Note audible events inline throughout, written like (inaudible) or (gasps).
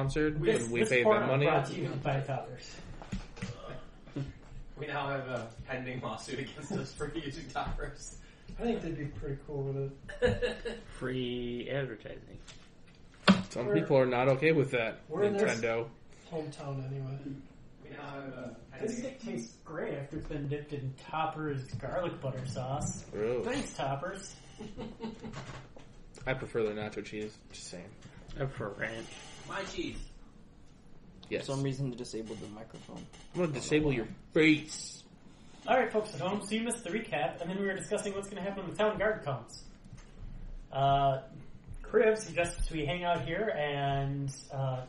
sponsored This, and we this pay them money. brought to you by toppers. We now have a pending lawsuit against us for using toppers. I think they'd be pretty cool with it. (laughs) Free advertising. Some We're- people are not okay with that. We're in their- Nintendo. Hometown anyway. We now have a This pending. stick tastes great after it's been dipped in Topper's garlic butter sauce. Gross. Thanks, Toppers. I prefer the nacho cheese. Just saying. I prefer ranch. My cheese. Yes. For some reason, they disabled the microphone. I'm gonna disable your face. All right, folks at home. So you missed the recap, and then we were discussing what's going to happen when the town guard comes. Uh, Crib suggests we hang out here and uh,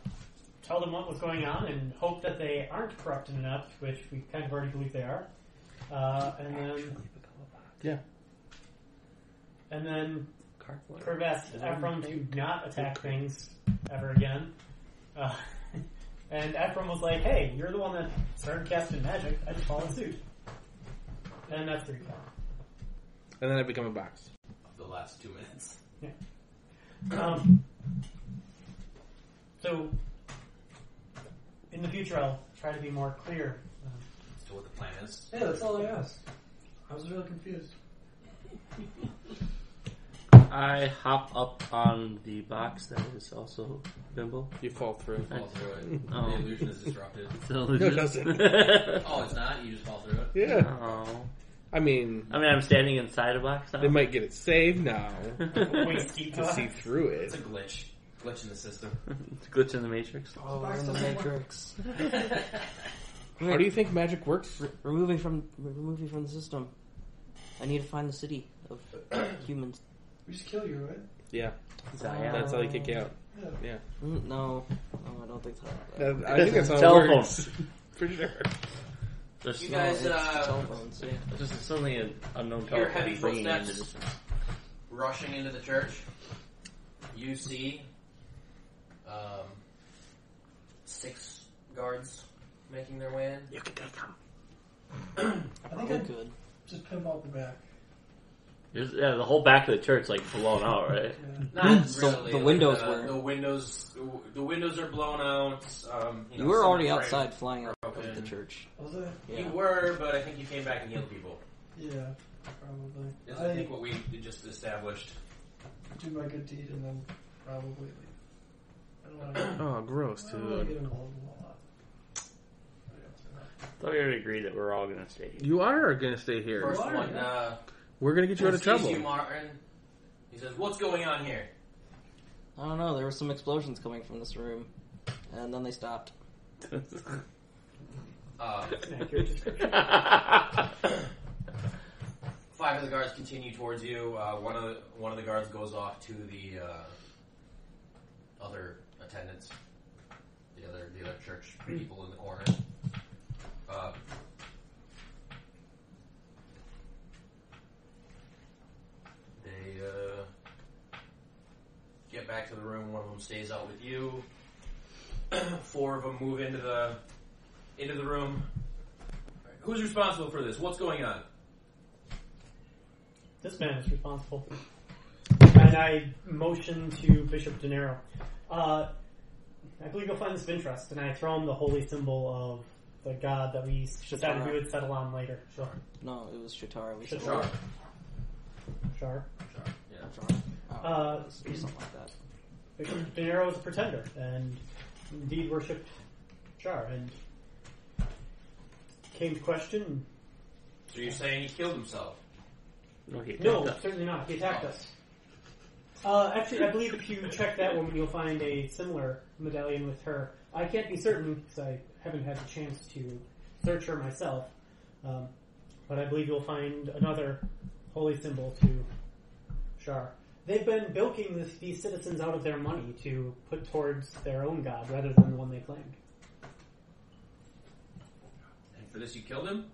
tell them what was going on, and hope that they aren't corrupted enough, which we kind of already believe they are. Uh, and then, Yeah. and then Cardboard. Crib asked Is that Ephraim anything? to not attack things ever again. Uh, (laughs) and Ephraim was like, "Hey, you're the one that started casting magic. I just followed suit." And that's the recap. And then I become a box. Of the last two minutes. Yeah. Um, so, in the future, I'll try to be more clear. Um, As to what the plan is. Yeah, that's all I asked. I was really confused. (laughs) I hop up on the box that is also Bimble. You fall through. Fall through it. Oh. The illusion is disrupted. (laughs) So No, it doesn't. (laughs) Oh, it's not? You just fall through it? Yeah. oh. I mean, I mean, I'm standing inside a box now. they might get it saved now (laughs) Waist deep to see through it. It's a glitch. Glitch in the system. It's a glitch in the matrix. Oh, we're in the Matrix. How do you think magic works? Re- removing from remove you from the system. I need to find the city of (coughs) humans. We just kill you, right? Yeah, Zion. that's how you kick you out. Yeah. Yeah, Mm, No, no, I don't think so. That- I think that's how it Telephone. works. (laughs) For sure. Just, You No, guys, it's uh, telephones. Yeah. just suddenly an unknown Hear telephone heavy ringing in the footsteps. distance. Rushing into the church. You see um, six guards making their way in. You can take them. (clears throat) I think Oh, I'd good. just pimp out the back. There's, yeah, the whole back of the church like blown out, right? Not So really. the like, windows the, were- the windows. The windows are blown out. Um, you, You know, were some already frame- outside flying out of broken. the church. Was it? Yeah. You were, but I think you came back and healed people. Yeah, probably. Is I I think what we just established. do my good deed and then probably leave. I don't want to. Oh, gross, I don't want to dude. get involved in a lot. I don't say that. thought we already agreed that we're all gonna stay here. You are gonna stay here. First Why? one uh, We're gonna get you out of trouble. you, Martin. He says, "What's going on here?" I don't know. There were some explosions coming from this room, and then they stopped. (laughs) Uh, An accurate description. Five of the guards continue towards you. Uh, one of the one of the guards goes off to the uh, other attendants, the other the other church people in the corner. Uh, they uh, get back to the room. One of them stays out with you. (clears throat) Four of them move into the into the room. Who's responsible for this? What's going on? This man is responsible. And I motion to Bishop De Niro. Uh, I believe you'll find this of interest, and I throw him the holy symbol of the god that we decided we would settle on later. Sure. No, it was Shatara. We Shatara. said- Sure. Yeah. Shatara? Oh, Uh, was something like that. Bishop De Niro was a pretender, and indeed worshipped Shar, and came to question. So you're saying he killed himself? No, he No, us. certainly not. He attacked us. Uh, actually, I believe if you check that woman, you'll find a similar medallion with her. I can't be certain because I haven't had the chance to search her myself, um, but I believe you'll find another holy symbol to Shar. They've been bilking this, these citizens out of their money to put towards their own god rather than the one they claimed. And for this you killed him?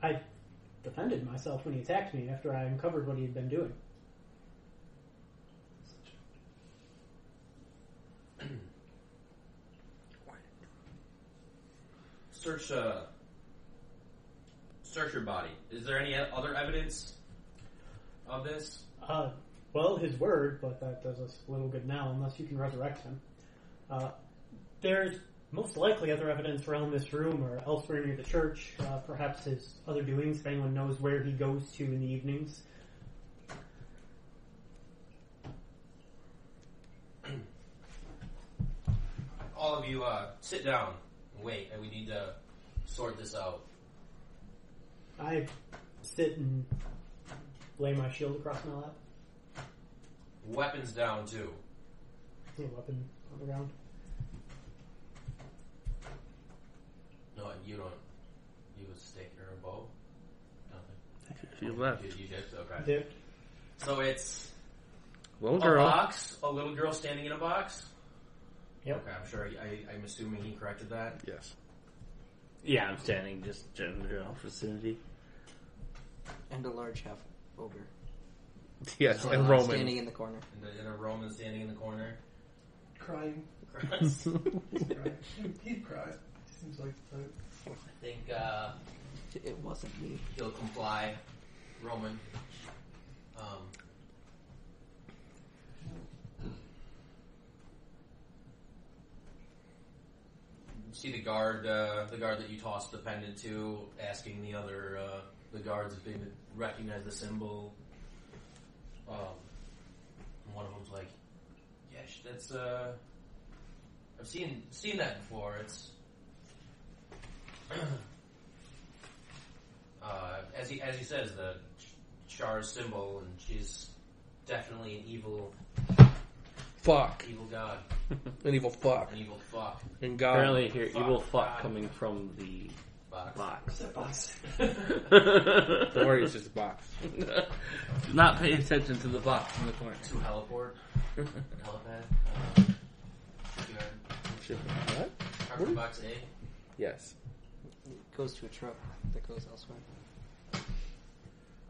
I defended myself when he attacked me after I uncovered what he had been doing. Search, uh, search your body. Is there any other evidence of this? Uh, well, his word, but that does us little good now unless you can resurrect him. Uh, there's most likely other evidence around this room or elsewhere near the church. Uh, perhaps his other doings, if anyone knows where he goes to in the evenings. (clears throat) All of you, uh, sit down and wait, and we need to sort this out. I sit and lay my shield across my lap. Weapons down too. See a weapon on the ground. No, you don't. You a stick or a bow? Nothing. If you left. You, you did. Okay. Dip. So it's Little a box, a little girl standing in a box. Yep. Okay, I'm sure. I, I'm assuming he corrected that. Yes. Yeah, I'm standing just in the general vicinity. And a large half ogre. Yes, and Roman. Standing in the corner. And, the, and a Roman standing in the corner. Crying. Gross. He's crying. He- He'd. Seems like the I think uh, It wasn't me. he'll comply. Roman. Um, see the guard, uh, the guard that you tossed the pendant to, asking the other uh, the guards if they would recognize the symbol. Um, and one of them's like, "Yes, that's uh, I've seen seen that before. It's." (clears throat) uh, as he as he says, the Shar's symbol, and she's definitely an evil Fuck. evil god, (laughs) An evil fuck. an evil fuck. And God. Apparently, I hear Fuck. evil fuck God. coming from the Box. box. that box. (laughs) Don't worry, it's just a box. Not paying attention to the box in the corner. To heliport, (laughs) helipad, uh, shipyard, Shit. What? cargo box A. Yes. It goes to a truck that goes elsewhere.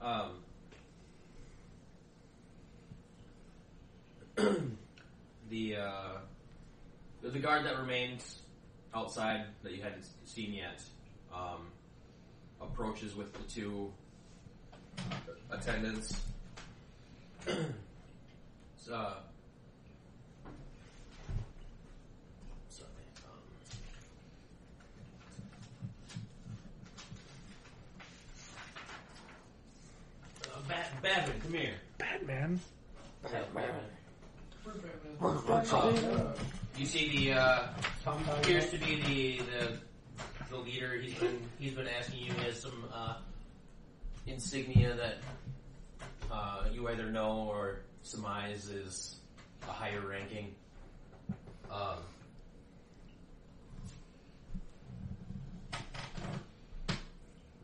Um, (clears throat) the uh, the the guard that remains outside that you hadn't seen yet um, approaches with the two attendants. (clears throat) so, uh, sorry. Um, uh, Ba- Babin, come here. Batman. Yeah, Babin. We're Batman. Uh, you see the uh, appears to be the, the the leader. He's been he's been asking you. He has some uh, insignia that uh, you either know or surmise is a higher ranking. Um,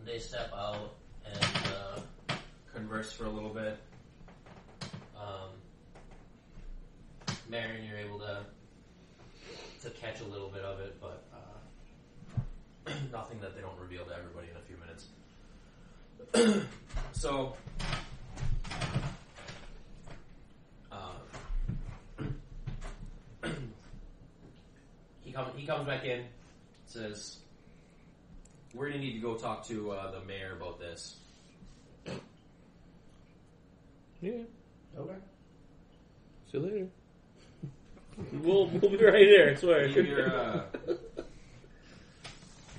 they step out and uh, converse for a little bit. Um, Marion, you're able to to catch a little bit of it, but (clears throat) nothing that they don't reveal to everybody in a few minutes. (clears throat) so, uh, (clears throat) he comes he comes back in, says, "We're gonna need to go talk to uh, the mayor about this." Yeah. Okay. See you later. (laughs) We'll, we'll be right there, I swear. Leave your uh,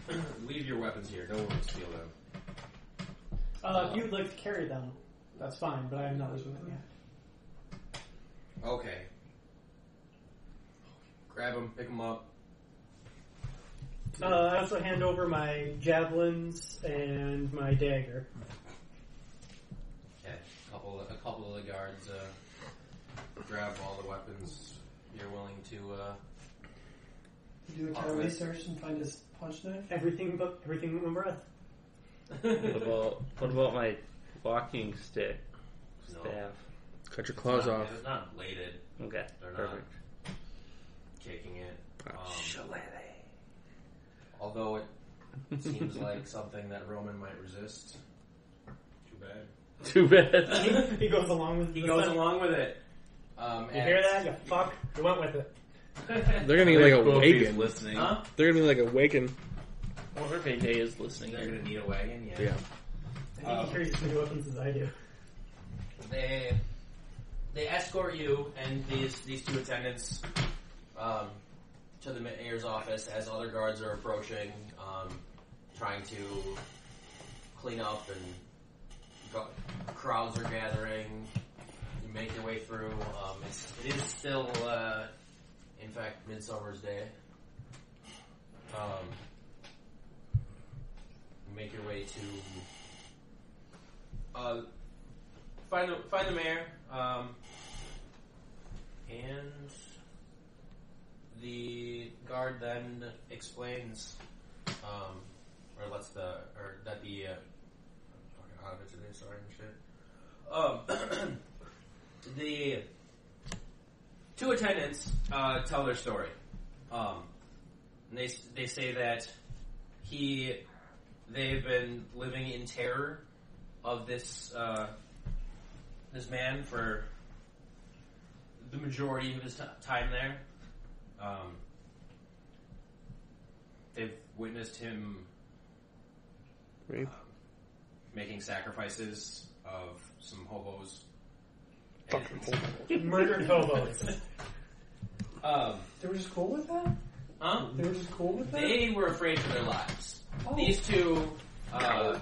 (clears throat) leave your weapons here. No one will steal them. Uh, if you'd like to carry them, that's fine, but I'm not using them yet. Okay. Grab them, pick them up. Uh, I also hand over my javelins and my dagger. Okay. A couple, a couple of the guards uh, grab all the weapons you're willing to. Uh, Do a Alright. cowboy search and find his punch knife. Everything but everything but my breath. What about what about my walking stick No. staff? Cut your claws not, off. It's not bladed. Okay, They're not. perfect. Kicking it. Ah, Um, although it seems like something that Roman might resist. Too bad. Too bad. (laughs) he goes along with He the goes along with it. Um, You and- hear that? You fuck. You went with it. They're gonna get like a awakened. listening. Huh? They're gonna be like a I wonder if AJ is listening. They're gonna need a wagon. Yeah. Yeah. I think he carries as many weapons as I do. They they escort you and these these two attendants um, to the mayor's office as other guards are approaching, um, trying to clean up and go- crowds are gathering. You make your way through. Um, it's, it is still, uh, in fact, Midsummer's Day. Um, make your way to uh, find the find the mayor, um, and the guard then explains, um, or lets the or that the uh, I'm fucking out of it today. Sorry and shit. Um, (clears throat) the two attendants uh, tell their story. Um, and they they say that he they've been living in terror of this uh, this man for the majority of his t- time there. Um, they've witnessed him Rape. making sacrifices of some hobos. Fucking And, hobos. Murdered hobos. um, They were just cool with that? huh? They were just cool with that? They were afraid for their lives. Oh. These two uh,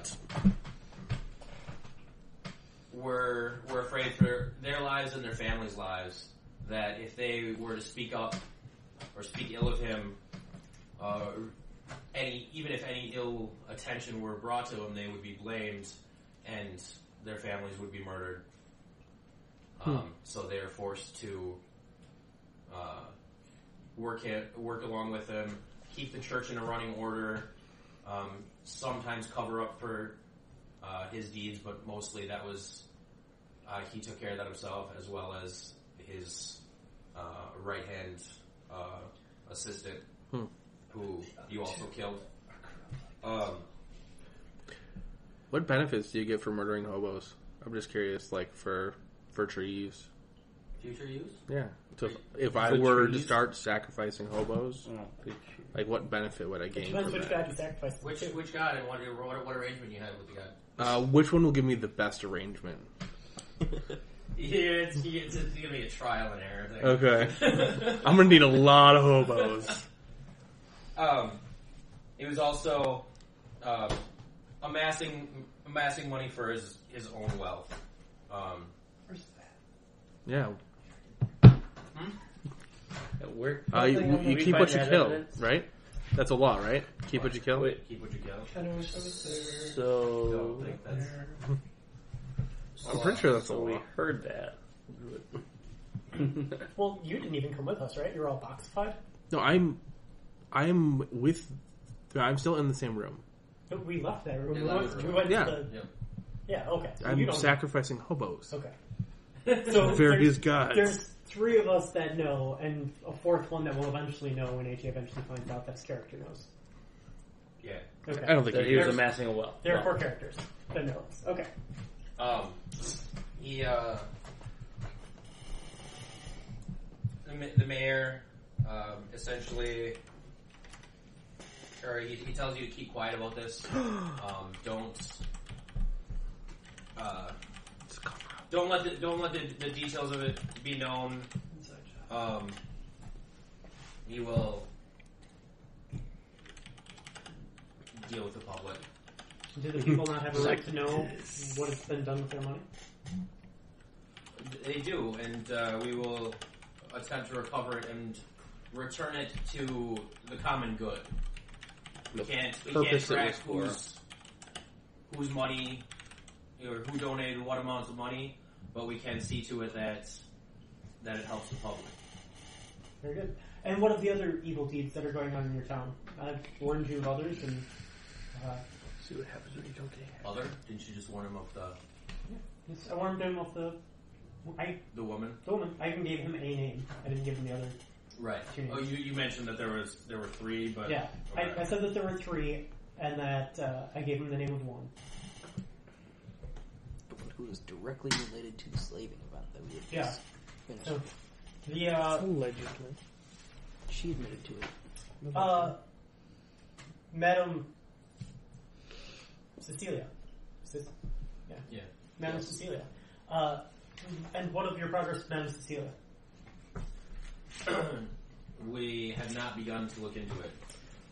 were were afraid for their lives and their families' lives. That if they were to speak up or speak ill of him, uh, any even if any ill attention were brought to him, they would be blamed, and their families would be murdered. Um, so they are forced to uh, work it, work along with him, keep the church in a running order. Um, sometimes cover up for uh, his deeds, but mostly that was uh, he took care of that himself, as well as his uh, right hand uh, assistant, Hmm. who you also killed. Um, What benefits do you get for murdering hobos? I'm just curious, like for for trees. future use? Yeah. So if, if I For were to trees? start sacrificing hobos, Oh, like what benefit would I gain depends from which that? god you sacrifice. Which which god and what, what what arrangement you had with the god? Uh, which one will give me the best arrangement? (laughs) Yeah, it's, it's, it's gonna be a trial and error thing. Okay. (laughs) I'm gonna need a lot of hobos. Um, he was also um, amassing amassing money for his his own wealth. Um, Where's that? Yeah. Where? Uh, you, you we keep find what you that kill, evidence? right? That's a law, right? Keep what you kill. Wait, keep what you kill. Kinda wish I was there. so Don't think that's. (laughs) I'm pretty sure that's a so we law. heard that. (laughs) Well, you didn't even come with us, right? You're all boxified. No, I'm, I'm with. I'm still in the same room. But we left that room. Yeah, We that went, was we went Yeah. to the. Yep. Yeah. Okay. So you I'm don't. sacrificing hobos. okay. (laughs) So Various there's, gods. there's three of us that know, and a fourth one that will eventually know when AJ eventually finds out that his character knows. Yeah. Okay. I don't think That he he was amassing a wealth. There are No. four characters that know this. Okay. Um, he uh, the, the mayor um, essentially, or he, he tells you to keep quiet about this. (gasps) Um, don't. Uh, It's a cover-up. Don't let the, don't let the, the details of it be known. Inside job. Um, he will deal with the public. Do the people not have a right to know what has been done with their money? They do, and uh, we will attempt to recover it and return it to the common good. We The can't we can't purpose it track was for. whose whose money or who donated what amounts of money, but we can see to it that that it helps the public. Very good. And what of the other evil deeds that are going on in your town? I've warned you of others, and uh, See what happens when you don't get Other? Didn't you just warn him of the yes, I warned him of the. I the woman? the woman. I even gave him a name. I didn't give him the other. Right. Two names. Oh, you, you mentioned that there was there were three, but Yeah, okay. I, I said that there were three, and that uh, I gave him the name of one. The one who is directly related to the slaving event that we had Yeah. just finished. So the uh, Allegedly. She admitted to it. uh, Madam Cecilia. Cis- yeah. Yeah. Madam Cecilia. Uh, and what of your progress, Madam Cecilia? (clears throat) We have not begun to look into it.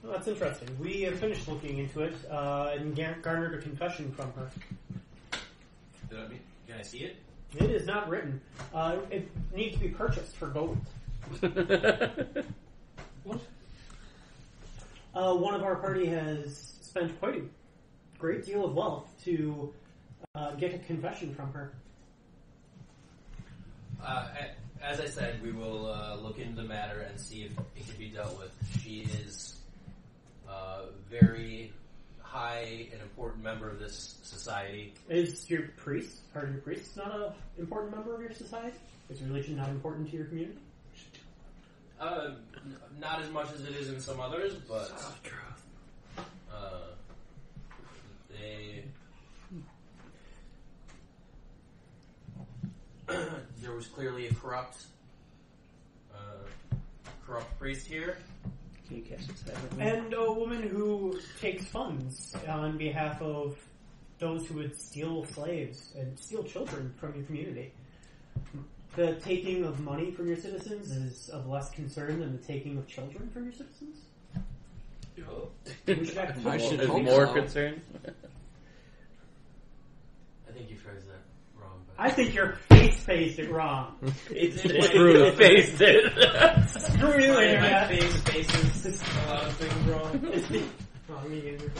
Well, that's interesting. We have finished looking into it uh, and gar- garnered a confession from her. Can I see it? It is not written. Uh, it needs to be purchased for gold. (laughs) Uh, one of our party has spent quite a great deal of wealth to uh, get a confession from her. Uh, as I said, we will uh, look into the matter and see if it can be dealt with. She is a very high and important member of this society. Is your priest, are your priests not an important member of your society? Is religion not important to your community? Uh, n- not as much as it is in some others, but uh, they. (clears throat) there was clearly a corrupt, uh, corrupt priest here. Can you catch this head with me? And a woman who takes funds on behalf of those who would steal slaves and steal children from your community. The taking of money from your citizens is of less concern than the taking of children from your citizens. We I should Is hope more so. concerned? I think you phrased that wrong. But I think your face faced it wrong. (laughs) It's It's true. true. Faced it. (laughs) Screw you, my, my internet. face faces a lot of things wrong. (laughs) Is the, oh, me neither.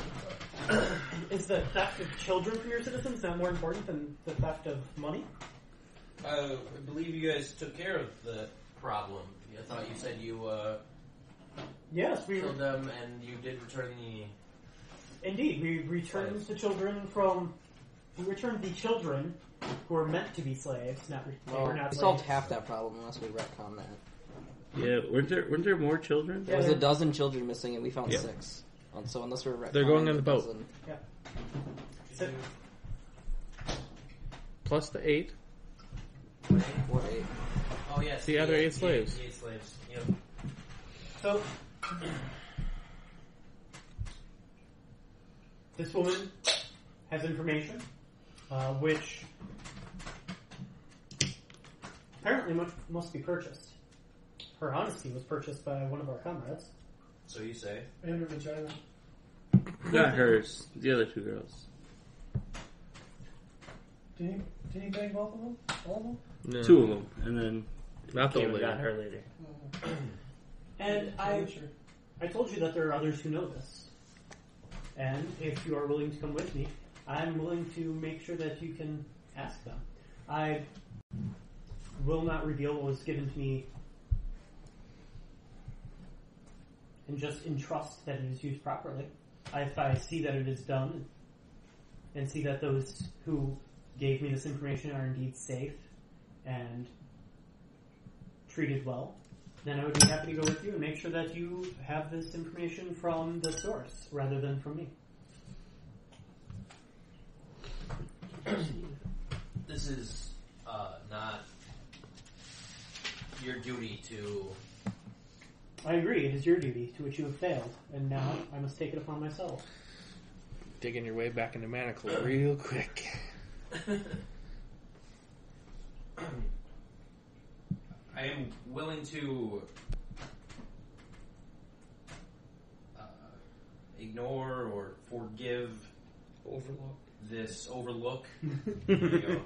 (clears throat) is the theft of children from your citizens not more important than the theft of money? Uh, I believe you guys took care of the problem. I thought you said you uh, Yes, we killed them and you did return the. Indeed, we returned the children from. We returned the children who were meant to be slaves. Not re- they Well, were not we solved slaves. half that problem unless we retcon that. yeah, weren't there, weren't there more children? There was Yeah. a dozen children missing, and we found Yeah. six. Um, so unless we're retconning They're going on the the boat. dozen- So- Plus the eight. Or eight. Oh yes, The other eight the slaves. The eight slaves. Yep. So, (clears throat) this woman has information, uh, which apparently must, must be purchased. Her honesty was purchased by one of our comrades. So you say? And her vagina. Not hers. The other two girls. Did he, did he bang both of them? All of them? No. Two of them, and then Not the came and lady. got her later. And I, sure. I told you that there are others who know this. And if you are willing to come with me, I'm willing to make sure that you can ask them. I will not reveal what was given to me and just entrust that it is used properly. If I see that it is done and see that those who gave me this information are indeed safe and treated well, then I would be happy to go with you and make sure that you have this information from the source rather than from me. (clears throat) This is uh, not your duty to. I agree, it is your duty to which you have failed, and now I must take it upon myself. Digging your way back into Manacle real quick. (clears throat) I am willing to uh, ignore or forgive Overlook. This overlook. (laughs) There.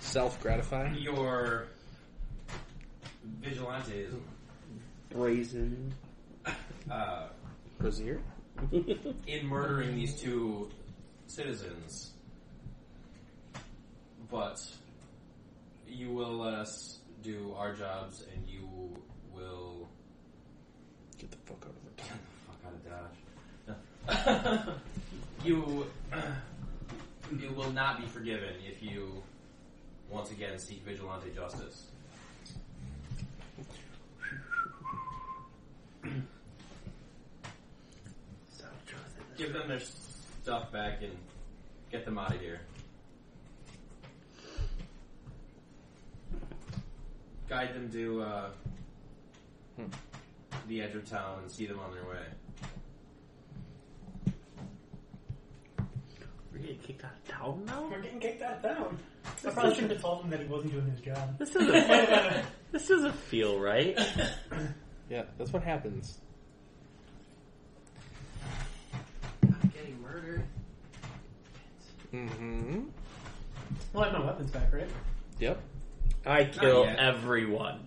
Self gratifying. Your vigilantism. Brazen. Uh, Brazier? in murdering these two citizens, but you will let us do our jobs, and you will Get the fuck out of the get the fuck out of Dodge. (laughs) (laughs) you (clears throat) you will not be forgiven if you once again seek vigilante justice. Give them their stuff back and get them out of here. Guide them to uh, Hmm. the edge of town and see them on their way. We're getting kicked out of town now? We're getting kicked out of town. I probably shouldn't have told him that he wasn't doing his job. This doesn't. (laughs) this doesn't feel right. (coughs) Yeah, that's what happens. I'm getting murdered. Mm-hmm. Well, I have my weapons back, right? Yep. I kill yet. everyone.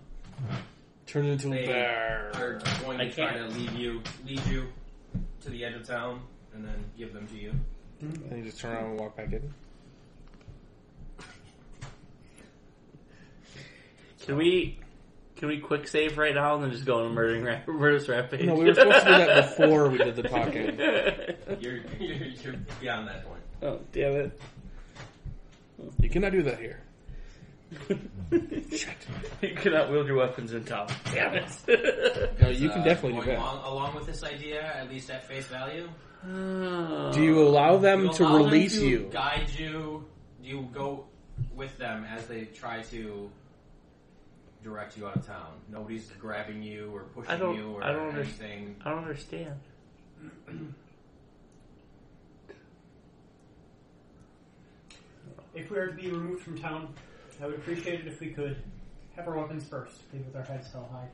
Turn into a They bear. are going I to try to can't. lead you, lead you to the edge of town, and then give them to you. And you just turn around and walk back in. Can we? Can we quick save right now and then just go on a murdering ra- murderous rampage? No, we were supposed to do that (laughs) before we did the talking. (laughs) You're, you're, you're beyond that point. oh damn it! You cannot do that here. (laughs) You cannot wield your weapons in town. Damn it! No, you can Uh, definitely do going that. Along, along with this idea, at least at face value, Do you allow them you to allow them release to you? guide you. Do you go with them as they try to direct you out of town. Nobody's grabbing you or pushing I don't- you or I don't understand. anything. I don't understand. If we are to be removed from town, I would appreciate it if we could have our weapons first, leave with our heads held high.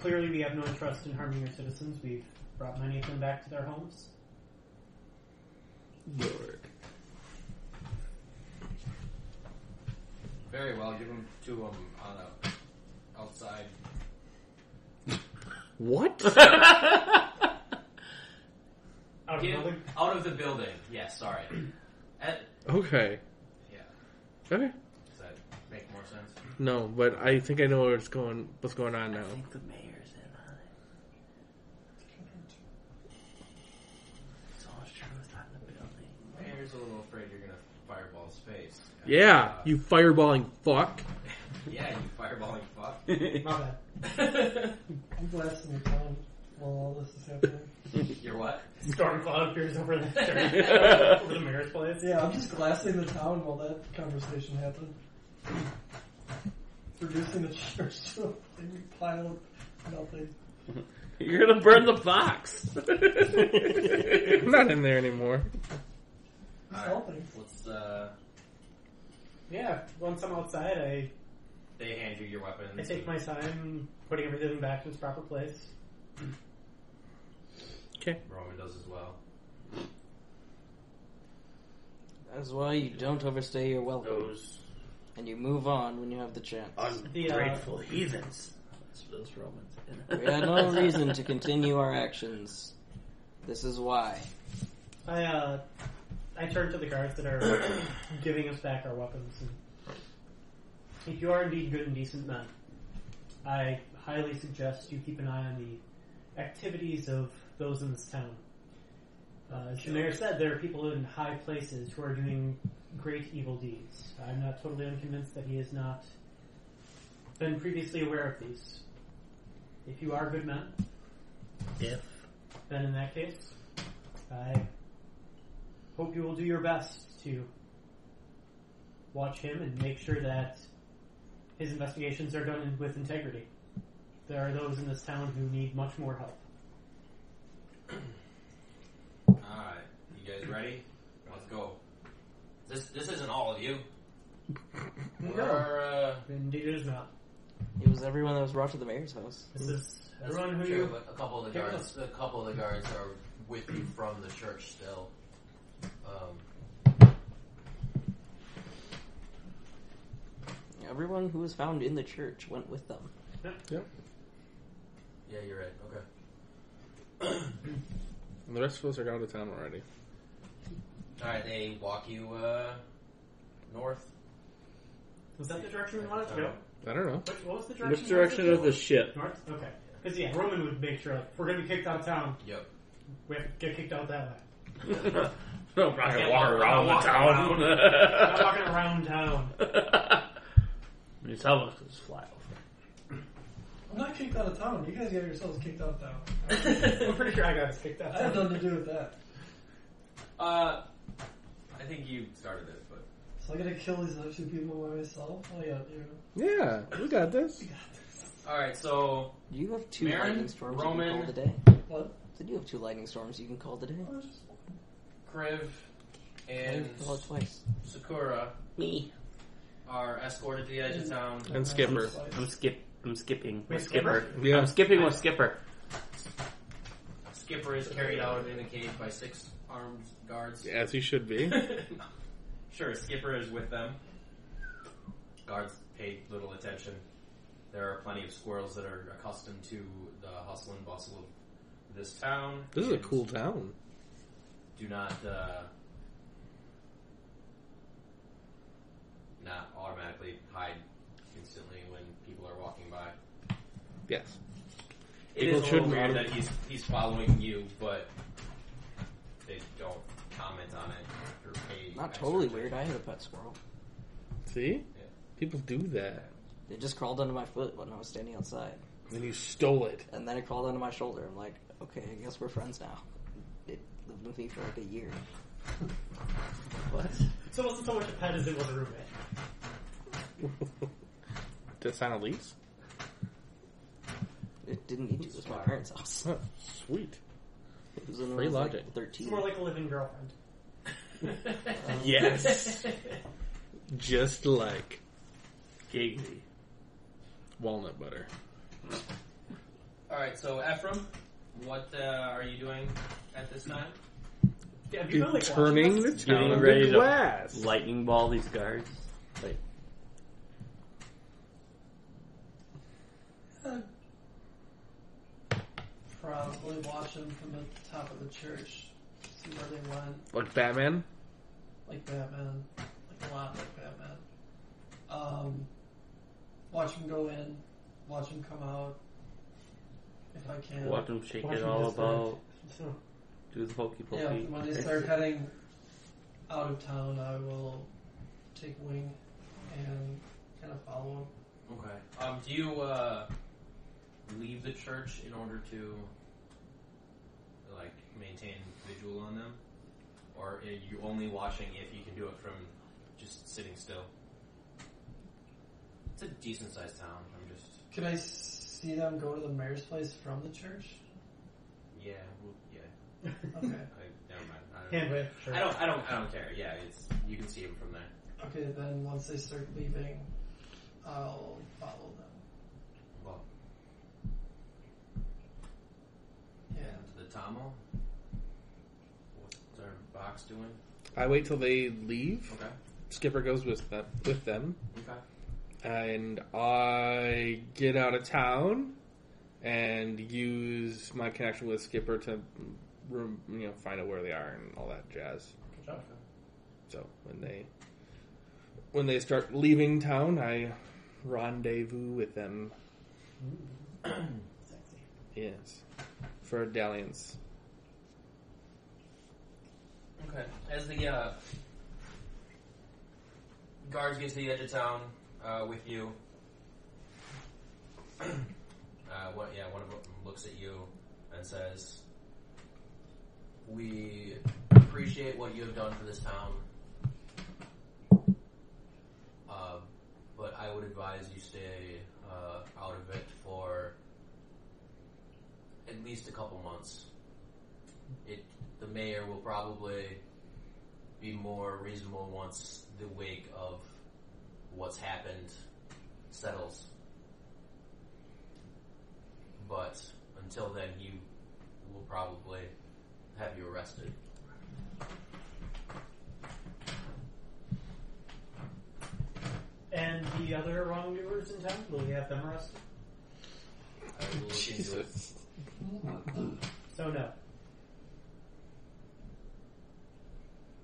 Clearly, we have no interest in harming your citizens. We've brought many of them back to their homes. Very well. Give them to them on a outside. What? (laughs) Out of Get another, out of the building. Yes, sorry. (clears throat) At, Okay. yeah. Okay. Does that make more sense? No, but I think I know what's going what's going on now. I think the mayor's in on it. It's all truth on the building. Mayor's a little afraid you're gonna fireball his face. Yeah, you fireballing fuck. (laughs) Yeah, you fireballing fuck. (laughs) my bad. (laughs) I'm blasting the town while all this is happening. You're what? Storm cloud appears over the, over the mayor's place. Yeah, I'm just glassing the town while that conversation happened. Reducing the church to a big pile of nothing. You're gonna burn the box. I'm not in there anymore. Sell things. Let's. Uh, Yeah, once I'm outside, I, they hand you your weapons. I take my time putting everything back in its proper place. Okay. Roman does as well. That's why you don't overstay your welcome, Those and you move on when you have the chance. ungrateful heathens. That's those Romans. We had no reason to continue our actions. This is why. I uh, I turn to the guards that are (coughs) giving us back our weapons. And if you are indeed good and decent men, I highly suggest you keep an eye on the activities of those in this town. Uh, as the mayor said, there are people in high places who are doing great evil deeds. I'm not totally unconvinced that he has not been previously aware of these. If you are good men, If then in that case, I hope you will do your best to watch him and make sure that his investigations are done in, with integrity. There are those in this town who need much more help. Alright, you guys ready? Let's go. This this isn't all of you. (laughs) We're, uh, Indeed, it is not. It was everyone that was brought to the mayor's house. This is everyone who true, you. but a couple of the Here guards, a couple of the guards are with you from the church still. Um, Everyone who was found in the church went with them. yeah, Yeah, you're right. Okay. (clears throat) And the rest of us are out of town already. Alright, they walk you uh, north. Was that the direction we wanted to go? I don't know. Which, what was the direction? which we wanted direction to of go? the ship? north? Okay. Because yeah, Roman would make sure like if we're gonna be kicked out of town, Yep. we have to get kicked out that way. (laughs) no, I'm not gonna walk walk around the around, town. I'm not walking around town. (laughs) I mean, some of us can just fly over. I'm not kicked out of town. You guys got yourselves kicked out of town. (laughs) I'm pretty sure I got us kicked out. I have nothing to do with that. Uh, I think you started it, but So I gotta kill these other two people by myself? Oh yeah, you. Yeah, we got this. (laughs) we got this. all right. So You have two Marin, lightning storms you Roman- can call today. What? So you have two lightning storms you can call today. I was just- Kriv and twice. Sakura Me. Are escorted to the edge of town. And Skipper. I'm skip. I'm skipping. Wait, with Skipper. Yeah. I'm skipping with Skipper. Skipper is carried out in a cage by six armed guards. As he should be. (laughs) sure, Skipper is with them. Guards pay little attention. There are plenty of squirrels that are accustomed to the hustle and bustle of this town. This is a cool town. Do not uh, not automatically hide instantly when people are walking by. Yes. It People is a little shouldn't weird auto- that he's he's following you, but they don't comment on it or pay. Not extra totally attention. weird. I had a pet squirrel. See? People do that. It just crawled under my foot when I was standing outside, And you stole it. and then it crawled under my shoulder. I'm like, okay, I guess we're friends now. It lived with me for like a year. What? So (laughs) it wasn't so much a pet as it was a roommate. to sign a lease? It didn't need to. It was my parents' house. Huh, sweet. It was when I Free was, like, logic. It's Thirteen. more like a living girlfriend. (laughs) Yes. Just like Giggly. walnut butter. All right, so Ephraim, what uh, are you doing at this time? Yeah, have you been, like, Turning the town Getting into ready to glass. lightning ball these guards. Like, Probably watch them from the top of the church, see where they went, Like Batman? like Batman, like a lot like Batman. Um, watch them go in, watch them come out. If I can. watch them shake Watch it all about. So, (laughs) Do the pokey pokey. Yeah, when they start heading out of town, I will take wing and kind of follow them. Okay. Um, do you uh, leave the church in order to like maintain vigil on them, or are you only watching if you can do it from just sitting still? It's a decent sized town. I'm just Could I see them go to the mayor's place from the church? yeah well, yeah. Okay. (laughs) I, never mind. I don't, hand wave, sure. I don't. I don't. I don't care. Yeah, it's you can see them from there. Okay, then once they start leaving, I'll follow them. Well, Yeah. and the Tomo. What's our box doing? I wait till they leave. Okay. Skipper goes with them, with them, Okay. and I get out of town and use my connection with Skipper to, rem- you know, find out where they are and all that jazz. So when they when they start leaving town, I rendezvous with them. Sexy. (clears throat) Yes, for a dalliance. Okay. As the uh, guards get to the edge of town uh, with you, (clears throat) uh, what? Yeah, one of them looks at you and says, "We appreciate what you have done for this town, uh, but I would advise you stay uh, out of it for at least a couple months. It the mayor will probably be more reasonable once the wake of what's happened settles. But until then, he will probably have you arrested. And the other wrongdoers in town, will we have them arrested? I will look into it. Jesus. So no.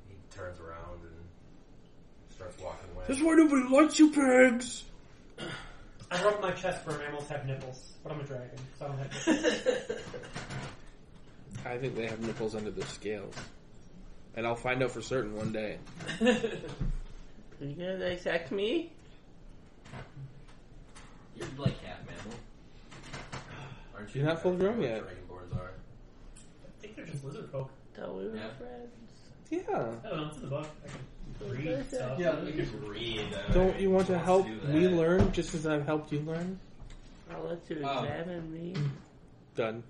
He turns around and starts walking away. That's why nobody likes you, pigs. I rub my chest where mammals have nipples, but I'm a dragon, so I don't have nipples. (laughs) I think they have nipples under their scales, and I'll find out for certain one day. Are (laughs) you gonna dissect me? You're like half mammal. Aren't you? You're not full I don't know grown yet. Dragonborns are. I think they're just lizard folk. Thought we were Yeah. friends. Yeah. I don't know, it's in the book. I can read stuff. Yeah, You can read. uh, Don't you want to wants help do me learn just as I've helped you learn? I'll let you Oh. examine me. Done.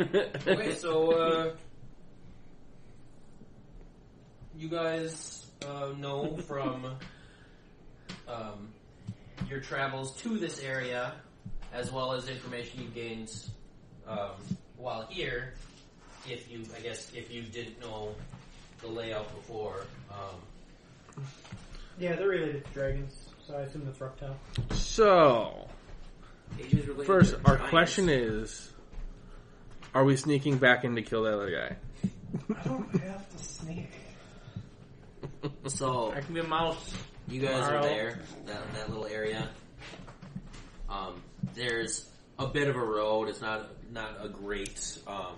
Okay, so uh, you guys uh, know from um, your travels to this area, as well as information you gained um, while here, if you, I guess, if you didn't know the layout before. Um, Yeah, they're related to dragons, so I assume that's reptile. So, Asians related first, to our giants. question is Are we sneaking back in to kill that other guy? I don't have to sneak. So I can be a mouse. You guys Tomorrow. are there, that, that little area. Um, there's a bit of a road. It's not not a great. Um,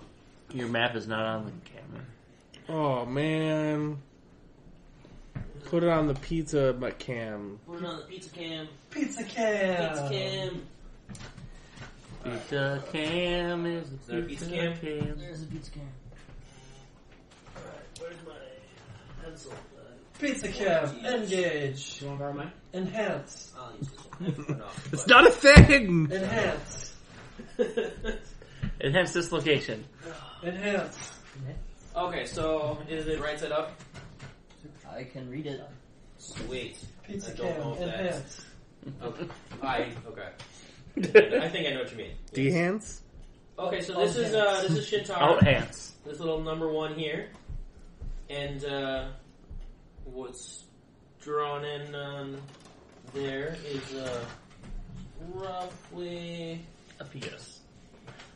Your map is not on the camera. Oh, man. Put it on the pizza but cam. put it on the pizza cam. Pizza can. Pizza cam. Pizza cam is the there a pizza, pizza cam? cam. There's a pizza can. Where's my pencil? Uh, pizza cam. Engage. You want to borrow mine? Enhance. I'll use this one. It's not a thing! Enhance. (laughs) Enhance this location. (sighs) Enhance. okay, so is it right side up? I can read it. Sweet. Pizza I don't cam. know if that's- Enhance. Okay. I okay. I think I know what you mean. (laughs) Dehance? Okay, so this is uh, this is Shintaro. Outhance. this little number one here, and uh, what's drawn in on there is uh, roughly A penis.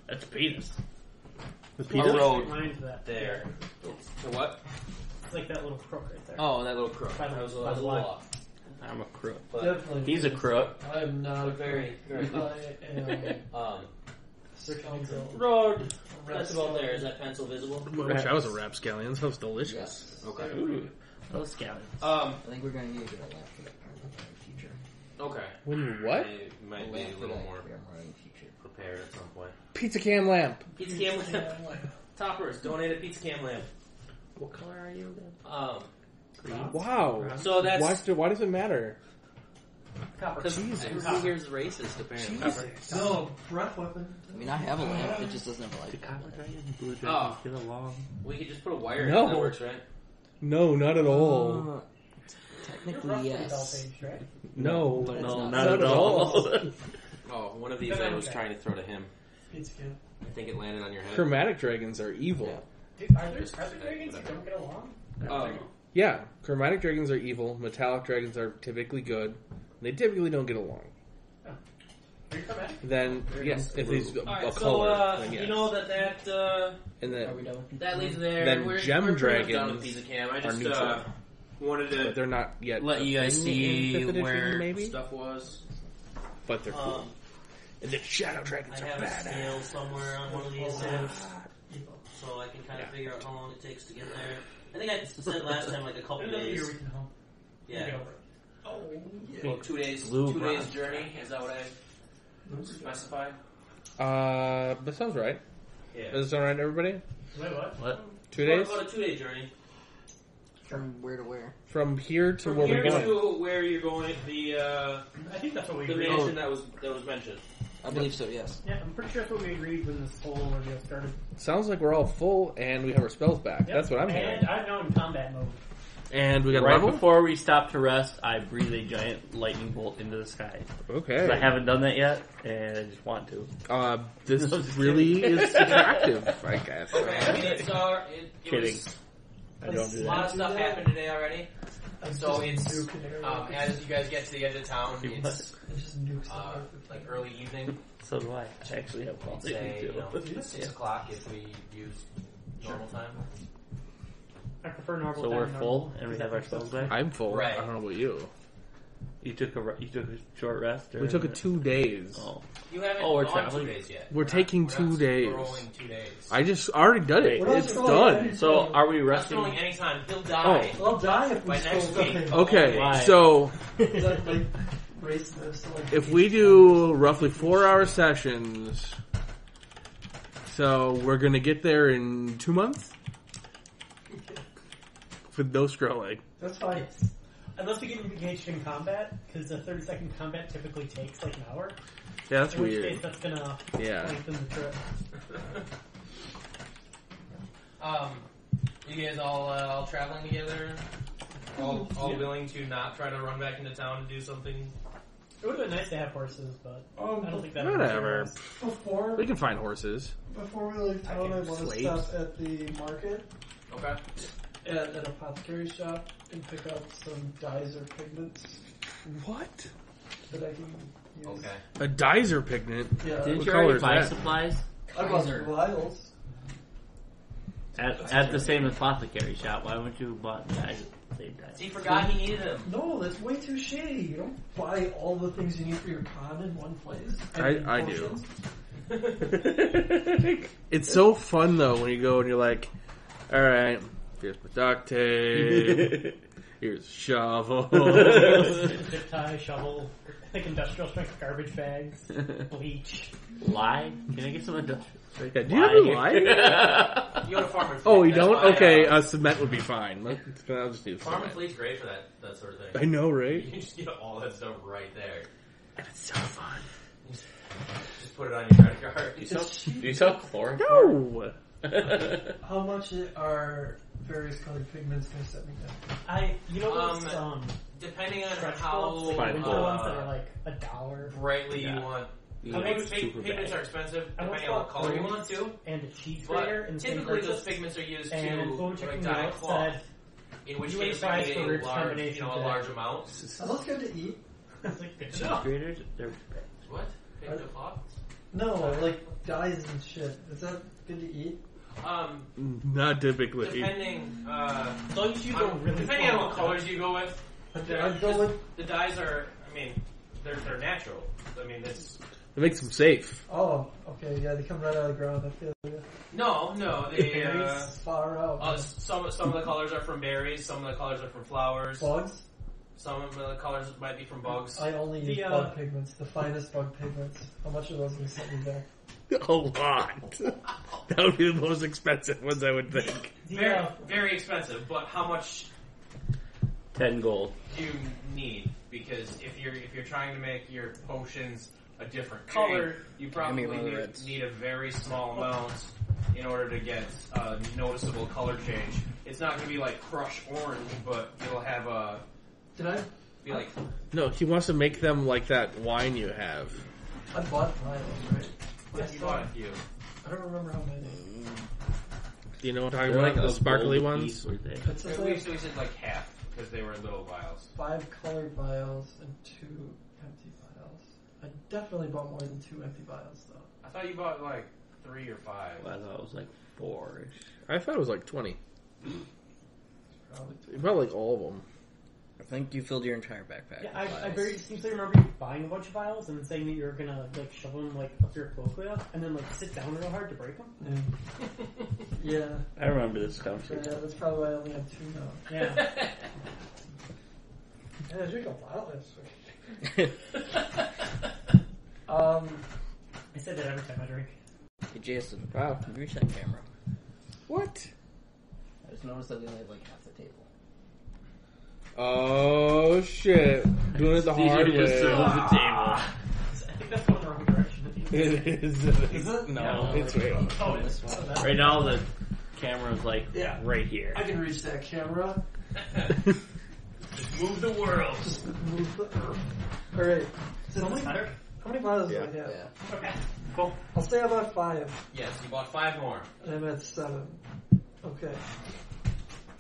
That's a penis. The a road Line to that. there. So what? It's like that little crook right there. Oh, that little crook. By the- I was, I by was the a little line. off. I'm a crook. But, Definitely. He's a crook. I'm not but very, very. I am (laughs) Um, scoundrel. road. That's about there. Is that pencil visible? I wish I was a rapscallion. Sounds delicious. Okay. Ooh. Those scouts. Um, I think we're gonna need to a lamp for that part of the future. okay. When you what? I might be a little more in the future. prepared at some point. Pizza cam lamp. Pizza cam lamp. (laughs) Toppers, donate a pizza cam lamp. What color are you again? Um, Wow. so that's Why, do- why does it matter? Copper. because Jesus. everybody here's racist apparently. No, breath weapon. I mean, I have a lamp. It just doesn't have a light. Do copper dragons and blue Oh. dragons get along? We could just put a wire in No. that works, right? No, not at all. Uh, You're technically, yes. adult age, right? No. But it's No, not. not, Not at at all. all. (laughs) Oh, one of these I was trying to throw to him. Pizza can. I think it landed on your head. Chromatic dragons are evil. Dude, are there, are there dragons that don't get along? Um, Yeah, chromatic dragons are evil. Metallic dragons are typically good. They typically don't get along. Are you chromatic? Then, yes, if he's a, all a so color, uh, then yes. you know that that uh, and Are then, we done with pizza? that leads there. Then we're, gem we're pretty much done dragons with cam. I are just neutral. uh, wanted but to they're not yet. let a you guys thing in see fifth edition, where maybe. stuff was. But they're cool. Um, and then shadow dragons I are have a badass. scale somewhere on one of these maps, so I can kind of Yeah. figure out how long it takes to get there. I think I said last time like a couple Another year days. we can home. Yeah, Get. Oh, yeah. well, two days. Blue two bronze. days journey. Is that what I specified? Uh, that sounds right. Yeah. Does that sound right, everybody? Wait, what? What? Two About- days About a two-day journey. From where to where? from here to From where here we're going. to where you're going, the uh, I think that's what we the agreed. mansion that was that was mentioned. I believe so. Yes. Yeah, I'm pretty sure that's what we agreed when this whole ordeal started. Sounds like we're all full and we have our spells back. Yep. That's what I'm and hearing. I'm now in combat mode. And we got Right level. before we stop to rest, I breathe a giant lightning bolt into the sky. Okay. I haven't done that yet, and I just want to. Uh, this (laughs) I'm just really is attractive, I guess. Okay, I mean it's uh, it, it Kidding. was I don't do a lot that. of stuff happened today already. I So it's nuke um, as you guys get to the edge of town, it's just uh, like early evening. So do I. I actually have I'd one say you know too. (laughs) six o'clock if we use normal time. I prefer normal. So time we're to full, normal, and we have our makes spells back. I'm full. Right. I don't know about you. You took a re- you took a short rest. Or We took a two days. Oh, You haven't Oh, we're gone traveling? two days yet. We're not- taking we're two days. Rolling two days. I just already did it. Wait, We're not It's scrolling done. so are we Not resting? throwing anytime. He'll die. Oh. I'll die if we By next scroll week. nothing. Okay, Why? so (laughs) that like race this? Like, if we do roughly four hour sessions, so we're gonna get there in two months (laughs) with no scrolling. that's fine. Unless we get engaged in combat, because the 30 second combat typically takes like an hour. Yeah, that's in which case, that's gonna Yeah. lengthen the trip. (laughs) um, You guys all uh, all traveling together? All, all Yeah. willing to not try to run back into town to do something? It would have been nice to have horses, but Um, I don't think that. Whatever. before We can find horses. before we leave town, I, can want to slaves. stop at the market Okay. At an apothecary shop and pick up some dyes or pigments What? that I can use. Okay. A Dizer pigment. Yeah, Didn't What you color already is buy that? supplies I bought some vials. at, at the same apothecary shop? Why wouldn't you have bought that same time? He forgot he needed them. No, that's way too shady. You don't buy all the things you need for your con in one place. I- And I do. potions. (laughs) (laughs) It's so fun though when you go and you're like, all right, (laughs) here's my duct tape, here's a shovel. zip tie, shovel, like industrial strength garbage bags, (laughs) bleach. Lie? Can I get some industrial? Yeah, do you have a lie? (laughs) You go to Farm and Fleet. oh, you that's don't? Okay, uh, uh, cement would be fine. Let- I'll just do Farm and cement. Fleet's great for that that sort of thing. I thing. know, You right? can just get all that stuff right there. And it's so fun. Just put it on your credit card. Do you sell, It's do you sell chloroform? No. How much are various colored pigments going to set me down? I, you know Um, those um, Depending on stretch how gloves, like Five winter gold. ones that uh, are like a dollar, brightly Yeah. you want. You I know, mean, pig- super pigments bad. are expensive I once depending on what bought color you those want to. and a cheese grater in But the typically, those pigments are used And to phone like checking dye notes cloth. said, In which you were case, surprised they need your a large, you determination know, a today. large amount. Are those good to eat? I was like, good (laughs) Cheese enough. graters? They're What? Pigment cloth? No, like dyes and shit. Is that good to eat? Um, Not typically. depending, uh, As long as you go on- really depending on far. what colors you go with, I'd, I'd just- with. the dyes are. I mean, they're they're natural. I mean, it's It makes them safe. Oh, okay, yeah, they come right out of the ground. I feel you. no, no. They uh, Berries. Far out. uh, some some of the colors are from berries. Some of the colors are from flowers. Bugs? Some of the colors might be from bugs. I only The, use uh, bug pigments, the finest bug pigments. How much of those going to set me back? (laughs) A lot. (laughs) that would be the most expensive ones, I would think. Very uh, very expensive, but how much 10 gold. do you need? Because if you're if you're trying to make your potions a different color, you probably one of the need, reds. need a very small amount in order to get a noticeable color change. It's not going to be like crush orange, but it'll have a Did I? be like No, he wants to make them like that wine you have. I bought vials, right? yes, you bought a few. I don't remember how many. Do you know what I'm talking They're about? like the sparkly ones? piece, weren't they? It says We I used we said like half because they were little vials. five colored vials and two empty vials. I definitely bought more than two empty vials, though. I thought you bought like three or five. Well, I thought it was like four-ish. I thought it was like 20. Probably. You bought like all of them. I think you filled your entire backpack. Yeah, I, with I vials. very distinctly remember you buying a bunch of vials and then saying that you were gonna like shove them like up your cloaca and then like sit down real hard to break them. Yeah. (laughs) yeah. I remember this Yeah, conversation. that's probably why I only have two now. Yeah. (laughs) Yeah, I drink a lot last (laughs) week. Um, I said that every time I drink. Hey, Jason, Wow. can you reach that camera? What? I just noticed that we only have like half the table. Oh shit! Doing it the DJ hard just way. throws the table. I think that's going the wrong direction. It (laughs) is. Is it? No, No. it's right. Oh, it This is. one. That- Right now, the camera's like Yeah. right here. I can reach that camera. Just move the world. Just move the earth. Alright. So So how many, better. how many vials Yeah. do I have? Yeah. Okay. Cool. I'll say about five. Yes, you bought five more. And I'm at seven. Okay.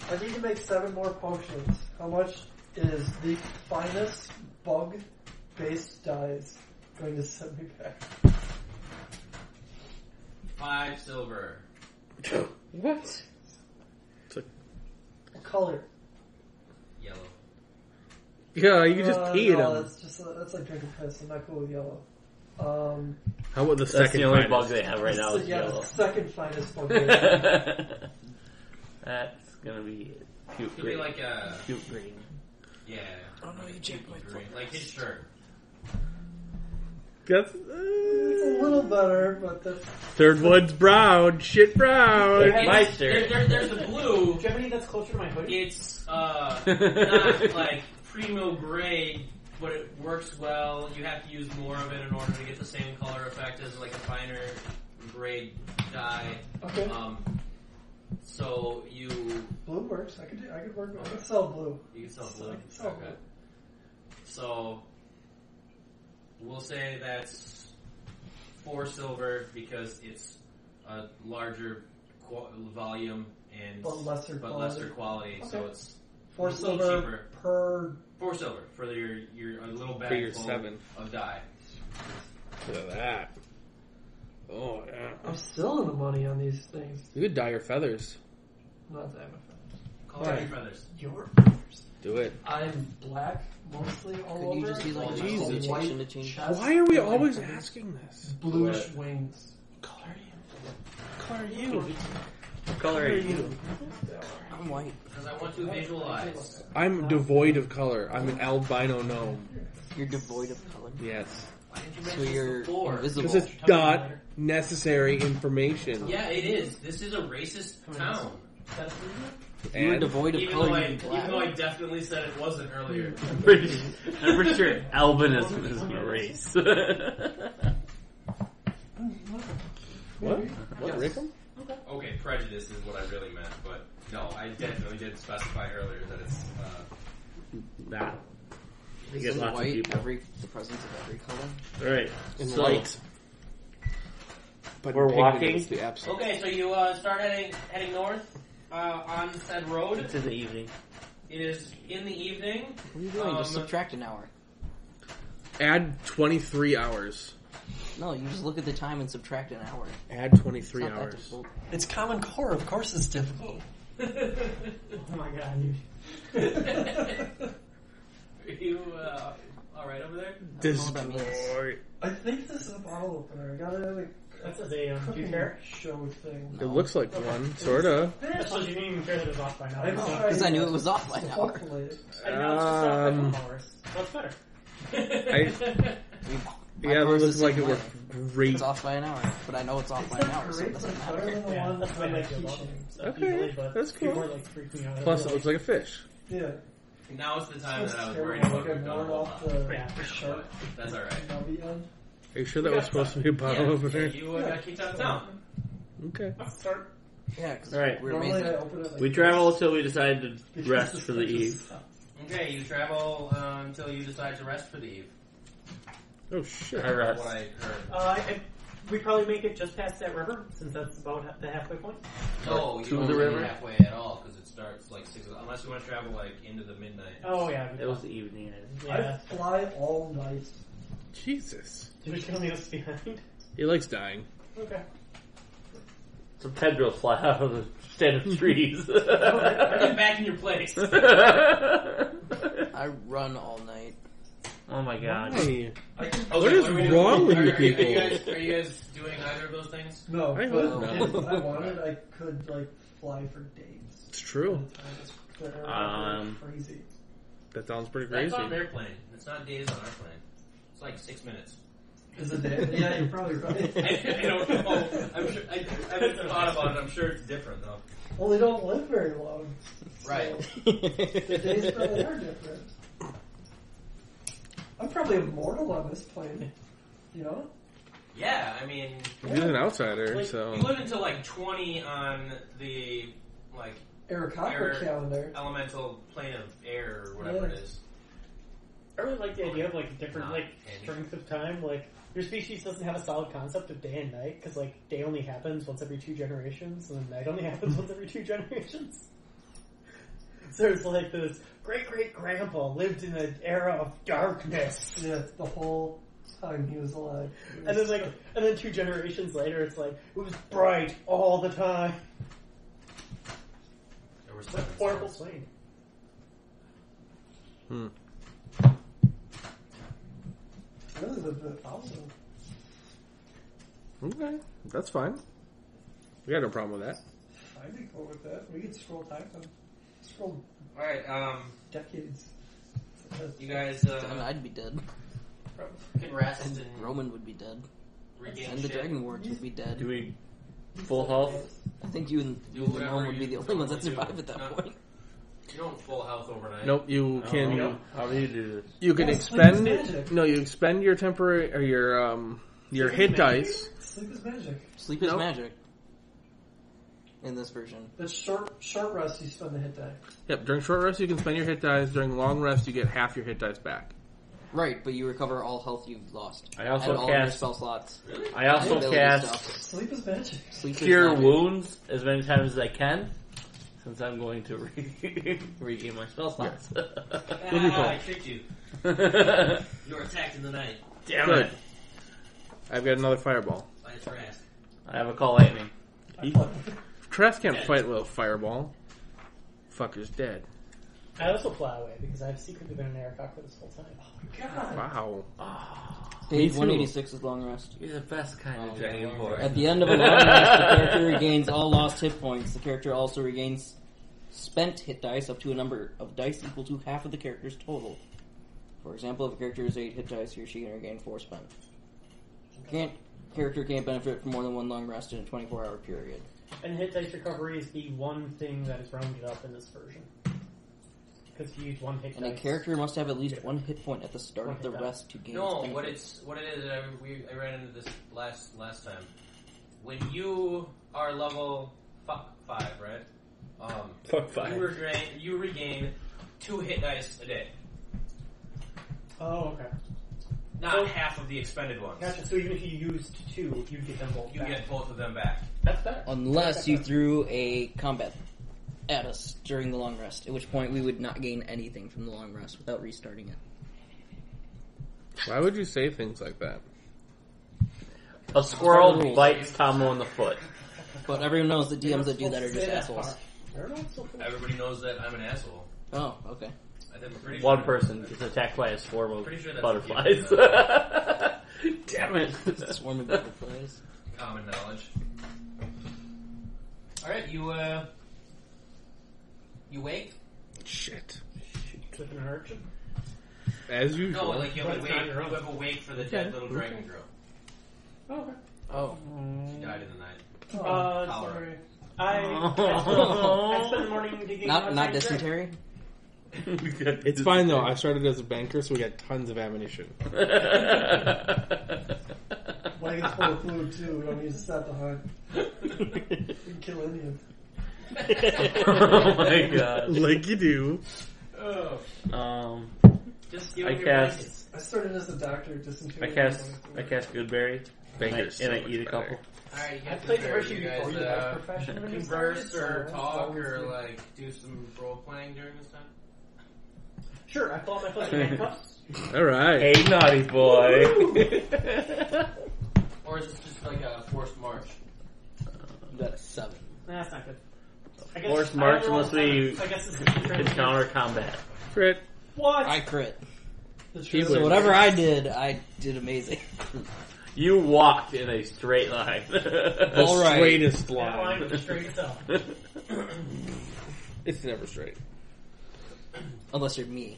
I need to make seven more potions. How much is the finest bug based dyes going to set me back? Five silver. (laughs) What? What color? Yellow. Yeah, you can just Uh, pee in no, them. That's just that's like drinking piss. I'm not cool with yellow. Um, How about the That's second the only finest? bug they have right (laughs) now is yeah, yellow. the second finest bug. (laughs) based. That's gonna be cute Could be green. like a cute green. yeah. Oh no, you jacked my green, like his shirt. That's, it's uh, a little better, but that's third one's brown. Shit brown. Yeah. My It's- there, shirt. there, there's the blue. Do you have any that's closer to my hoodie? It's uh, (laughs) not like primo grade, but it works well. You have to use more of it in order to get the same color effect as like a finer grade dye. okay. Um, So you Blue works. I could do. I could work. I could sell blue. you can sell I blue. can sell Okay. blue. So we'll say that's four silver because it's a larger qu- volume and But lesser but quality. lesser quality. So it's Four silver cheaper. per. Four silver for your your a little bag your full seven. of dye. Look at that. Oh yeah. I'm still in the money on these things. You could dye your feathers. Not that much. Color Right. your feathers. Your. feathers. Do it. I'm black mostly all Could over. you just use like a Jesus. white to change? chest Why are we and, like, always asking this? bluish What? wings? Color you. Color you. Color are you? I'm white. Because I want to visualize. I'm devoid of color. I'm an albino gnome. You're devoid of color. Yes. Why didn't you So mention you're before? invisible. Because it's not necessary information. Yeah, it is. This is a racist town. You were And devoid of Even color. though, I, you'd black. even though I definitely said it wasn't earlier. (laughs) I'm pretty, I'm pretty sure albinism isn't a race. (laughs) what? What, Rickham? Okay, prejudice is what I really meant, but no, I definitely did specify earlier that it's. Uh, nah. You get Isn't lots of white people. every the presence of every color? Alright. In So, light. But We're walking? is the absolute. okay, so you uh, start heading heading north uh, on said road. it's in the evening. It is in the evening. What are you doing? just Um, subtract an hour. Add 23 hours. No, you just look at the time and subtract an hour. Add It's 23 not that hours. difficult. It's Common Core. Of course, it's difficult. (laughs) Oh my god, you. (laughs) Are you uh, all right over there? I don't know what that means. Destroy. I think this is a bottle opener. I gotta have a That says a um, do you care? show thing. It looks like one, sorta. That's you didn't even care that it was off by now. I'm Because I knew it was off by So an hour. hopefully, I know it's just off by Um, four hours. That's better. (laughs) Yeah, it hours looks is like it the was same great. It's off by an hour, but I know it's off it's by an hour, so it great, but doesn't matter. better than the Yeah, one that's on my my keychain. Okay, usually, that's cool. People are like freaking out. Plus, it They're looks like a fish. Yeah. now is the time It's that I was terrible. worried about Like, I McDonald's. off the, Yeah. the sharp That's all right. nubby end. Are you sure that was supposed to be a bottle Yeah, opener? you uh, got kicked out of town. Okay. start. Yeah, because Alright. we're Normally, I open it like We this, travel until we decide to (laughs) rest for the eve. Okay, you travel uh, until you decide to rest for the eve. Oh shit. I rest. What I heard. Uh, I, we probably make it just past that river, since that's about ha- the halfway point. No, you To don't the make it river? halfway at all because it starts like six. Unless you want to travel like into the midnight. Oh yeah, we It was the evening. Yeah. I fly all night. Jesus. Did we kill us behind? He likes dying. Okay. Some tendrils fly out of the stand of trees. (laughs) Get back in your place. I run all night. oh my god. Hey. I can, Okay, What is are wrong with you are, Are you, guys, are you guys doing either of those things? no, I but hope not. if I wanted, I could like fly for days. It's true. They're Um, crazy. That sounds pretty That's crazy. on their plane. It's not days on our plane. It's like six minutes. Is it day? yeah, you're probably right. (laughs) I, I don't know. I'm sure. I, I haven't thought about it. I'm sure it's different though. well, they don't live very long. Right. So the days probably are different. I'm probably immortal on this plane. You know? Yeah, I mean, He's an outsider, like, so. you live until like 20 on the like Aarakocra Air- calendar. elemental plane of air or whatever it Yeah. is. I really like the idea of like different Not like any. strength of time. Like your species doesn't have a solid concept of day and night because like day only happens once every two generations, and night only (laughs) happens once every two generations. (laughs) So it's like this great great grandpa lived in an era of darkness, Yeah, the whole time he was alive. It and then was- like and then two generations later, it's like it was bright all the time. There were What seven horrible suns. plane. Hmm. Really lived a thousand. Okay. That's fine. We got no problem with that. I'd be cool with that. We could scroll time them. Scroll All right, um, decades. you guys Then uh, I'd be dead. can rest And and Roman would be dead. regain And the shit. Dragon Wards would be dead. Do we full health? I think you and, Do and whatever Roman would be you the only ones that normally do. survive at that No. point. You don't full health overnight. Nope. You can. Oh, how do you do this? You can Yeah, sleep is expend. magic. No, you expend your temporary or your um your Sleep hit dice. Sleep is magic. Sleep is Nope. magic. in this version. It's short short rest. You spend the hit die. Yep. During short rest, you can spend your hit dice. During long rest, you get half your hit dice back. Right, but you recover all health you've lost. I also and all your cast- spell slots. I also Ability cast stuff. Sleep is magic. Sleep is Cure magic. Wounds as many times as I can, since I'm going to re- (laughs) regain my spell slots. (laughs) Ah, I tricked you. (laughs) You were attacked in the night Damn Good. it! I've got another fireball. by a Tarrasque. I have a call lightning. Tarrasque can't fight with a fireball. Fucker's dead. I also plow away because I've secretly been an Aarakocra this whole time. Oh god. Wow. Page 186 is long rest. You're the best kind Oh, of yeah, dragon boy. At the end of a long rest, the (laughs) character regains all lost hit points. The character also regains spent hit dice up to a number of dice equal to half of the character's total. For example, if a character has 8 hit dice, he or she can regain 4 spent. Can't, character can't benefit from more than one long rest in a 24 hour period. And hit dice recovery is the one thing that is rounded up in this version. Because you use one hit And a dice. character must have at least one hit point at the start One of the hit die. rest to gain No, its what benefit. it's what it is. I, we, I ran into this last last time. When you are level fi- five, right? Um, Fuck five. You regain you regain two hit dice a day, Oh, okay. not So- half of the expended ones. Gotcha. So even if you used two, you get them both You back. get both of them back. That's better. Unless you threw a combat at us during the long rest, at which point we would not gain anything from the long rest without restarting it. Why would you say things like that? A squirrel bites Tomo in the foot. But everyone knows the DMs that do that are just assholes. part. They're not so cool. Everybody knows that I'm an asshole. Oh, okay. I think I'm pretty One sure. person gets attacked by a swarm of Pretty sure that's butterflies. (laughs) Damn it! Swarm of butterflies. Common knowledge. All right, you uh, you wake. Shit. With an urchin. As usual. No, usual. like you have a But it's wake. not You own. have a wake for the dead little dragon girl. Oh, okay. Oh. She died in the night. Uh, Cholera. sorry. I, I, spent, I spent the morning digging Not outside not the dysentery? (laughs) It's fine though. I started as a banker, so we got tons of ammunition. Wagon's full of food too. We don't need to stop to hunt. (laughs) We can kill Indians. (laughs) oh my god. like you do. Oh, Um, just give I him your cast- blankets. I started as a doctor, dysentery. I cast I cast Goodberry. Banker's and I, so and I eat a much couple. Alright, you I guys, played the are version you before guys you uh, guys professionally converse started, or so talk it's or always- like do some role playing during this time? Sure, I pull out my fucking handcuffs. All right. Hey, naughty boy. Or is this just like a forced march? You got a seven. Nah, that's not good. I Forced I march rolled unless we so I guess this is Encounter combat. Crit. What? I crit. The He trailer- So whatever I did, I did amazing. (laughs) You walked in a straight line. (laughs) The All right. straightest that line line. was straight as hell. (laughs) It's never straight. Unless you're me.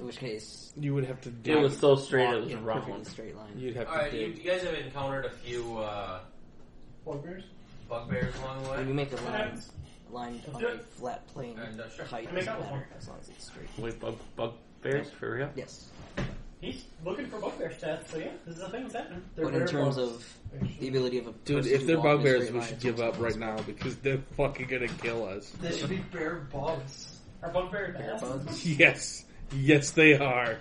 In which case, You would have to. It dig. was so straight walk it was a in a perfectly one. straight line. You'd have to Alright, you, dig. you guys have encountered a few uh, Bugbears? Bugbears along the When way. we make a line, a line on a flat plane, And, uh, sure. height make doesn't out matter one. as long as it's straight. Wait, bug, bug bears for real? Yes. He's looking for bugbear stats, so yeah, this is a thing that's happening. They're But in bear terms bugs, of the ability of a Dude, person if to they're walk in a bugbears, straight we line, should it's give almost up right now because they're fucking gonna kill us. They should be bear bugs. Are bugbear Bear badass? bugs. Yes, yes, they are.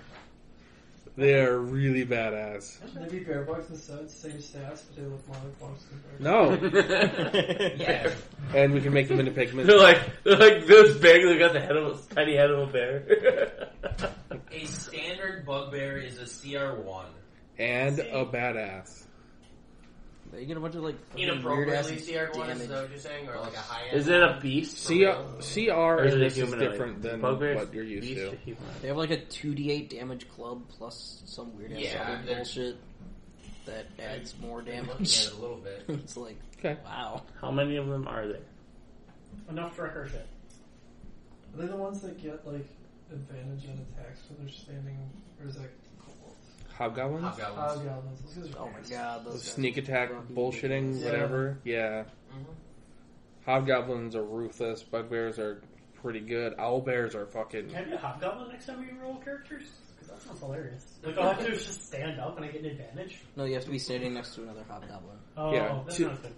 They are really badass. Should they be bear bugs instead? Same stats, but they look more like bugs compared No, (laughs) Yeah. and we can make them into pigments. They're like they're like this big. They got the head of a tiny head of a bear. A standard bugbear is a CR1. And a badass. But you get a bunch of like fucking weird Inappropriately ass CR1 is that what you're saying? Or like a high end? is it a beast? CR, CR is in it a this is humanoid? different than Bugbears, what you're used beast to. or humanoid? They have like a two d eight damage club plus some weird ass Yeah, other they're- bullshit that adds more Looking at damage. it a little bit. (laughs) it's like Okay. wow. How many of them are there? Enough to wreck our shit. Are they the ones that get like advantage on attacks when they're standing, or is that kobolds? Hobgoblins? Hobgoblins. Hobgoblins. Those guys are Oh my bears. god, those guys Sneak are attack, fucking bullshitting, Yeah. whatever. Yeah. Mhm. Hobgoblins are ruthless. Bugbears are pretty good. Owlbears are fucking. Can I be a hobgoblin next time we roll characters? Because that sounds hilarious. Like (laughs) all I have to do is just stand up and I get an advantage. No, you have to be standing next to another hobgoblin. Oh, Yeah, that's two- not good.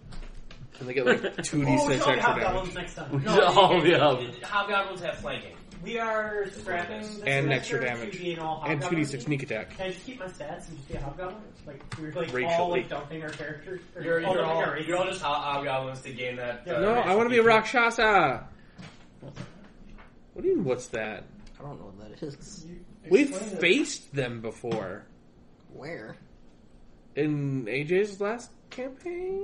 And they get like two d Oh, six tell me extra hobgoblins damage. next time. No, (laughs) Oh, you- yeah. you- hobgoblins have flanking. We are scrapping this And semester extra damage. to be an all And two d six sneak attack. Can I just keep my stats and just be a hobgoblin? Like we're like all Racially. like dumping our characters. Or You're, all you're, dumping all, our races. you're all just ho- hobgoblins to gain that. uh, No, I want to be a. Rakshasa. What do you mean? What's that? I don't know what that is. We've explain it. faced them before Where? in AJ's last campaign.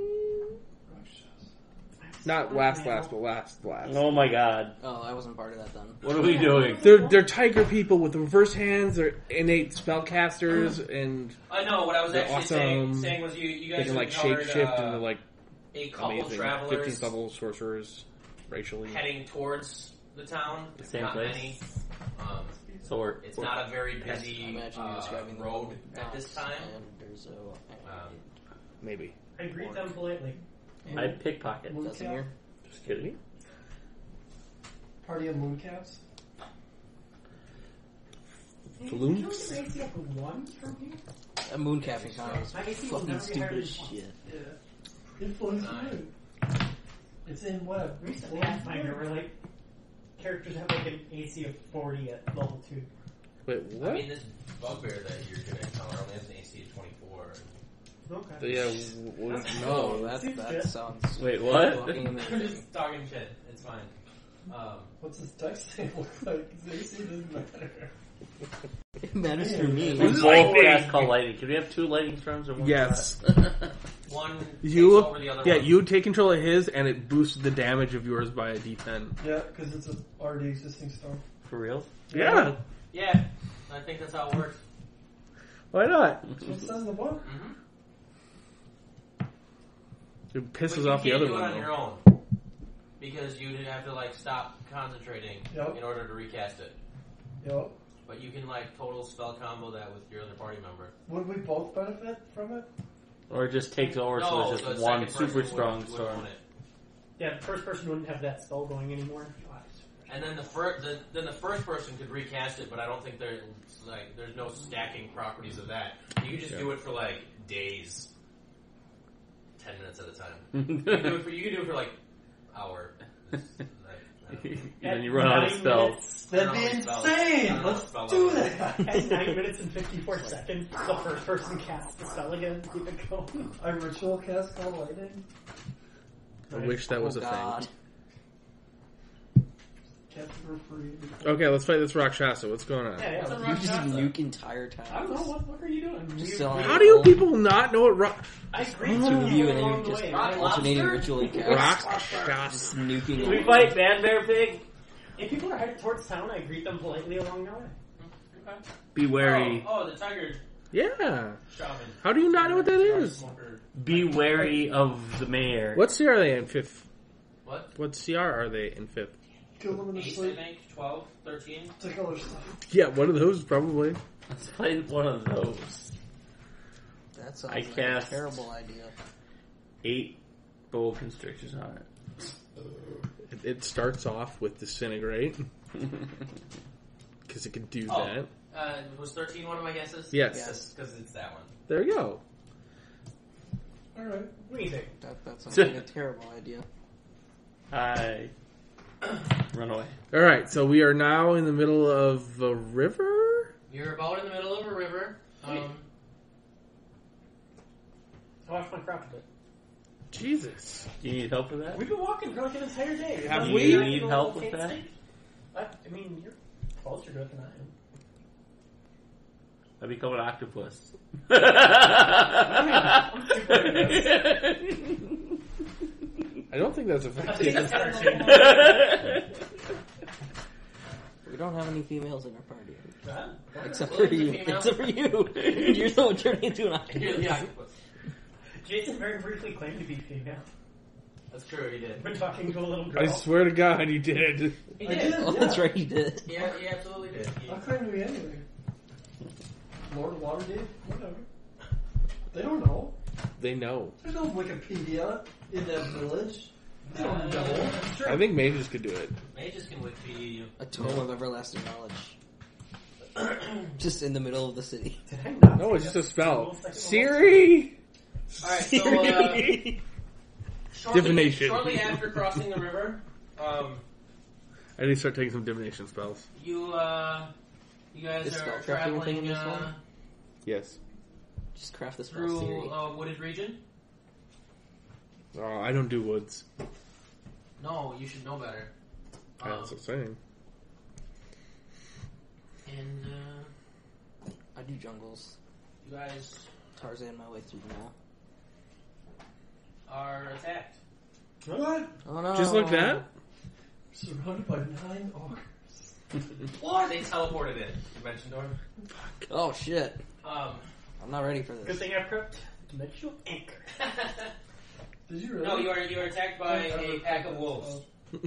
Not last, last, but last, last. Oh my god. Oh, I wasn't part of that then. What are we doing? They're they're tiger people with reverse hands. They're innate spellcasters, and I know what I was They're actually awesome. saying, saying was you, you they guys can like shape encountered, shift uh, into like a couple amazing travelers fifteenth level sorcerers, racially. heading towards the town. The same not place? many. Um, So we're, it's we're- not a very I busy imagine you're uh, describing the road at dots this time. And there's a. Um, Maybe. I greet them politely. I pickpocket. Doesn't here? Just kidding. Party of mooncaps. Balloons? Can you just AC up one from here? A moon capping contest. My AC will Fucking never be stupid as one. shit. Yeah. Influence Nine. moon. It's in web. We used to Pathfinder where like characters have like an AC of forty at level two. Wait, what? I mean, this bugbear that you're going to encounter only has an AC of 24. Okay. yeah. w- w- That's- (laughs) No, no. that Seems that good. sounds. Wait, what? fucking I'm (laughs) just talking shit. It's fine. Um, What's this dice thing look like? His AC doesn't matter. It matters for me. We both Lightning! call lightning. Can we have two lightning storms or one? Yes. (laughs) one You, takes over the other yeah, one. you take control of his, and it boosts the damage of yours by a d10. Yeah, because it's a already existing storm. For real? Yeah, Yeah, I think that's how it works. why not? That's what it says in the book. Mm-hmm. It But pisses you off the can't other do it one. on though. your own because you'd have to like stop concentrating Yep. in order to recast it. Yep. But you can like total spell combo that with your other party member. Would we both benefit from it? Or it just takes over so no, it's the just one second person super would- strong would storm. own it. Yeah, the first person wouldn't have that spell going anymore. And then the first, the, then the first person could recast it, but I don't think there's like there's no stacking properties of that. You can just Yeah. do it for like days, ten minutes at a time. (laughs) You can do it for, you can do it for like hour. It's like, I don't then you run out of Nine spells. minutes- That'd I be don't know spells. I insane! don't know Let's spell do that! (laughs) At nine minutes and fifty-four seconds, the first person casts the spell again. Keep it going. I ritual cast called lightning. I wish that was oh a god. thing. Cast it for free. Okay, let's fight this Rakshasa. What's going on? Yeah, it's a You just nuke entire towns. I don't know towns. what. What are you doing? Just You- selling- How do you people not know what Ra- I agree Two with of you you and then along you the just way. rock I- Alternating Lobster? ritually cast. Rakshasa? Just nuking we everything. fight Man Bear Pig? If people are headed towards town, I greet them politely along the way. Be wary. Oh, oh, the tiger Yeah. shaman. How do you not know what that is? Be wary of the mayor. What CR are they in fifth? What? What CR are they in fifth? Kill them in the Ace, I sleep. think. 12, 13. Take other stuff. Yeah, one of those probably. Let's fight one of those. That sounds I like cast- a terrible idea. Eight boa constrictors on it. It, it starts off with disintegrate (laughs) because it can do Oh. that. Uh, was 13 one of my guesses? Yes. Yes. Because it's that one. There you go. Alright. What do you think? That, that sounds (laughs) like a terrible idea. I run away. All right, so we are now in the middle of a river. You're about in the middle of a river. Um, I watched my crop a bit. Jesus. Do you need help with that? We've been walking for like an entire day. Have Doesn't we? mean You I need help with that? I, I mean, you're closer to it than I am. (laughs) I become an octopus. I don't think that's I think effective. We don't have any females in our party. Huh? Except for you. Except for you. (laughs) You're the one turning into an you're octopus. octopus. Jason very briefly claimed to be female. That's true, he did. We're talking to a little girl. I swear to God, you did. He did. did. Oh, that's right, he did. Yeah, he absolutely did. He, I'll claim to be anything. Lord of Waterdeep? Whatever. They don't know. They know. There's no Wikipedia in that village. They Uh, don't know. Sure. I think mages could do it. Mages can Wikipedia you. A tome of everlasting knowledge. (clears throat) Just in the middle of the city. Did I not No, it's just a spell. Siri. Alright, so, uh, Siri. Shortly, Divination. Shortly after crossing the river, um, I need to start taking some divination spells. you uh, you guys Is are spellcrafting a thing traveling in this uh, one? Yes. Just craft this spell theory. through a wooded region. Oh, I don't do woods. No, you should know better. Um, That's what I'm saying. and uh, I do jungles. you guys Tarzan my way through them all. are attacked. What? Oh no! Just like that? Surrounded by nine ogres. (laughs) Or they teleported in. You Dimension door. Oh shit! Um, I'm not ready for this. Good thing I prepped dimensional anchor. (laughs) Did you really? no, you are you are attacked by a pack of wolves. (laughs)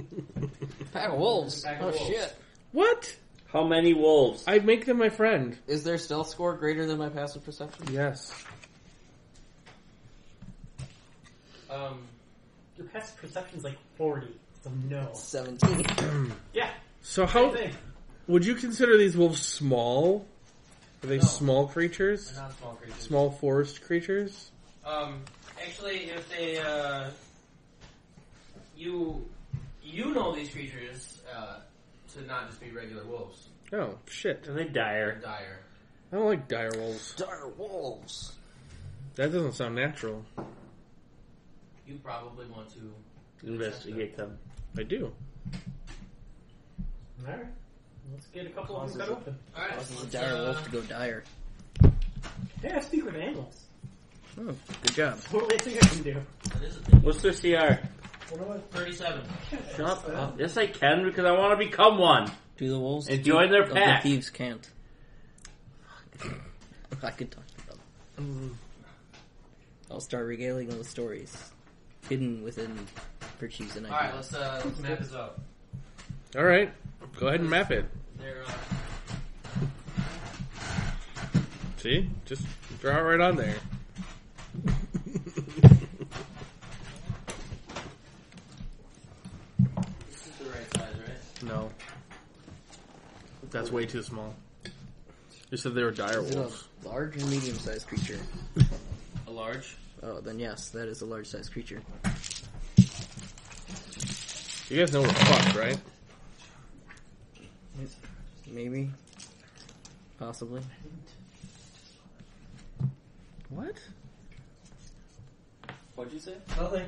Pack of wolves. Pack of oh wolves. shit! What? How many wolves? I make them my friend. Is their stealth score greater than my passive perception? Yes. Um, Your passive perception's like 40, so no. Seventeen. (clears throat) Yeah, So same how thing. would you consider these wolves small? Are they No. small creatures? they're not small creatures. Small forest creatures? Um, actually, if they, uh, you, you know these creatures, uh, to not just be regular wolves. Oh, shit. Are they They're dire? dire. I don't like dire wolves. Dire wolves. That doesn't sound natural. You probably want to. Investigate them. I do. Alright. Let's get a couple of them cut it. open. Alright, Causes a let's, dire uh, wolf to go dire. Hey, I speak with animals. Oh, good job. (laughs) What do you think I can do? that is a thing. What's their CR? What do I? 37. Shut up. Yes, I can because I want to become one. Do the wolves And join their of pack. The thieves can't. (laughs) I can talk to them. I'll start regaling them with stories hidden within virtues and Alright, ideals. let's, uh, let's map this out. Alright. Go ahead and map it. They're, uh, See? Just draw it right on there. This is the right size, right? no. That's way too small. You said they were dire Is it wolves. a large or medium sized creature? A large? Oh, then yes, that is a large sized creature. You guys know we're fucked, right? Maybe. Possibly. What? What'd you say? Nothing.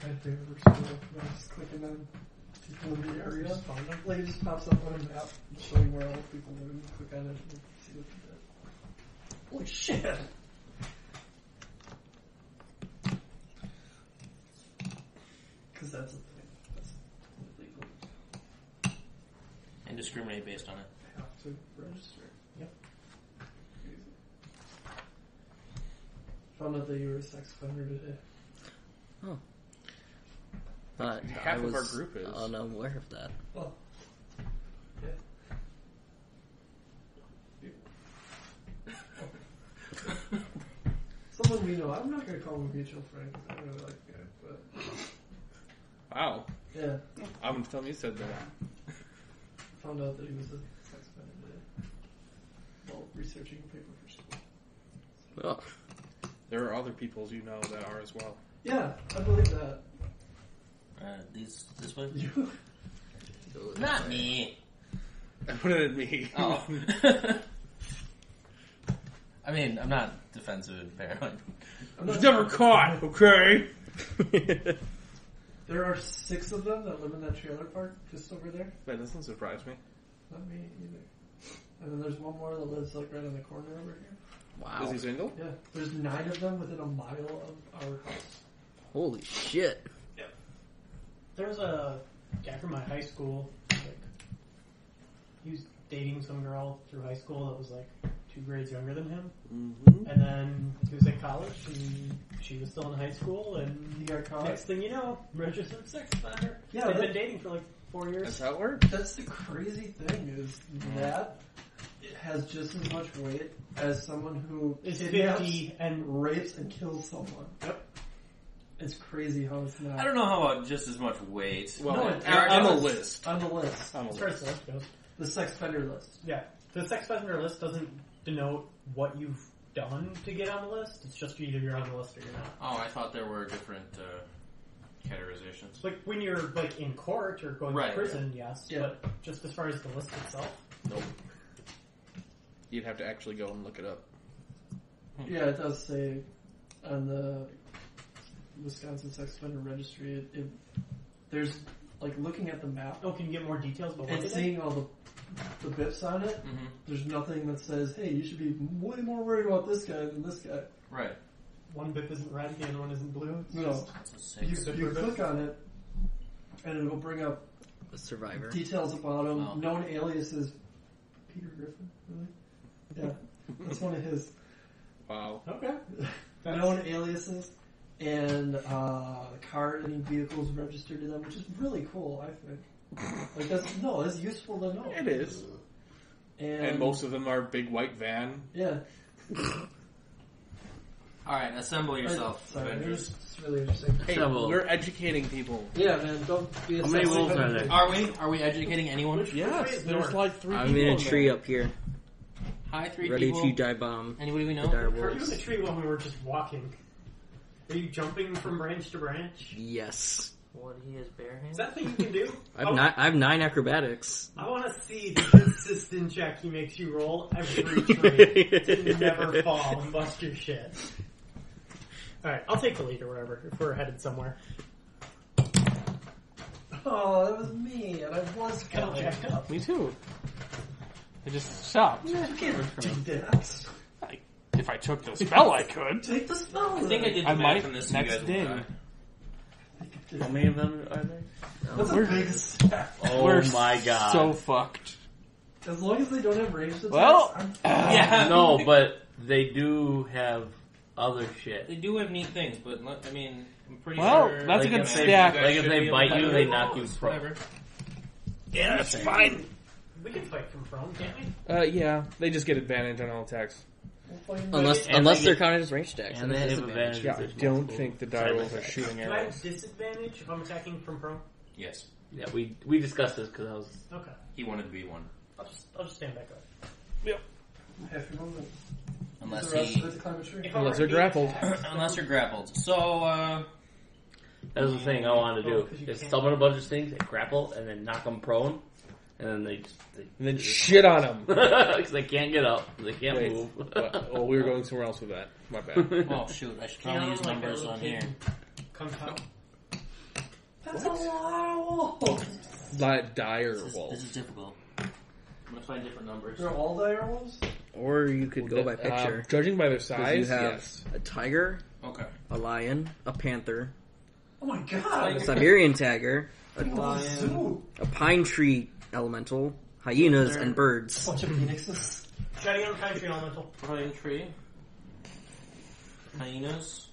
Trying to think of where I'm just clicking on people in the area. Like it just pops up on a map showing where all the people live. and Click on it and see what you did. Holy shit! Because that's a thing. That's illegal. And discriminate based on it. Have to register. Yep. Crazy. Found out that you were a sex offender today. Oh. Uh, Half I of our group is. unaware of that. Well, yeah. (laughs) someone we know. I'm not gonna call him a mutual friend because I really like the guy, but Wow. yeah, I'm gonna tell him you said that. found out that he was a sex offender today while researching a paper for school. Oh, There are other peoples you know that are as well. Yeah, I believe that. Uh, these, this way? You, (laughs) Not me. I put it at me. Oh. (laughs) (laughs) I mean, I'm not defensive and paranoid. I'm was never caught, okay? There are six of them that live in that trailer park just over there. that doesn't surprise me. Not me either. And then there's one more that lives like right on the corner over here. Wow. Is he single? Yeah, there's nine of them within a mile of our house. Holy shit. There was a guy from my high school. Like, he was dating some girl through high school that was like two grades younger than him, Mm-hmm. and then he was at college and she was still in high school, and He got caught. next thing you know, registered sex offender. Yeah, they've that- been dating for like four That's years. how it works. That's the crazy thing is that it has just as much weight as someone who Is kidnaps, fifty and rapes, and kills someone. Yep. It's crazy how it's not I don't know how about just as much weight. Well, No, on, it- on the it- list. on the list, On the as far as list. the list goes. the sex offender list. Yeah, the sex offender list doesn't denote what you've done to get on the list. It's just either you're on the list or you're not. Oh, I thought there were different uh, categorizations. It's like when you're like in court or going Right, to prison, yes. Yeah. But just as far as the list itself, Nope. You'd have to actually go and look it up. Yeah, it does say on the Wisconsin Sex Offender Registry. It, it there's like looking at the map oh, can you get more details about what and they did? seeing all the the bips on it. Mm-hmm. There's nothing that says, "Hey, you should be way more worried about this guy than this guy." Right. One bip isn't red, the other one isn't blue. It's No. just- You, you click on it, and it'll bring up A survivor. details about him, Oh. known aliases. Peter Griffin, really? Yeah, that's one of his Wow. Okay. That's- known aliases, and uh, car any vehicles registered to them, which is really cool. I think. Like that's no, that's useful to know. It is. and, And most of them are big white van. yeah. All right, assemble yourself, Sorry, Avengers. it's it's really interesting. Hey, Shovel. we're educating people. Yeah, man, don't be. a How many sexy wolves are there? Are we? Are we educating anyone? Yes, which there's like three I'm people in a tree there. up here, Hi, three ready people. to die bomb um, Anybody we the know? dire Are you in wolves. the tree when we were just walking? Are you jumping from branch to branch? Yes, What he has bare hands? Is that thing you can do? I oh. have I, nine. I have nine acrobatics. I want to see the consistent check he makes you roll every (laughs) tree to never fall and bust your shit. Alright, I'll take the lead or whatever if we're headed somewhere. Oh, that was me, and I was Kind of going. jacked up. Me too. I just stopped. You can't do that. I, if I took the spell, I could. Take the spell. I think I did the I math might on this. next you guys day. die. How many of them are there? That's a We're- big step. Oh We're my god. So fucked. As long as they don't have ranged attacks, Well, I'm (clears throat) Yeah. (laughs) no, but they do have other shit. They do have neat things, but let- I mean, I'm pretty Well, sure. that's a good if they- stack. you guys Like if should they be able bite you, they knock you pro. Whatever. Yeah, that's fine. We can fight from prone, can't we? Uh, yeah, they just get advantage on all attacks. Unless And unless they they're get- counted as ranged attacks. and then they have disadvantage. advantage. Yeah, I There's don't multiple think the side dire wolves are attacks. shooting Do I arrows. have disadvantage if I'm attacking from prone? Yes, Yeah, we we discussed this because I was. Okay. he wanted to be one, I'll just, I'll just stand back up. half your movement. unless the rest he, of it to climb a tree. If I Unless were they're to grappled. attacked, unless you're grappled. So, uh, That was the thing I wanted to Oh, do. 'cause you Is can't- summon a bunch of things, they grapple, and then knock them prone, and then they just they, And then shit on them. because (laughs) they can't get up, they can't Wait. move. well, (laughs) well, we were going somewhere else with that. My bad. (laughs) oh shoot, I should you know, probably use like numbers little on kid here. Comes out. That's a lot of wolves. Not dire This is, this wolves. is difficult. I'm gonna find different numbers. They're all dire wolves? Or you could go by Uh, picture. judging by their 'Cause size, you have yes. a tiger, Okay. a lion, a panther, Oh my god! a Siberian tiger, a, Big zoo. a pine tree elemental, hyenas, and birds. Bunch of phoenixes. Shutting on Pine Elemental. Pine tree. Hyenas.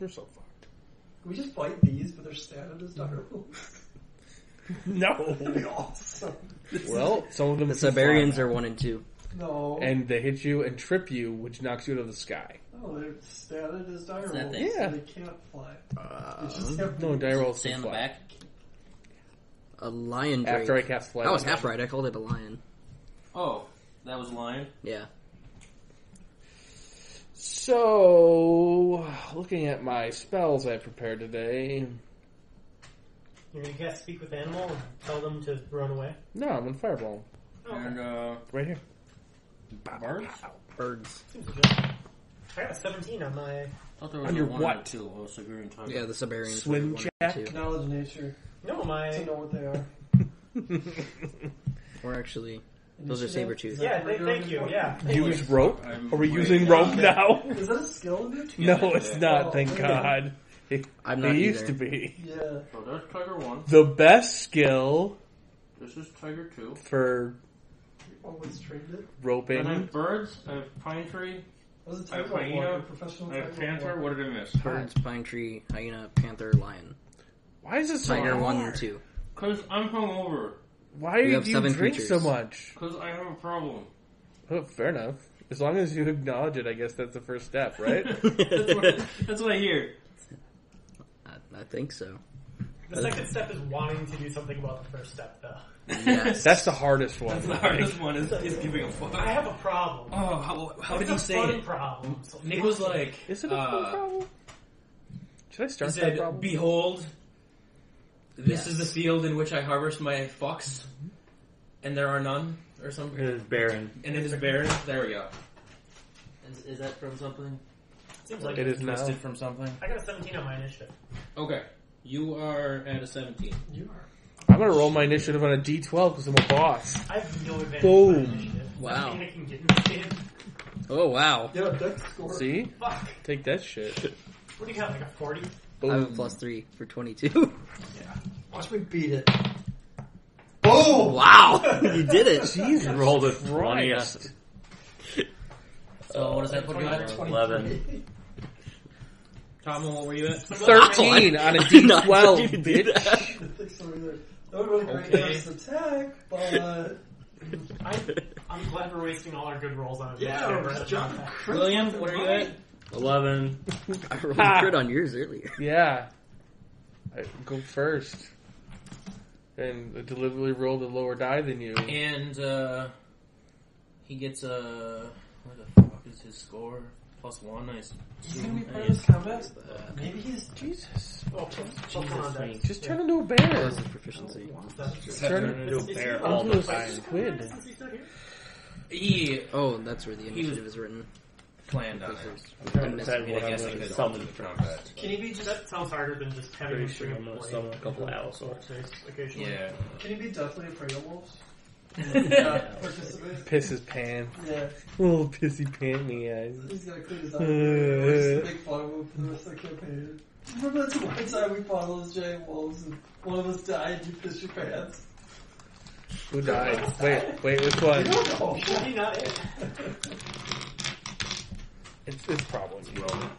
We're so fucked. Can we just fight these, but they're standard as dire wolves? No. (laughs) That'd be awesome. Well, some of them The can Siberians fly. are one and two. No. and they hit you and trip you, which knocks you out of the sky. no, they're standard as dire Is that wolves. thing? Yeah. They can't fly. Uh, They just have No, dire wolves Stay can on the fly. back. A lion drake. After I cast fly. that was half right. I called it a lion. Oh, that was lion. Yeah. So, looking at my spells I prepared today. You're gonna guess speak with animal and tell them to run away. No, I'm on fireball. Oh, okay. And uh, Right here. birds. Birds. Seems legit. I got a 17 on my. I thought there was On a your one what? and a two. Oh, Siberian. Yeah, the Siberians. Swim were check? and two. knowledge nature No, my to my. know what they are. (laughs) Or actually, Those are saber-tooth. Yeah, what th- we're thank doing you. Yeah. Use rope? I'm Are we right using now. rope (laughs) now? Is that a skill, dude? No, it's not, Oh, thank okay. God. It, I'm it used either. to be. Yeah. So there's tiger one. The best skill This is tiger two. for You always trained it. Then I roping. have birds. I have pine tree. Was it I have tiger hyena. one? Professional I have tiger panther. What did I miss? Birds, pine tree, hyena, panther, lion. Why is it so Tiger one and hard? two. Cause I'm hungover. Why We do have you seven drink creatures. so much? Cause I have a problem. Oh, fair enough. As long as you acknowledge it, I guess that's the first step, (laughs) right? that's, what, that's what I hear. I, I think so. The second step is wanting to do something about the first step, though. Yes. That's the hardest one. That's the hardest one is, is giving a fuck. I have a problem. Oh, how, how did It's he say it? problem. so Nick was like, Is it a fun uh, problem? Should I he start that said, problem? "Behold, this Yes. is the field in which I harvest my fox, mm-hmm. and there are none, or It something, is barren. and it is barren." There we go. Is, is that from something? Seems like It is now. Twisted from something. I got a 17 on my initiative. Okay, you are at a seventeen. You are. I'm gonna roll my initiative on a D12 because I'm a boss. I have no advantage Boom. on my initiative. Wow. Nothing I can get in. Oh wow! Yeah, dex score. See? Fuck. Take that shit. What do you got, like a 40? I have a Boom. plus three for twenty-two. (laughs) yeah. Watch me beat it. Boom! Wow! (laughs) you did it. Jesus Rolled a Christ. So what does that put you at? 23. Eleven. Tom, what were you at? 13 on a (laughs) I did not tell D12, you to do bitch. that. Thanks over there. That would have been great Okay. against attack, but I, I'm glad we're wasting all our good rolls on it. yeah, Yeah, it was John William, what are you at? Eleven. (laughs) I rolled a crit on yours earlier. Yeah. I go first. And I deliberately rolled a lower die than you. And uh, he gets a where the fuck is his score? Plus one. I He's assume. gonna be part of this combat. Maybe he's Jesus. Oh, plus, plus one on. Just turn into a bear. Plus his proficiency. Turn into a bear all into the a time. squid. Since he's not here? He Oh, that's where the was- initiative is written. Planned on it. I'm missed Said I mean, what I guess I going to could summon from. combat. Can you be just That sounds harder than just having Pretty a sure string I'm of gonna summon a couple of Allosaurs. Occasionally. Yeah. can you be deathly afraid of wolves? yeah, (laughs) participate. Piss his pants. Yeah, Little pissy pant me eyes. he's gonna clean his eye. We're just make fun of him for the rest of the campaign. Remember that one time we fought those giant wolves and one of us died? You pissed your pants. Who died? Wait, wait, which I one? don't know. Maybe not it. (laughs) It's, it's probably Roman.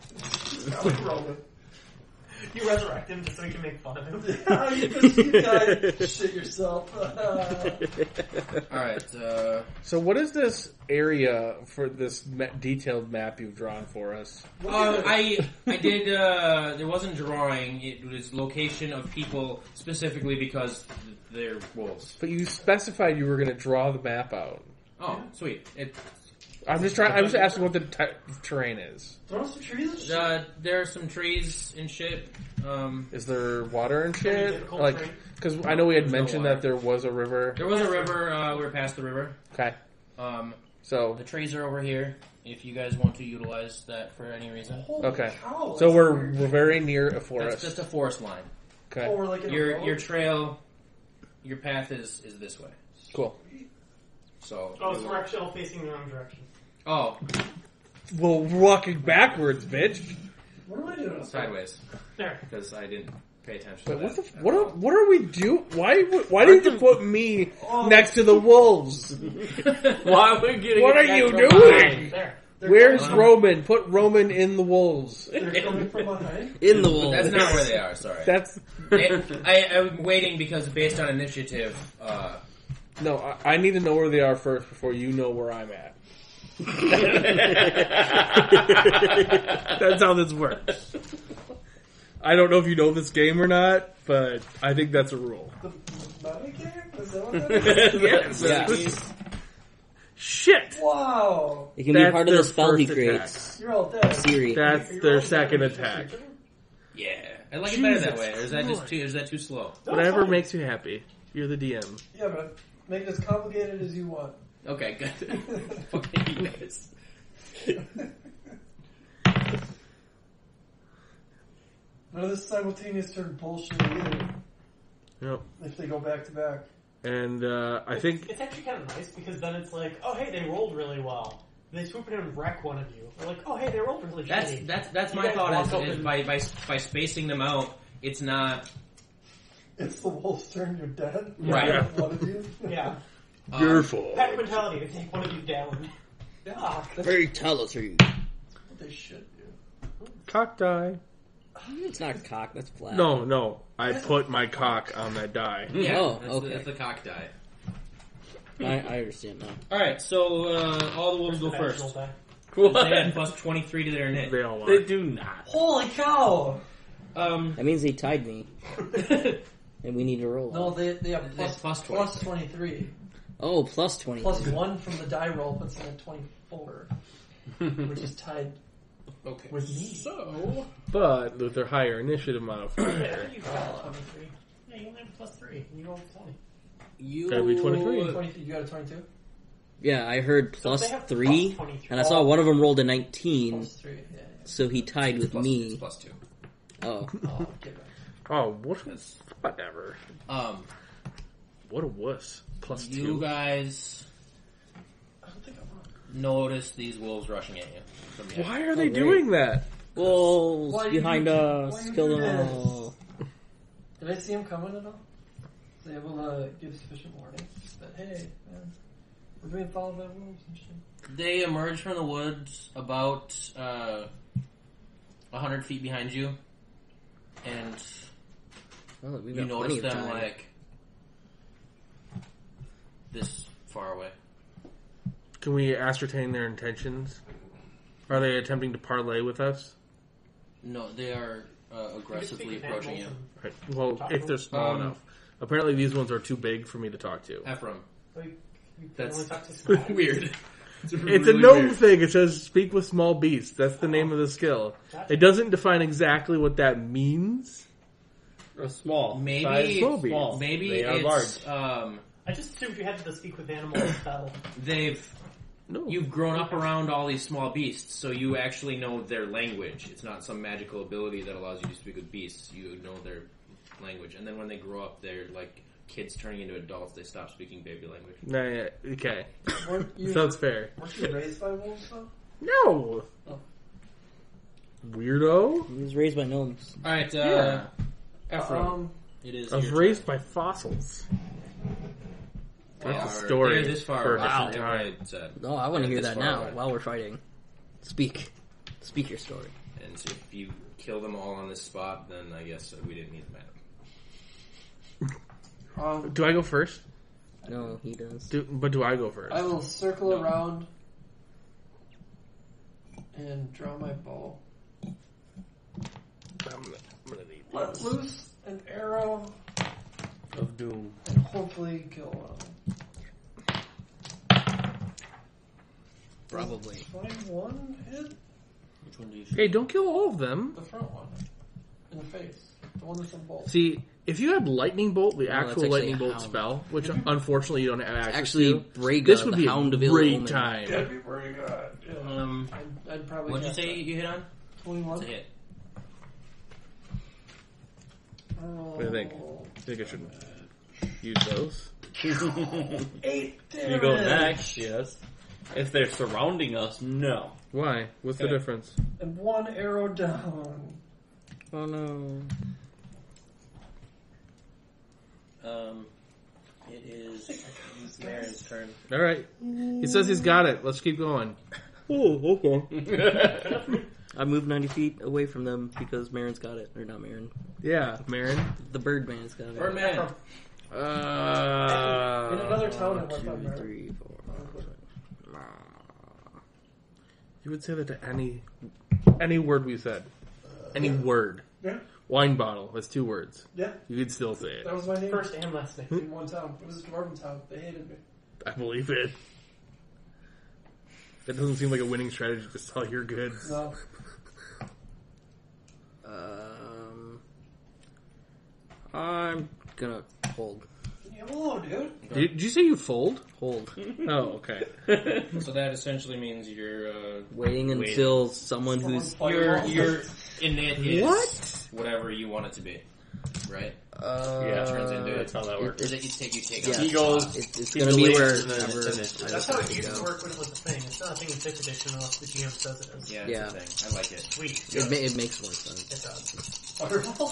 Probably Roman. You resurrect him just so we can make fun of him. (laughs) Oh, you pissed you died. Shit yourself. (laughs) Alright, uh, So what is this area for this ma- detailed map you've drawn for us? uh, I I did. Uh, there wasn't drawing. It was location of people specifically because they're wolves. But you specified you were going to draw the map out. Oh, sweet. It, I'm just trying. I'm just asking what the ty- terrain is. Throw some trees uh, there are some trees and shit. Um, Is there water and Very shit? Like, because I know we had There's no mentioned water. that there was a river. there was a river. Uh, we were past the river. Okay, Um, so the trees are over here. If you guys want to utilize that for any reason, Holy okay, cow, so that's we're weird. we're very near a that's forest. just a forest line. Oh, Okay, we're like in a Your road? your trail, your path is is this way. cool. So Oh, so we're actually all facing the wrong direction. Oh Well, we're walking backwards, bitch. What am I doing? sideways There. because I didn't pay attention. Wait, to what the? that f- at What are, all. what are we do? Why? Why did you put me next to the wolves? (laughs) Why are we getting? What are attacked you from doing? behind? There. They're Where's coming- Roman? Put Roman in the wolves. They're coming from behind. In the wall. That's not where they are. Sorry. That's I, I, I'm waiting because based on initiative, uh, no. I, I need to know where they are first before you know where I'm at. (laughs) That's how this works. I don't know if you know this game or not, but I think that's a rule. The money game? Is that what that (laughs) is? yes. Yeah. Shit. wow. It can be part of their the spell he first creates. You're all dead. Siri. That's You're their second dead. attack. yeah, I like it better that way. Or is that just Christ. too? Is that too slow? Whatever makes you happy. You're the DM. Yeah, but make it as complicated as you want. Okay, good. (laughs) Fucking you guys. None of this simultaneous turn bullshit either. Yep. If they go back to back. And uh, I think It's actually kind of nice because then it's like, oh hey, they rolled really well. They swoop in and wreck one of you. Or like, oh hey, they rolled really That's shitty. that's that's You my guys thought. walk Is, is and- by by by spacing them out, it's not It's the wolf's turn, you're dead. Right. One of you. Yeah. (laughs) um, beautiful. Pack mentality. They take one of you down. Fuck. Fatality. They should do. Cock die. It's not cock, that's flat. No, no. I put my cock on that die. Yeah, Oh, that's, okay. the, that's the cock die. I, I understand now. All right, so uh, all the wolves go Dimensional first. die. They had plus twenty three to their knit. They all They do not. Holy cow! Um, That means they tied me, (laughs) and we need to roll. No, they they have They have plus plus 23. Oh, plus twenty. Plus 1 from the die roll puts them at 24, which is tied Okay. with me. So But with their higher initiative Yeah, modifier, you got 23. Yeah, you only have plus 3. You rolled 20. you Gotta be 23. 20, you got a 22? Yeah, I heard plus they have three, plus 23. and I saw one of them rolled a nineteen, Plus 3, yeah. yeah. so he tied with plus, me. it's plus two. Oh, Oh, get back. oh, what? was- Whatever. Um, What a wuss. Plus you two. guys I don't think I'm wrong. notice these wolves rushing at you. Why are they Oh, great. doing that? wolves Why behind do- us! why you Kill them all. Did I see him coming at all? Was I able to give sufficient warning that, hey, man, we're being followed by wolves and shit? They emerge from the woods about uh, hundred feet behind you, and Well, we've you got notice them time. like this far away. Can we ascertain their intentions? Are they attempting to parlay with us? No, they are uh, aggressively You can speak with approaching you. Right. Well, Talk if they're small Um, enough. Apparently, these ones are too big for me to talk to. Ephraim. and- You, you That's only talk to (laughs) small. weird. It's a gnome thing. It says speak with small beasts. That's the name of the skill. Gotcha. It doesn't define exactly what that means. or small. Maybe- Size Small bees. small. Maybe they are it's large. um, I just assumed you had the speak with animals spell. they've No. you've grown up around all these small beasts, so you actually know their language. It's not some magical ability that allows you to speak with beasts. You know their language, and then when they grow up, they're like kids turning into adults. They stop speaking baby language. Nah, yeah, okay. Weren't (laughs) you, Sounds fair. weren't you raised by wolves, though? No. Oh. Weirdo. He was raised by gnomes. All right, uh, Yeah. Ephraim. Um, it is. I was your raised by fossils. turn. That's a story They're this far. for a away. different They're time. No, I want to hear that now away. while we're fighting. Speak. Speak your story. And so if you kill them all on this spot, then I guess we didn't need the map. um, Do I go first? No, he does. Do, but do I go first? I will circle No. around and draw my bow. I'm gonna, I'm gonna need Let loose an arrow of doom. and hopefully kill one of them. Probably. Find one hit Which one do you shoot? Hey, don't kill all of them. the front one in the face. The one that's in bolt. See, if you had lightning bolt, the that's actual actually lightning a bolt hound. spell, which unfortunately you don't have access Actually, to, Braga, this would the be Hound a of Ill great Omen. time. That'd be pretty good. Yeah. Um, I'd, I'd probably. what'd you say that. you hit on? Twenty-one. It's a hit. What do you think? I think I should use those? (laughs) Eight damage. You go next, yes. If they're surrounding us, no. Why? What's the difference? And one arrow down. Oh no. Um, it is Marin's turn. All right. He says he's got it. Let's keep going. Oh, okay. I moved 90 feet away from them because Marin's got it. Or not Marin. Yeah, Marin. The Birdman's got it. Birdman. Uh, In another town, it One, went on two, there. three, four, five, six. you would say that to any any word we said. Any word. Yeah. Wine bottle. That's two words. Yeah, You could still say it. that was my name. First and last name. in one town. It was a dwarven town. They hated me. I believe it. That doesn't seem like a winning strategy to sell your goods. No. Um, I'm gonna hold. Hello, dude. Did, did you say you fold? Hold. (laughs) Oh, okay. (laughs) So that essentially means you're uh, Waiting until someone who's. your your innate is What? whatever you want it to be, right? Uh, Yeah, turns into that's how that Or works. that you take you take Yeah. on He the goes. spot. It, it's He gonna be delays where. and then wherever it's I. That's how it used to to work when it was a thing. It's not a thing in 5th edition unless the GM says it is. Yeah, it's Yeah. a thing. I like it. Sweet. It, ma- it makes more sense. It does. Wonderful.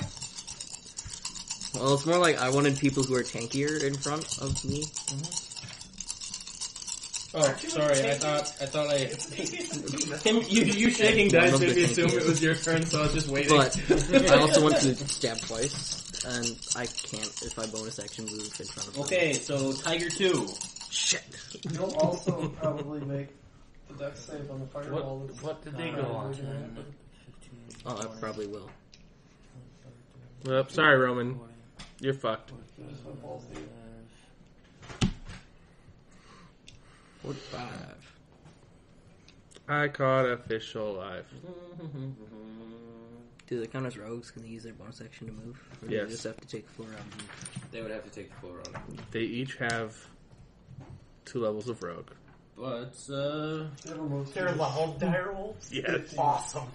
Well, it's more like I wanted people who are tankier in front of me. Oh, sorry. I thought I thought I (laughs) him you you shaking One dice of made me assume it was your turn, so I was just waiting. But I also want to (laughs) stab twice, and I can't if I bonus action move in front of them. okay, so Tiger Two. Shit. You'll also probably make the deck save on the fireball. What, what did they go on? Oh, I probably will. Well, sorry, Roman. You're fucked. Just went. Forty-five. I caught a fish alive. Do they count as rogues? Can they use their bonus action to move? Or do Yes. they just have to take a full round? They would have to take the full round. They each have two levels of rogue. But, uh, They have a move They're speed. level dire wolves. Yes. Awesome.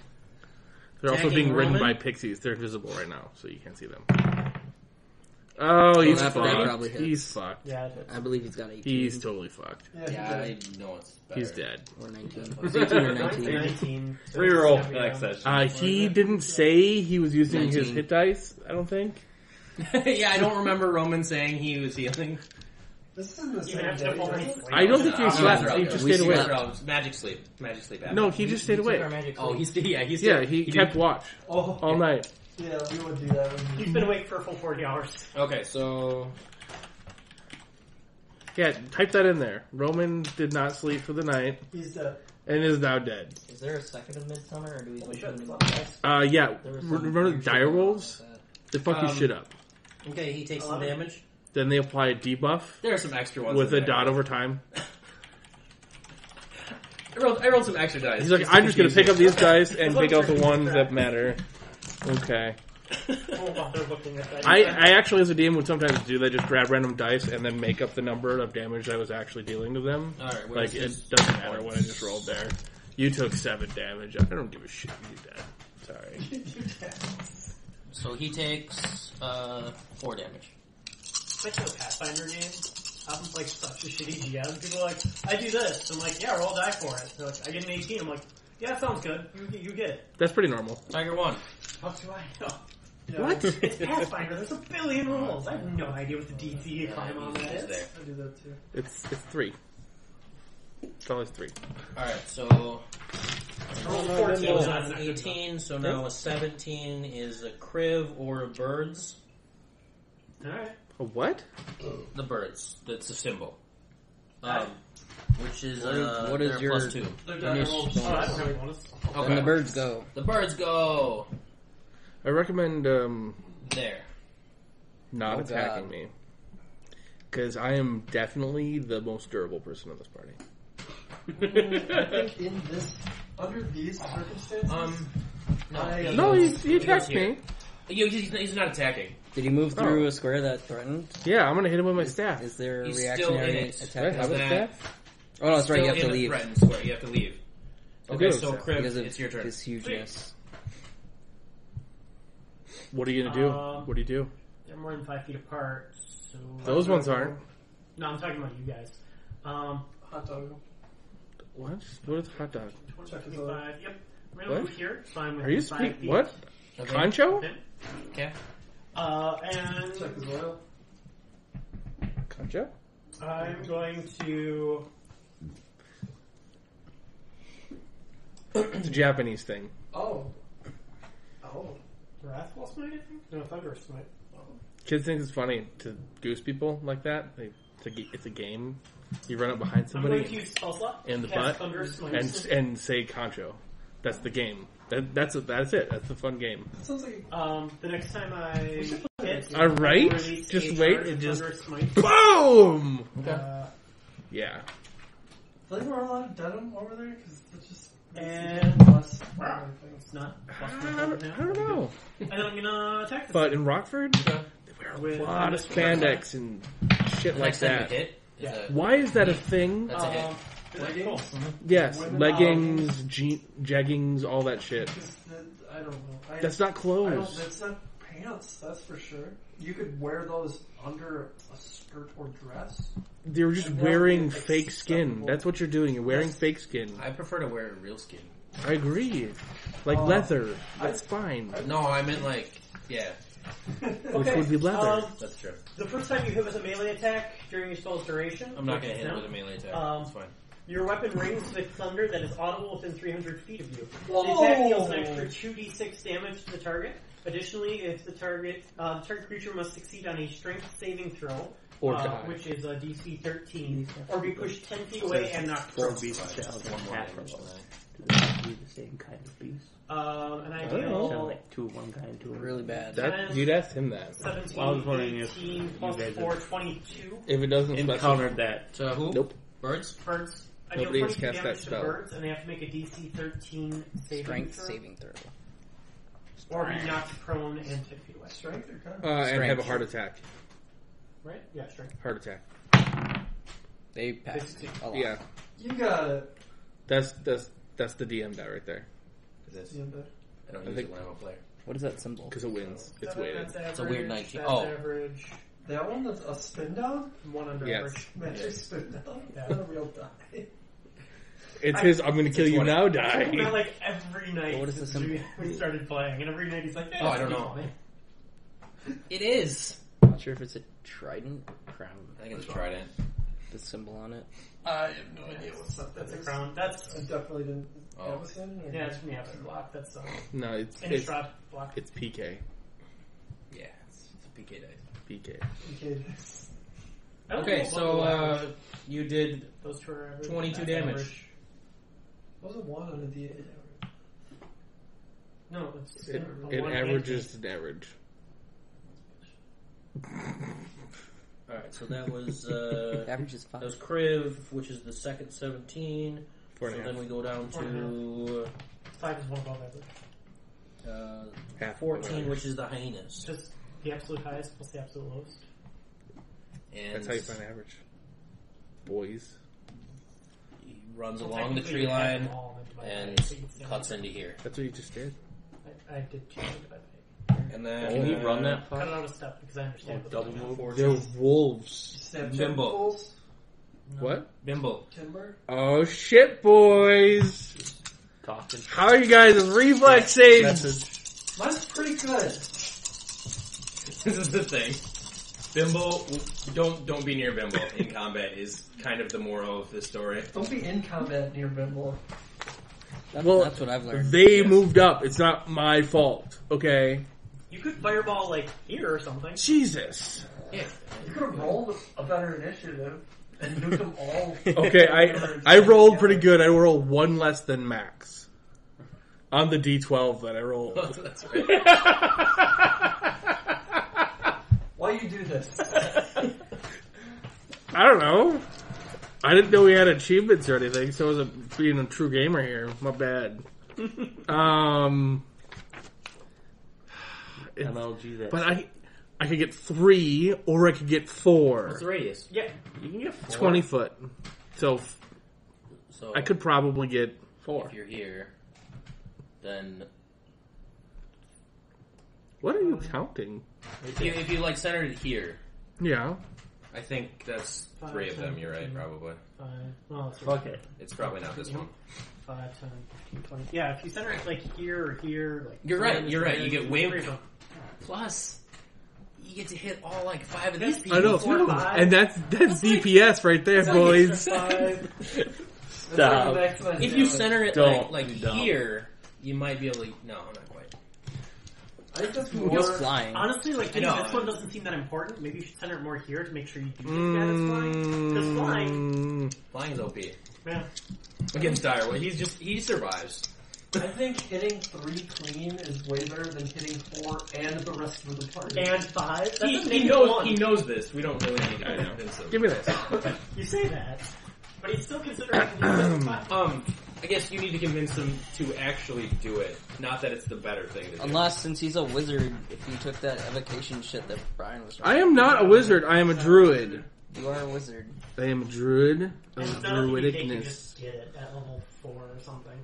They're also Tagging being ridden Roman? by pixies. They're invisible right now, so you can't see them. Oh, he's that- that fucked. probably hits. He's fucked. Yeah. it- I believe he's got 18. He's totally fucked. Yeah, yeah. I know it's better. He's dead. or 19. (laughs) It's 18 or 19. 19. Reroll Seven next session. Uh, he didn't say he was using his 19. hit dice. I don't think. (laughs) yeah, I don't remember Roman saying he was healing. This isn't the same after day. the full is night's it? sleep. I don't think he slept. He just stayed awake. slept. Magic sleep. Magic sleep. No, he just stayed Took our awake. magic Oh, sleep. he's yeah, he's Yeah, he kept did- watch Oh, all night. Yeah, we would do that. When He's been awake for a full 40 hours. Okay, so Yeah, type that in there. Roman did not sleep for the night He's dead. and is now dead. Is there a second of Midsummer, or do we Holy put shit, them fuck. Uh, yeah. There was some Remember the weird dire shit wolves? about They fuck your Um, shit up. okay, he takes some Eleven. damage. Then they apply a debuff There are some extra ones with in a there. dot over time. I rolled, I rolled some extra dice. He's like, to I'm just gonna pick up these dice and As pick out the ones that matter. Okay. Won't bother looking at that. I, I actually, as a DM, would sometimes do that. Just grab random dice and then make up the number of damage I was actually dealing to them. All right, Like where's it his doesn't matter what I just rolled there. You took seven damage. I don't give a shit. You dead. Sorry. So he takes uh, four damage. Like in a Pathfinder game, I'm like such a shitty GM. People are like, I do this. I'm like, yeah, roll a die for it. They're like, I get an 18. I'm like, yeah, sounds good. You, you get it. That's pretty normal. Tiger one. How do I know? (laughs) Yeah, What? It's Pathfinder. There's a billion rules. I have no idea what the DC Yeah, climb on he's that there. I do that too. It's it's three. It's always three. All right, so I rolled 14. that was so an not good enough. 18. So now a 17 is a criv or a birds. Alright. A what? The birds. That's a symbol. Alright. Um, which is What is- uh, what is they're your- plus two. They're Finish done. Oh, I don't have a bonus. Okay. And the birds go. The birds go I recommend um, there. not Oh, attacking God. me because I am definitely the most durable person in this party. (laughs) I think in this, under these circumstances, Um, no, I- he no, he, goes- he goes attacked here. me. He- he's, he's not attacking. Did he move through Oh. a square that threatened? Yeah, I'm gonna hit him with my staff. Is there a He's still in reactionary it. Do I attack? have a that- staff? Oh no, that's right. You have to in a leave threatened square. You have to leave. Okay, Okay. so Crib, because of it's your turn. his hugeness. What are you gonna do? Um, what do you do? They're more than five feet apart. So Those ones aren't. No, I'm talking about you guys. Um, hot dog. What? What is hot dog? 20, Check his 25. Yep. I'm gonna What? move here. So I'm Are you within five speak? feet. What? Okay. Kancho? Okay. Okay. Uh, and Check his oil. Kancho? I'm going to. It's a Japanese thing. Oh. Oh. Wrathful Smite, I think? No, Thunder Smite. Kids think it's funny to goose people like that. They, it's, a, g- it's a game. You run up behind I'm going to somebody use Spell Slot. in the cast butt Thunder Smite. and and say Kancho. That's the game. That, that's that's it. That's the fun game. That sounds like Um, the next time I hit, All right, I release just a wait charge and of just- Thunder Smite. Boom. Uh, Yeah. I think we're of denim over there because it's just And- less than anything. it's not. I plus my don't, thunder I don't know. And then I'm gonna attack this. But in Rockford, they wear With- a lot of spandex and shit like Next time you that. hit, is Yeah. a- Why is that a thing? That's a hit. Um, Leggings? Yes, Women- leggings, je- jeggings, all that shit. 'Cause the- I don't know. I, That's not I don't, clothes. that's not pants, that's for sure. You could wear those under a skirt or dress. They're just wearing be fake skin. That's what you're doing. You're wearing Yes. fake skin. I prefer to wear real skin. I agree. Like Oh. leather. That's fine. No, I meant like, yeah, Which Okay, would be leather. um, that's true. The first time you hit with a melee attack during your spell's duration, I'm not gonna hit it with a melee attack. Um, it's fine. Your weapon rings with thunder that is audible within 300 feet of you. Whoa. The attack deals an extra 2d6 damage to the target. Additionally, if the target uh, the target creature must succeed on a strength saving throw, Or uh, die. which is a DC 13, or be pushed 10 feet away and knocked Or prone. be Fine. shot One more half damage from than those. that. Does it have be the same kind of beast? Um, an don't Sound ideal like two of one kind, two of Really bad. That you'd ask him that. 17, Well, I was wondering if 18, you plus guys 4, 22 If it doesn't specify, Encountered that. To who? nope. Birds? birds. I deal Nobody has 22 cast that damage to spell. birds, and they have to make a DC 13 saving Strength throw, saving throw. Or be knocked prone and 10 feet away. Strength or con? Uh, and have a heart attack. Right? Yeah, strength. Heart attack. They passed Fifteen. a lot. Yeah, You got it. that's that's that's the DM die right there That's, Yeah, but- I don't I use think- it when I'm a player. What is that symbol? because it wins. It's Seven, weighted. That's average. a weird 19 That's oh. average. That one that's a spin down? One under Yes. average. (laughs) Magic spin down? Yeah. Not (laughs) a real die. It's I- his. I'm going to kill you 20. now. Not Die. like every night What is the since we, (laughs) we started playing, and every night he's like, Oh, I don't know. It is. Not sure if it's a trident crown. I think it's a trident. The symbol on it. I have no idea what's up. That's a crown. That's I definitely didn't. Oh. That or- yeah, it's from the absolute block. That's um, No, it's it's, Innistrad block. it's PK. Yeah, it's, it's a PK dice. PK. Okay. I don't Okay, so uh, you did those two are average. 22 damage. Average. What was a one on a D8? No, it's It, a it one averages an average. (laughs) Alright, so that was uh, (laughs) Average is that five. was Kriv, which is the second 17. Four so and a then half. we go down to Five is one above average. uh, Half 14, which is the hyenas. Just the absolute highest plus the absolute lowest. And That's how you find average. Boys. He runs So along the tree line them all into my and so you can see cuts into here. That's what you just did. I, I did two into my bag. And then Can we uh, run that Cut far? it out a step because I understand. Oh, what double they're move? doing. They're wolves. Snapchat Bimbo. fools? What? Bimbo. Timber? Oh shit, boys! Talking. How are you guys' reflex saves? Message. Mine's pretty good. (laughs) this is the thing. Bimbo, don't don't be near Bimbo in combat is kind of the moral of this story. Don't be in combat near Bimble. That- Well, that's what I've learned. They Yes. moved up. It's not my fault. Okay. You could fireball like here or something. Jesus. Yeah. You could have rolled a better initiative and nuke them all. Okay, I I rolled pretty good. I rolled one less than max on the d12 that I rolled. (laughs) That's right. (laughs) Why you do this? (laughs) I don't know. I didn't know we had achievements or anything, so I wasn't being a true gamer here. My bad. (laughs) um, MLG that. but I I could get three, or I could get four. What's the radius? Yeah, you can get four. Twenty foot. So f- So I could probably get four. if you're here, then What are you counting? If you, if you like centered it here, Yeah. I think that's Five, three of them. You're right, fifteen. probably. five. Well, it's Fuck it. It's probably not this one. 5, 10, 15, 20. Yeah, if you center it like here or here, like You're right, you're right, you get way- three of them. Plus, you get to hit all like five of these people. I know, Four, five. and that's that's DPS right there, boys. Five. (laughs) Stop. That's how you maximize If you damage. center it Don't, like, like don't. here, you might be able to. No, I'm not quite. I think that's Just more. flying. Honestly, like I know. this one doesn't seem that important. Maybe you should center it more here to make sure you do get that it's flying. Because flying, Mm, Flying's OP yeah. against Direwolf. He's just he survives. I think hitting three clean is way better than hitting four and the rest of the party. And five. That's He, he knows one. he knows this. We don't really need to I know. convince him. give me this. You say that, but he's still considering. (coughs) Um, I guess you need to convince him to actually do it. Not that it's the better thing to do. Unless, since he's a wizard, if he took that evocation shit that Brian was I am not a wizard. I am a druid. You are a wizard. I am a druid And of none of you take, you druidicness. just get it at level four or something.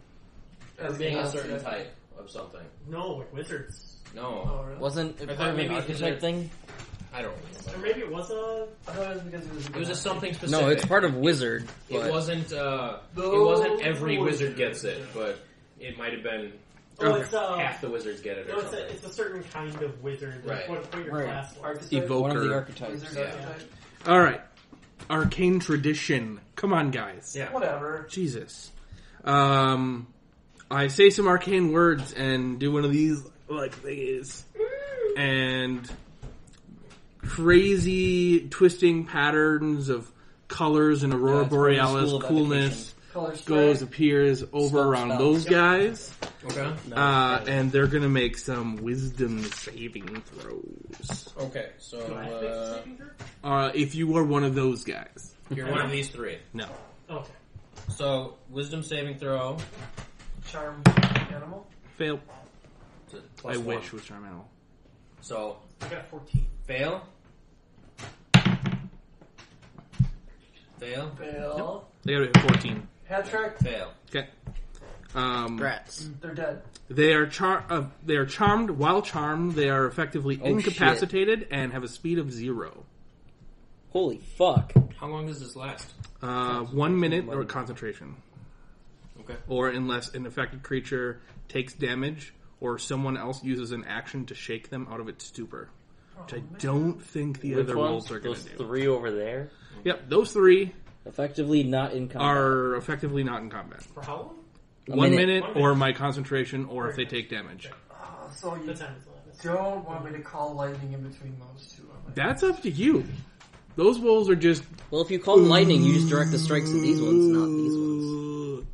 Or being a certain type of something. No, like wizards. No, Oh, really? Wasn't it I part thought of an maybe it's archetype a- thing? I don't Or maybe it was a. I thought it was because it was. It was a something specific. No, it's part of wizard. It wasn't. Uh, it wasn't every wizard. wizard gets it, but it might have been Oh, it's uh, half the wizards get it no, or it's a, it's a certain kind of wizard. Like Right. what, what your Right. class was. Archetype? Evoke. one of the archetypes. Yeah. archetype? All right, arcane tradition. Come on, guys. yeah. Whatever. Jesus. Um, I say some arcane words and do one of these like thingies, and crazy twisting patterns of colors and aurora Yeah, it's part of the borealis coolness goes appears over Stop, around stop. those guys, Okay. uh, and they're gonna make some wisdom saving throws. Okay, so Do I have to uh, saving throw? Uh, if you are one of those guys, you're one of these three. no. Okay. So wisdom saving throw. charm animal. Fail. plus I one. wish was charm animal. So I got 14. Fail. Fail. Fail. They gotta be fourteen. Hat trick. Fail. Okay. Um, Rats. They're dead. They are char- uh, They are charmed. While charmed, they are effectively Oh, incapacitated and have a speed of zero. Holy fuck. How long does this last? Uh, one minute or concentration, Okay. or unless an affected creature takes damage or someone else uses an action to shake them out of its stupor, which I don't think the Which other ones? rolls are going Those to do. three over there. Yep, those three Effectively not in combat. are effectively not in combat. For how long? A One minute. minute, One or my concentration, or if they take damage. Oh, so you The time is left. don't want me to call lightning in between those two. am I? That's up to you. Those rolls are just. Well, if you call lightning, you just direct the strikes to these ones, not these ones.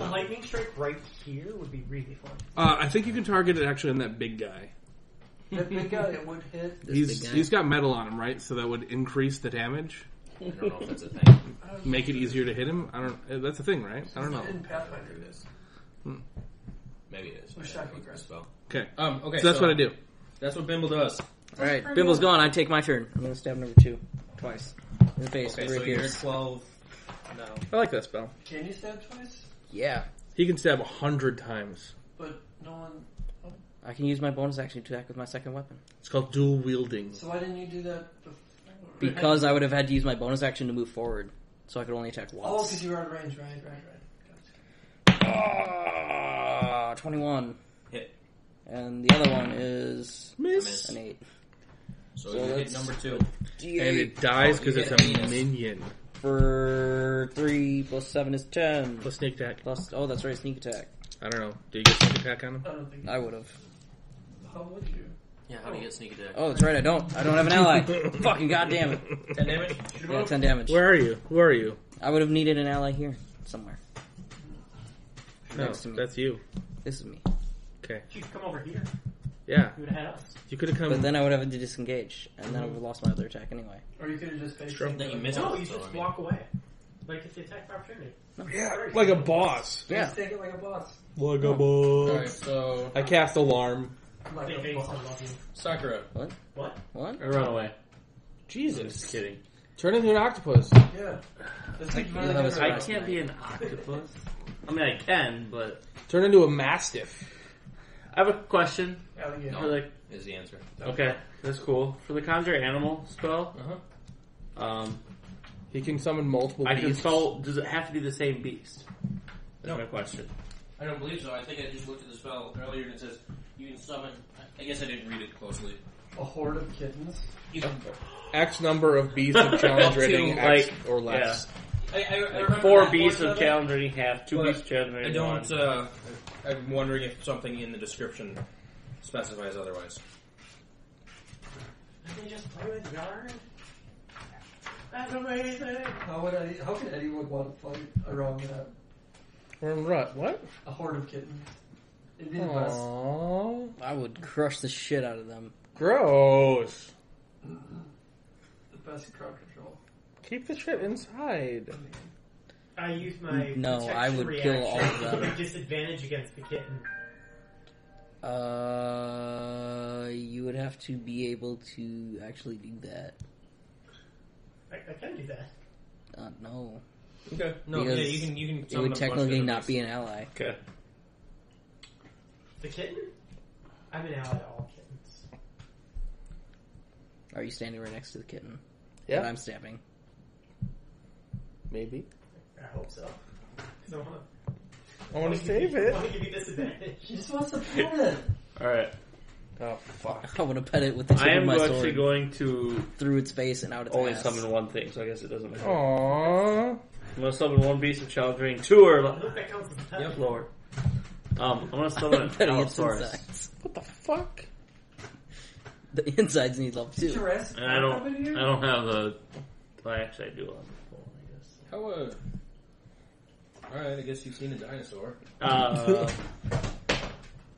A lightning strike right here would be really fun. Uh, I think you can target it actually on that big guy. That big guy it would hit. This He's big guy. he's got metal on him, right? So that would increase the damage, I don't know if that's a thing. (laughs) make it easier to hit him. I don't. uh, That's a thing, right? I don't know. In Pathfinder. Maybe it is. Hmm. Maybe it is. Wish I I haven't could looked at the spell. Okay, Um. Okay. so that's what I do. That's what Bimble does. Alright, Bimble's gone. I take my turn. I'm gonna stab number two. Twice. In the face. Okay. where So it you're appears. twelve. No. I like that spell. Can you stab twice? Yeah. He can stab a hundred times. But no one. I can use my bonus action to attack with my second weapon. It's called dual wielding. So why didn't you do that before? Because I would have had to use my bonus action to move forward. So I could only attack once. Oh, once. because you were out of range. Right, right, right. Gotcha. Ah, 21. Hit. And the other one is Miss. an 8. So, So you hit that's- number two. And it dies because You it's a a minion. For 3 plus 7 is 10. Plus sneak attack. Plus, oh, that's right, sneak attack. I don't know. Do you get sneak attack on him? I don't think. I would have. How would you? Yeah. How do you get sneak attack? Oh, that's right, I don't. I don't have an ally. (laughs) (laughs) Fucking goddamn it. Ten damage. Yeah, 10 damage. Where are you? Who are you? I would have needed an ally here, somewhere. No, Next to me. that's you. This is me. Okay. You could come over here. Yeah, You would have had us. you could have come. But then I would have had to disengage, and then I would have lost my other attack anyway. Or you could have just faced True. him. Then you missed No, it, you so, just I mean- walk away. Like it's the attack of opportunity. yeah, like a boss. Yeah. Just take it like a boss. Like a Alright. boss. So I cast alarm. Like They a face boss. I love you. Sakura. What? What? What? I run away. Jesus. Just kidding. Turn into an octopus. Yeah. This I is can't really have a. I Right. can't be an octopus. I mean, I can, but Turn into a mastiff. I have a question. Alligator. For the Is the answer. okay, that's cool. For the conjure animal spell, Uh huh. um, He can summon multiple I can beasts. spell. Does it have to be the same beast? That's No. my question. I don't believe so. I think I just looked at the spell earlier and it says you can summon. I guess I didn't read it closely. A horde of kittens. You can, X number of beasts of (laughs) challenge Up rating X like, or less. I, I, I Like four that beasts portion of it, challenge rating half, two but beasts of challenge I rating don't. one. Uh, I'm wondering if something in the description specifies otherwise. Did they just play with yarn? That's amazing. How would Eddie? How could anyone want to fight around that? What? What? A horde of kittens. It'd be the best. Aww. I would crush the shit out of them. Gross. The best crowd control. Keep the shit inside. I use my No, protection I would kill all of reaction them. with (laughs) disadvantage against the kitten. Uh, you would have to be able to actually do that. I, I can do that. Uh, no, Okay. No, Because yeah, you can. You can. it summon would a bunch of technically different not be an ally. okay. The kitten? I'm an ally to all kittens. Are you standing right next to the kitten? Yeah. That I'm stabbing. Maybe. I hope so. 'Cause I want to. I want to save it. I want to give you disadvantage. He just wants to pet it. All right. Oh fuck. (laughs) I want to pet it with the tip I of am my actually sword going to through its face and out its only ass. summon one thing, so I guess it doesn't matter. Aww. I'm gonna summon one beast of challenge rating two or I don't know if that counts as a pet. Yep, lower. Um, I'm gonna summon (laughs) an petting its Allosaurus. insides. What the fuck? The insides need love too. Jurassic And I Park don't, over here? I don't have the. Well, actually, I do on the phone, I guess. How uh, Alright, I guess you've seen a dinosaur. Uh,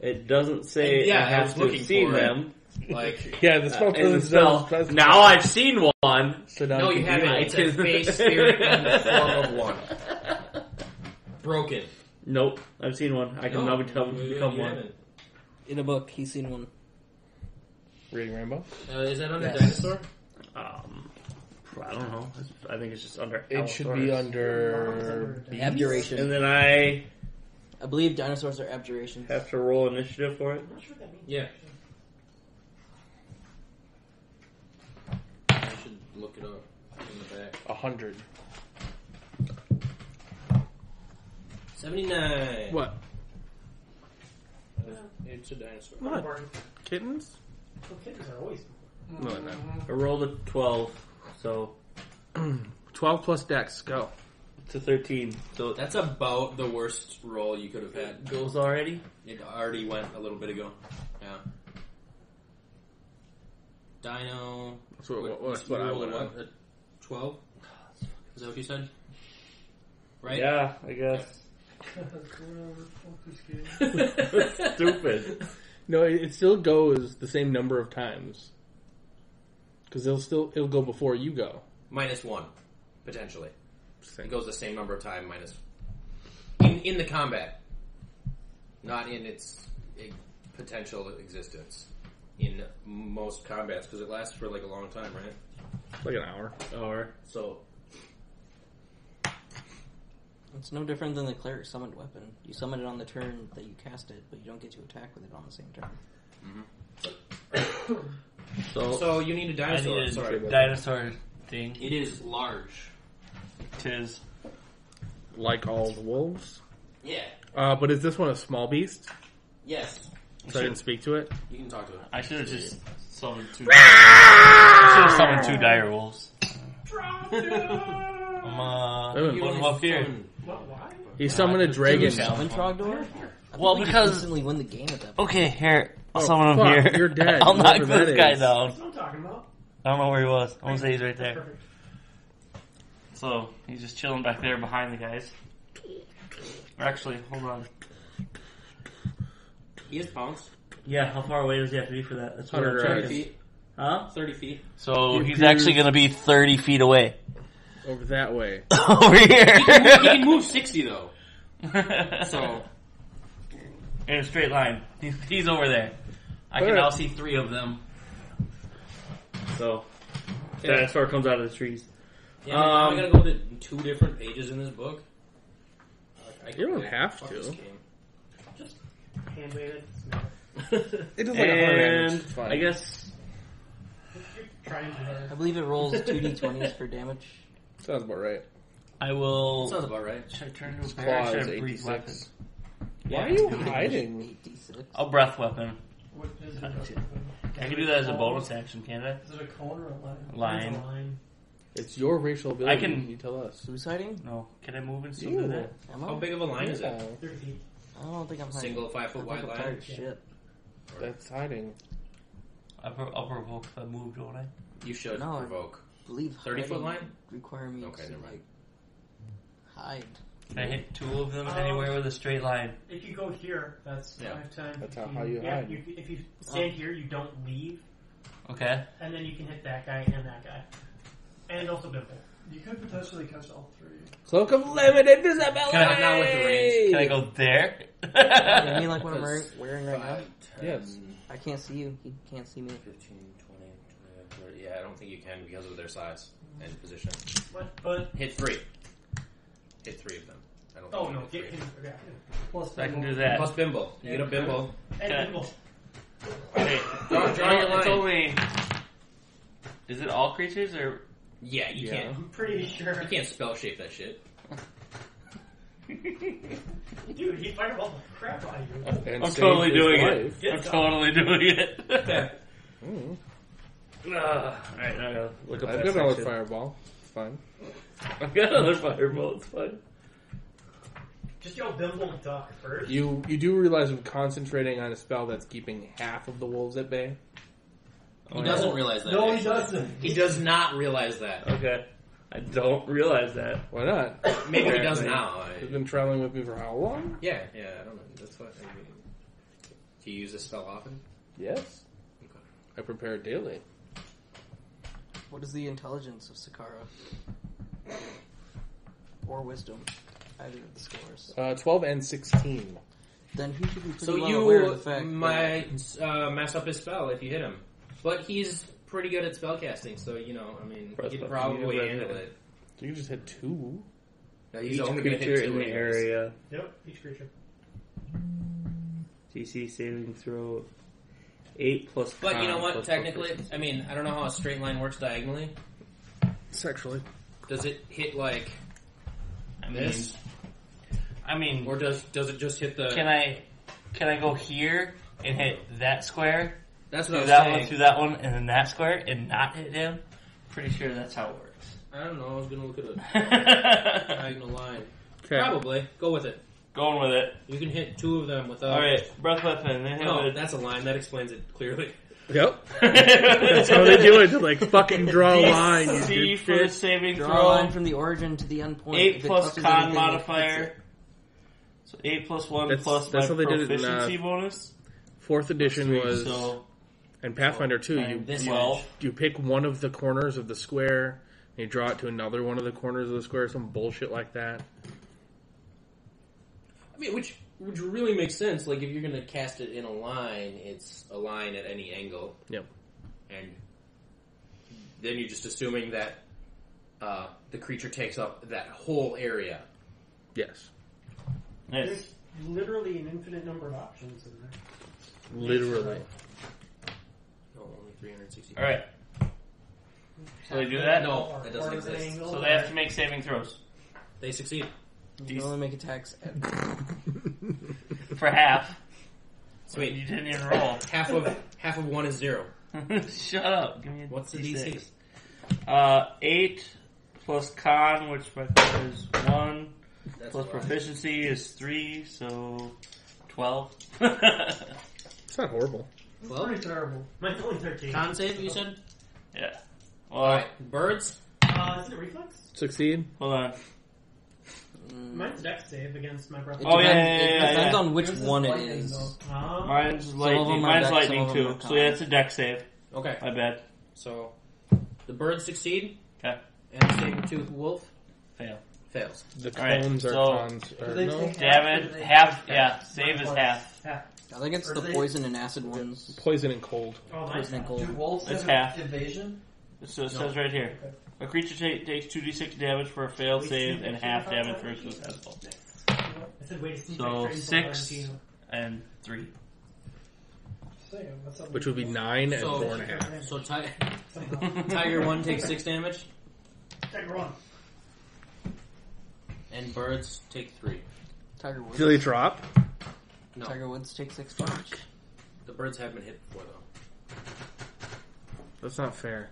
it doesn't say Yeah, I I have was to looking have seen for it. them. Like, (laughs) Yeah, the spell Uh, in the doesn't spell. specify- Now I've seen one. So now no, you you can do haven't. it. It's a face spirit in the form of one. (laughs) Broken. Nope, I've seen one. I can No, now become, you- become one. haven't. In a book, he's seen one. Reading Rainbow. Uh, is that under Yes. dinosaur? Um, I don't know. I think it's just under. It should be Allosaurus. under. Beast? Abjuration. And then I I believe dinosaurs are abjuration. have to roll initiative for it. I'm not sure what that means. Yeah. I should look it up in the back. A hundred. 79. What? Uh, it's a dinosaur. What? Kittens? Well, kittens are always No, no. Mm-hmm. I rolled a twelve, so (clears throat) Twelve plus Dex. Go. it's a thirteen. So That's about the worst roll you could have had. goes already. It already went a little bit ago. Yeah. Dino. That's what, what, you what's what I rolled a would have. 12? Is that what you said? Right? Yeah, I guess. (laughs) Stupid. No, it, it still goes the same number of times. Because it'll still it'll go before you go. Minus one, potentially. Same. It goes the same number of time minus in in the combat, not in its eh, potential existence in most combats because it lasts for like a long time, right? Like an hour. Or So It's no different than the cleric summoned weapon. You summon it on the turn that you cast it, but you don't get to attack with it on the same turn. so, so you need a I dinosaur. need a Sorry, dinosaur thing. it is large. Tis Like all the wolves. Yeah. Uh, but is this one a small beast? Yes. So I didn't speak to it. You can talk to it. I should have just summoned two. I should have summoned two dire wolves. I'm uh, Wait a minute. putting up here. What? Why? He summoned a dragon. Summon Trogdor? Well, think you because- instantly win the game at that point. Okay, here. I'll Oh, summon him fuck, here. you're dead. (laughs) I'll knock Whoever this that guy is. down. That's what I'm talking about. I don't know where he was. I want to say he's right there. Perfect. So he's just chilling back there behind the guys. Or actually, hold on. He is pounced. yeah. How far away does he have to be for that? That's what I'm 100 trying Thirty feet. Huh? Thirty feet. So he's actually going to be 30 feet away. Over that way. (laughs) Over He can, move, he here. can move sixty though. (laughs) So in a straight line. He's, he's over there. I can Alright. now see three of them. So Yeah. dinosaur comes out of the trees. yeah, um, I'm gonna go to two different pages in this book. I, I You don't quit. have Fuck to. this game. Hand wave it. (laughs) It does like a hundred damage. and It's fine. I guess You're trying too hard. I believe it rolls 2d20s for damage. Sounds about right. I will. Sounds about right. Should I turn into a His bear? claw or Should I breathe weapon? 86. Why are you hiding? 8d6. I'll breath weapon. What is it? I can do that as a bonus action, can't I? Is it a cone or a line? Line. It's a line. It's your racial ability. I can- You tell us. Suiciding? No. Can I move and still You. do that? Am How big of a line is Yeah, it? Thirty feet. I don't think I'm hiding. Single five I foot think wide I'm line. tired as shit. That's hiding. I'll, pro- I'll provoke the move, don't I? You should No, I- provoke. I believe 30 foot line? require me Okay, to like hide. Can I hit two of them Um, anywhere with a straight line? If you go here, that's Yeah. five times. That's If how- how you yeah, hide. You, if you stand here, you don't leave, Okay. and then you can hit that guy and that guy, and also Bimble. You could potentially catch all three. Cloak of limited visibility. Can I- not with the range. Can I go there? You mean like what I'm wearing, Because (laughs) wearing right now? Five, 10, Yes. I can't see you. You can't see me. 15, 20, 20, 30. Yeah, I don't think you can because of their size and position. But but Hit three. Hit three of them. I don't think oh you no, hit get three. Okay. Plus I can do that. Plus Bimble. You get a Bimble. And Okay. Bimble. Hey, Draw, draw your it's line. only. Is it all creatures or? Yeah, you Yeah. can't. (laughs) I'm pretty sure. You can't spell shape that shit. Dude, he fireballed the crap out of you. And I'm saved totally his doing it. Get I'm some. totally doing it. Mm. (laughs) Uh, Alright, now I gotta look up I've that got another section. fireball. It's fine. I've got another fireball, it's fine. Just yell Bimble duck first. You you do realize we're concentrating on a spell that's keeping half of the wolves at bay. He doesn't realize that. No, he actually. doesn't. He does not realize that. Okay. I don't realize that. Why not? Maybe he does Apparently. now. He's I, been traveling with me for how long? yeah, yeah. I don't know. That's what I mean. Do you use this spell often? Yes. I prepare daily. What is the intelligence of Sakara? Or wisdom? Either of the scores. Uh, 12 and 16. Then he should be pretty So well aware of you the fact that might uh, mess up his spell if you hit him, but he's pretty good at spellcasting. So you know, I mean, Press he can button. probably You handle can- it. You can just hit two. No, he's Each only going to creature hit in the anyways. area. Yep, each creature. DC saving throw. 8 plus But you know con what? plus Technically, proficiency. I mean, I don't know how a straight line works diagonally. Sexually. Does it hit like I mean, this, I mean, or does does it just hit the? can I can I go here and hit that square, That's what through I was that saying. one, through that one, and then that square, and not hit him? Pretty sure that's how it works. I don't know. I was going to look at a diagonal line. Okay. Probably go with it. Going with it. You can hit two of them without. All right, breath weapon. Then hit No, with that's a line. That explains it clearly. Yep. (laughs) That's how they do it. To like fucking draw a line. You C good for the shit. saving draw throw. a line from the origin to the end point. Eight If it plus touches con anything, it hits modifier. it. So eight plus one That's- plus that's my how they did it in, proficiency uh, bonus. Fourth edition Three, was so and Pathfinder too. You and this you, twelve. you pick one of the corners of the square and you draw it to another one of the corners of the square. Some bullshit like that. I mean, which which really makes sense. Like if you're going to cast it in a line, it's a line at any angle. Yep. And then you're just assuming that uh, the creature takes up that whole area. Yes. Yes. There's literally an infinite number of options in there. Literally. No, only 360. All right. So they do that. No, Or that doesn't quarter of an exist. So they have to make saving throws They succeed. You can only make attacks. At, (laughs) for half. Sweet. You didn't even roll. Half of half of one is zero. (laughs) Shut up. Give me a What's the D6. DC? Uh, eight plus con, which my con is one, That's plus a lot. proficiency is three, so twelve. (laughs) It's not horrible. It's Well- pretty terrible. Mine's only 13. Con save, you said? yeah. Well, All right. Birds. Uh, is it reflex? Succeed. hold on. Mm, Mine's dex save against my breath. it Oh, depends, yeah, yeah, it depends yeah. on which Yours is one it lightning, is. though. Um, Mine's of lightning. them are Mine's dex, some lightning of them too. are So yeah, it's a deck save. Okay. My bad. So the birds succeed. Okay. And the saber-tooth wolf Fail. fails. The All right, clones are so- cons. Or, they no? take Damage. or Half. Yeah. Save is half. half. I think it's Or the they- poison and acid ones. Poison and cold. Oh, mine's Poison and cold. Do wolves It's have half. evasion? So it says right here. A creature ta- takes 2d6 damage for a failed save and half damage for a successful. I said, wait, it's So, like six. And 3. Say, what's up Which would be nine and So- four and a half. So ti- (laughs) tiger one takes six damage, Tiger one. and birds take three. Tiger Woods. Do they drop? No, Tiger Woods takes six damage. the birds have been hit before though. That's not fair.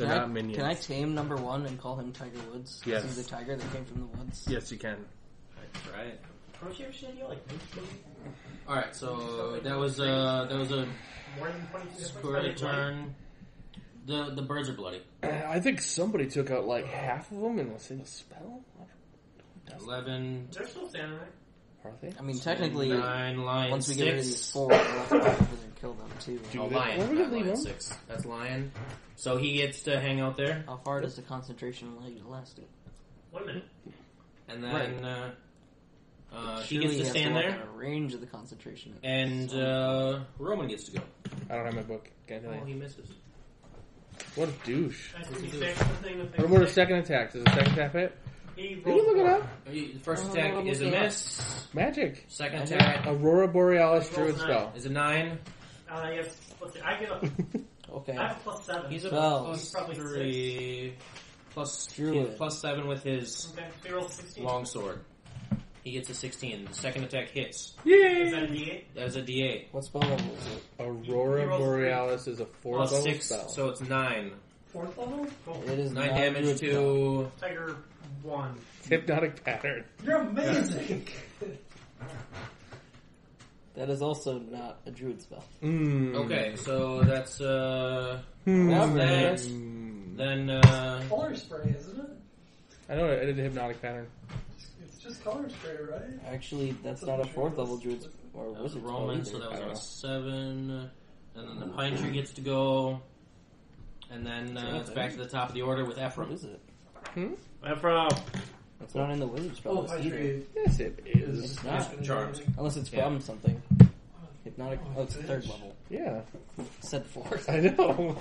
They're Can I, minions. can I tame number one and call him Tiger Woods? 'Cause Yes. He's a tiger that came from the woods. Yes, you can. I try it. Don't you ever see you like All right, so that was uh that was a more than 22 square turn. The the birds are bloody. I think somebody took out like half of them in a single spell. Eleven. They're still standing there. Are they? I mean, technically, nine lion once we six. get rid of these four, we'll have to go over there and kill them too. Oh, they- lion, Where we not gonna leave lion him? six. That's lion. So he gets to hang out there, How far does the concentration allow last it? One minute. and then uh, uh, he Surely gets to has stand walk there, out of range of the concentration. and uh, Roman gets to go. I don't have my book. Can't tell Oh, you. he misses. What a douche. I think he's fixed the thing with What about a second attack? Does a second attack hit? He Did you rolled look it up? The first attack is a looking miss. Magic. Second attack Aurora Borealis Rolls Druid spell. is a nine. Uh, yes. Let's see. I get a. Okay. I have a plus seven. He's a Twelve. plus He's probably three, plus Druid. he's plus seven with his Okay. So he rolls 16. longsword. He gets a sixteen. The second attack hits. Is that a D8? That's a D8 What spell level is it? Aurora He rolls three. Borealis is a fourth plus level six, spell. so it's nine. Fourth level? Cool. It is Nine not damage druid spell. to Tiger one. Hypnotic pattern. You're amazing! (laughs) That is also not a druid spell. Mm. Okay, so that's uh Hmm. However, that's Mm. then uh, Color spray, isn't it? I know I did a hypnotic pattern. It's just color spray, right? Actually, that's not a fourth level druid or that was a wizard spell Roman, either. so that I was don't on a know. seven. And then the pine tree gets to go. And then uh, it's back to the top of the order with What Ephraim. is it? Ephraim. It's not in the wizard spell Oh, list either. Yes, it is. It's not. Charmed. Unless it's Yeah. from something. Hypnotic. Oh, it's third level. Yeah, Said fourth. (laughs) I know.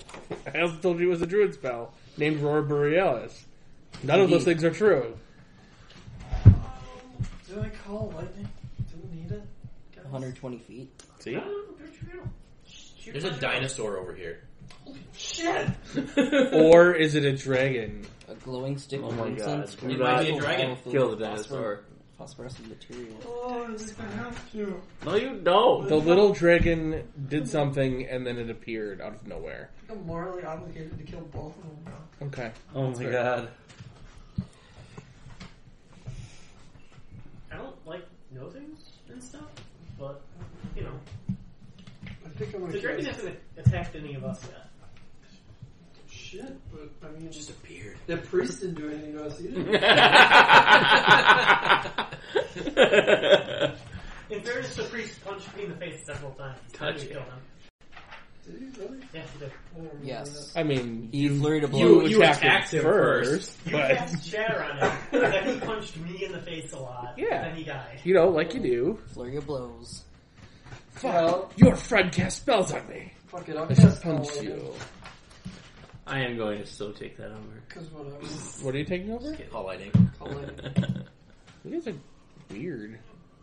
(laughs) I also told you it was a druid spell named Roar Borealis. None of those Indeed. things are true. Do I call lightning? Do we need it? guys? 120 feet. See? There's a dinosaur over here. Holy Shit! (laughs) or is it a dragon? A glowing stick Oh of my incense. God. with It might be a all dragon. filled Kill with the dinosaur. Phosphorescent material. Oh, is it gonna have to? No, you don't. The little dragon did something and then it appeared out of nowhere. I'm morally obligated to kill both of them now. Okay. Oh my god. I don't like nosings and stuff, but you know, I think I'm gonna the kill dragon hasn't attacked any of us yet. Shit, but I mean, Just appeared. the priest didn't do anything to us either. (laughs) In fairness, the priest punched me in the face several times. I Touch didn't it. kill him. Did he really? Yeah, he did. I don't remember Yes. I mean, He flurried a blow. you, you attacked, attacked him him first, You but cast shatter on him, then he punched me in the face a lot. Yeah. Then he died. you know, like you do. Flurry of blows. Fuck, Well- your friend cast spells on me. Fuck it, I'll I should cast punch call you. I am going to still take that over. Because whatever. What are you taking over? Call lightning. Call lightning. (laughs) You guys are weird.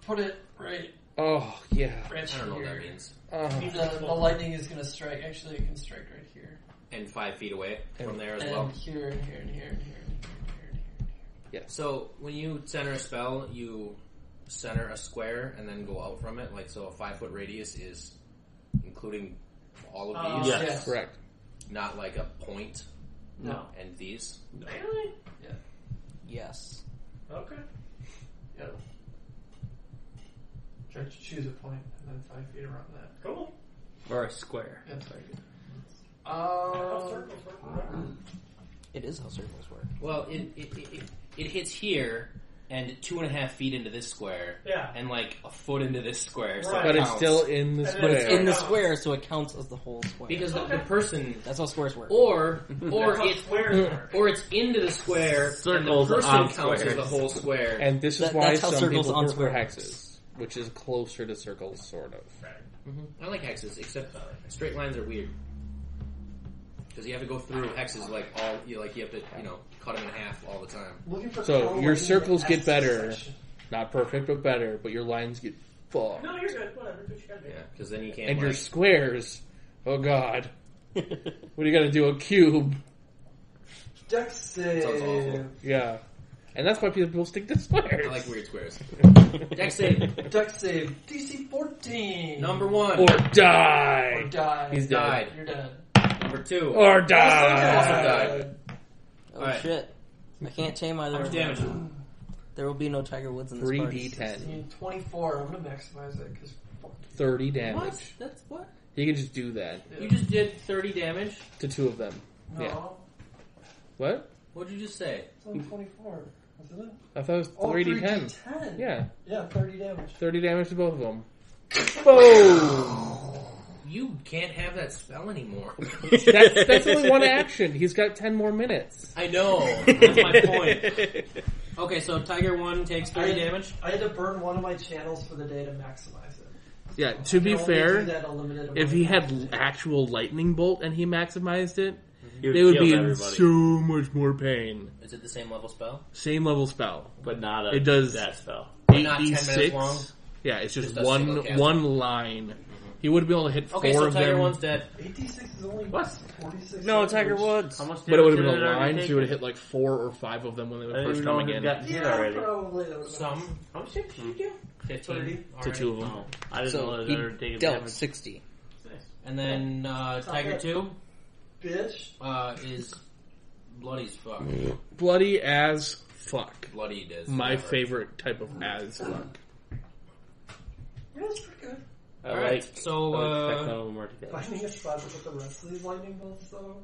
Put it right, Oh, yeah. right I don't know what here. that means. Oh. The, the lightning is gonna strike. Actually, it can strike right here. And five feet away from there as and well. here, and here, and here, and here, and here, and here. So when you center a spell, you center a square and then go out from it. Like so, a five foot radius is including all of Uh, these, Yes. Yes. Correct. Not like a point No. and these. Really? Yeah. Yes. Okay. Yeah. Try to choose a point and then five feet around that. Cool. Or a square. Yep. How Um, circles work. It is how circles work. Well, it it, it, it it hits here and two and a half feet into this square Yeah. and like a foot into this square. So Right. it But it's counts. still in the And then But square. it's in the square, so it counts as the whole square. because the, the Okay. person that's how squares work. or or That's how it's squares work. or it's into the square Circles and the person on counts as the whole square. And this is That- why that's how some circles people on prefer square hexes, which is closer to circles, sort of. Mm-hmm. I like hexes, except uh, straight lines are weird because you have to go through hexes like all you like. You have to you know cut them in half all the time. looking for So, your circles get better. Not perfect, but better. But your lines get fucked. No, you're good. Whatever. Do what you gotta do. Yeah, because then you can't. And your like, squares, oh god. (laughs) What do you gotta do? A cube. Dex save. Sounds awful. Yeah. And that's why people stick to squares. I like weird squares. Dex save Dex save. DC 14. number one. Or die. Or die. die. He's dead. died. You're dead. Number two. Or Also die. died. oh Alright. shit! I can't tame either. How much of them. damage? There will be no Tiger Woods in this Three party. D ten. 16, 24. I'm gonna maximize it because Thirty damage. What? That's what? You can just do that You just did thirty damage. to two of them. no, Yeah. What? What'd you just say? it's only 24, isn't it? I thought it was Oh, three D ten. 3d10. Yeah, Yeah, 30 damage. thirty damage to both of them. (laughs) Boom! (laughs) You can't have that spell anymore. (laughs) That's, that's only one action. He's got ten more minutes. I know. That's my (laughs) point. Okay, so Tiger One takes thirty I- damage. I had to burn one of my channels for the day to maximize it. Yeah. To I be can only do fair, that a limited amount if he had times. actual lightning bolt and he maximized it, mm-hmm. You they would killed be in so much more pain. Is it the same level spell? Same level spell. but not a, It does- that spell. Eight Not 10 D minutes long? Yeah, it's just, Just a single one cast. one line. He would be able to hit four Okay, so of Tiger them, One's dead. 86 is only What? 46. No. Tiger Woods. How much but it would have been a line. So take? he would have hit like four or five of them when they I were didn't first even know coming he in. got hit Yeah, already. probably. that was Some. How much damage did you do? Fifteen. Thirty. to two of them. Oh, I didn't know So that he it taken dealt damage. sixty. And then uh, It's not Tiger bad. Two Bitch. uh, is bloody as fuck. Bloody as fuck. Bloodied as My whatever. favorite type of as fuck. Yeah, that's pretty good. I Alright, like. so I expect uh, none of them are together. Finding a spot to put the rest of these lightning bolts, though.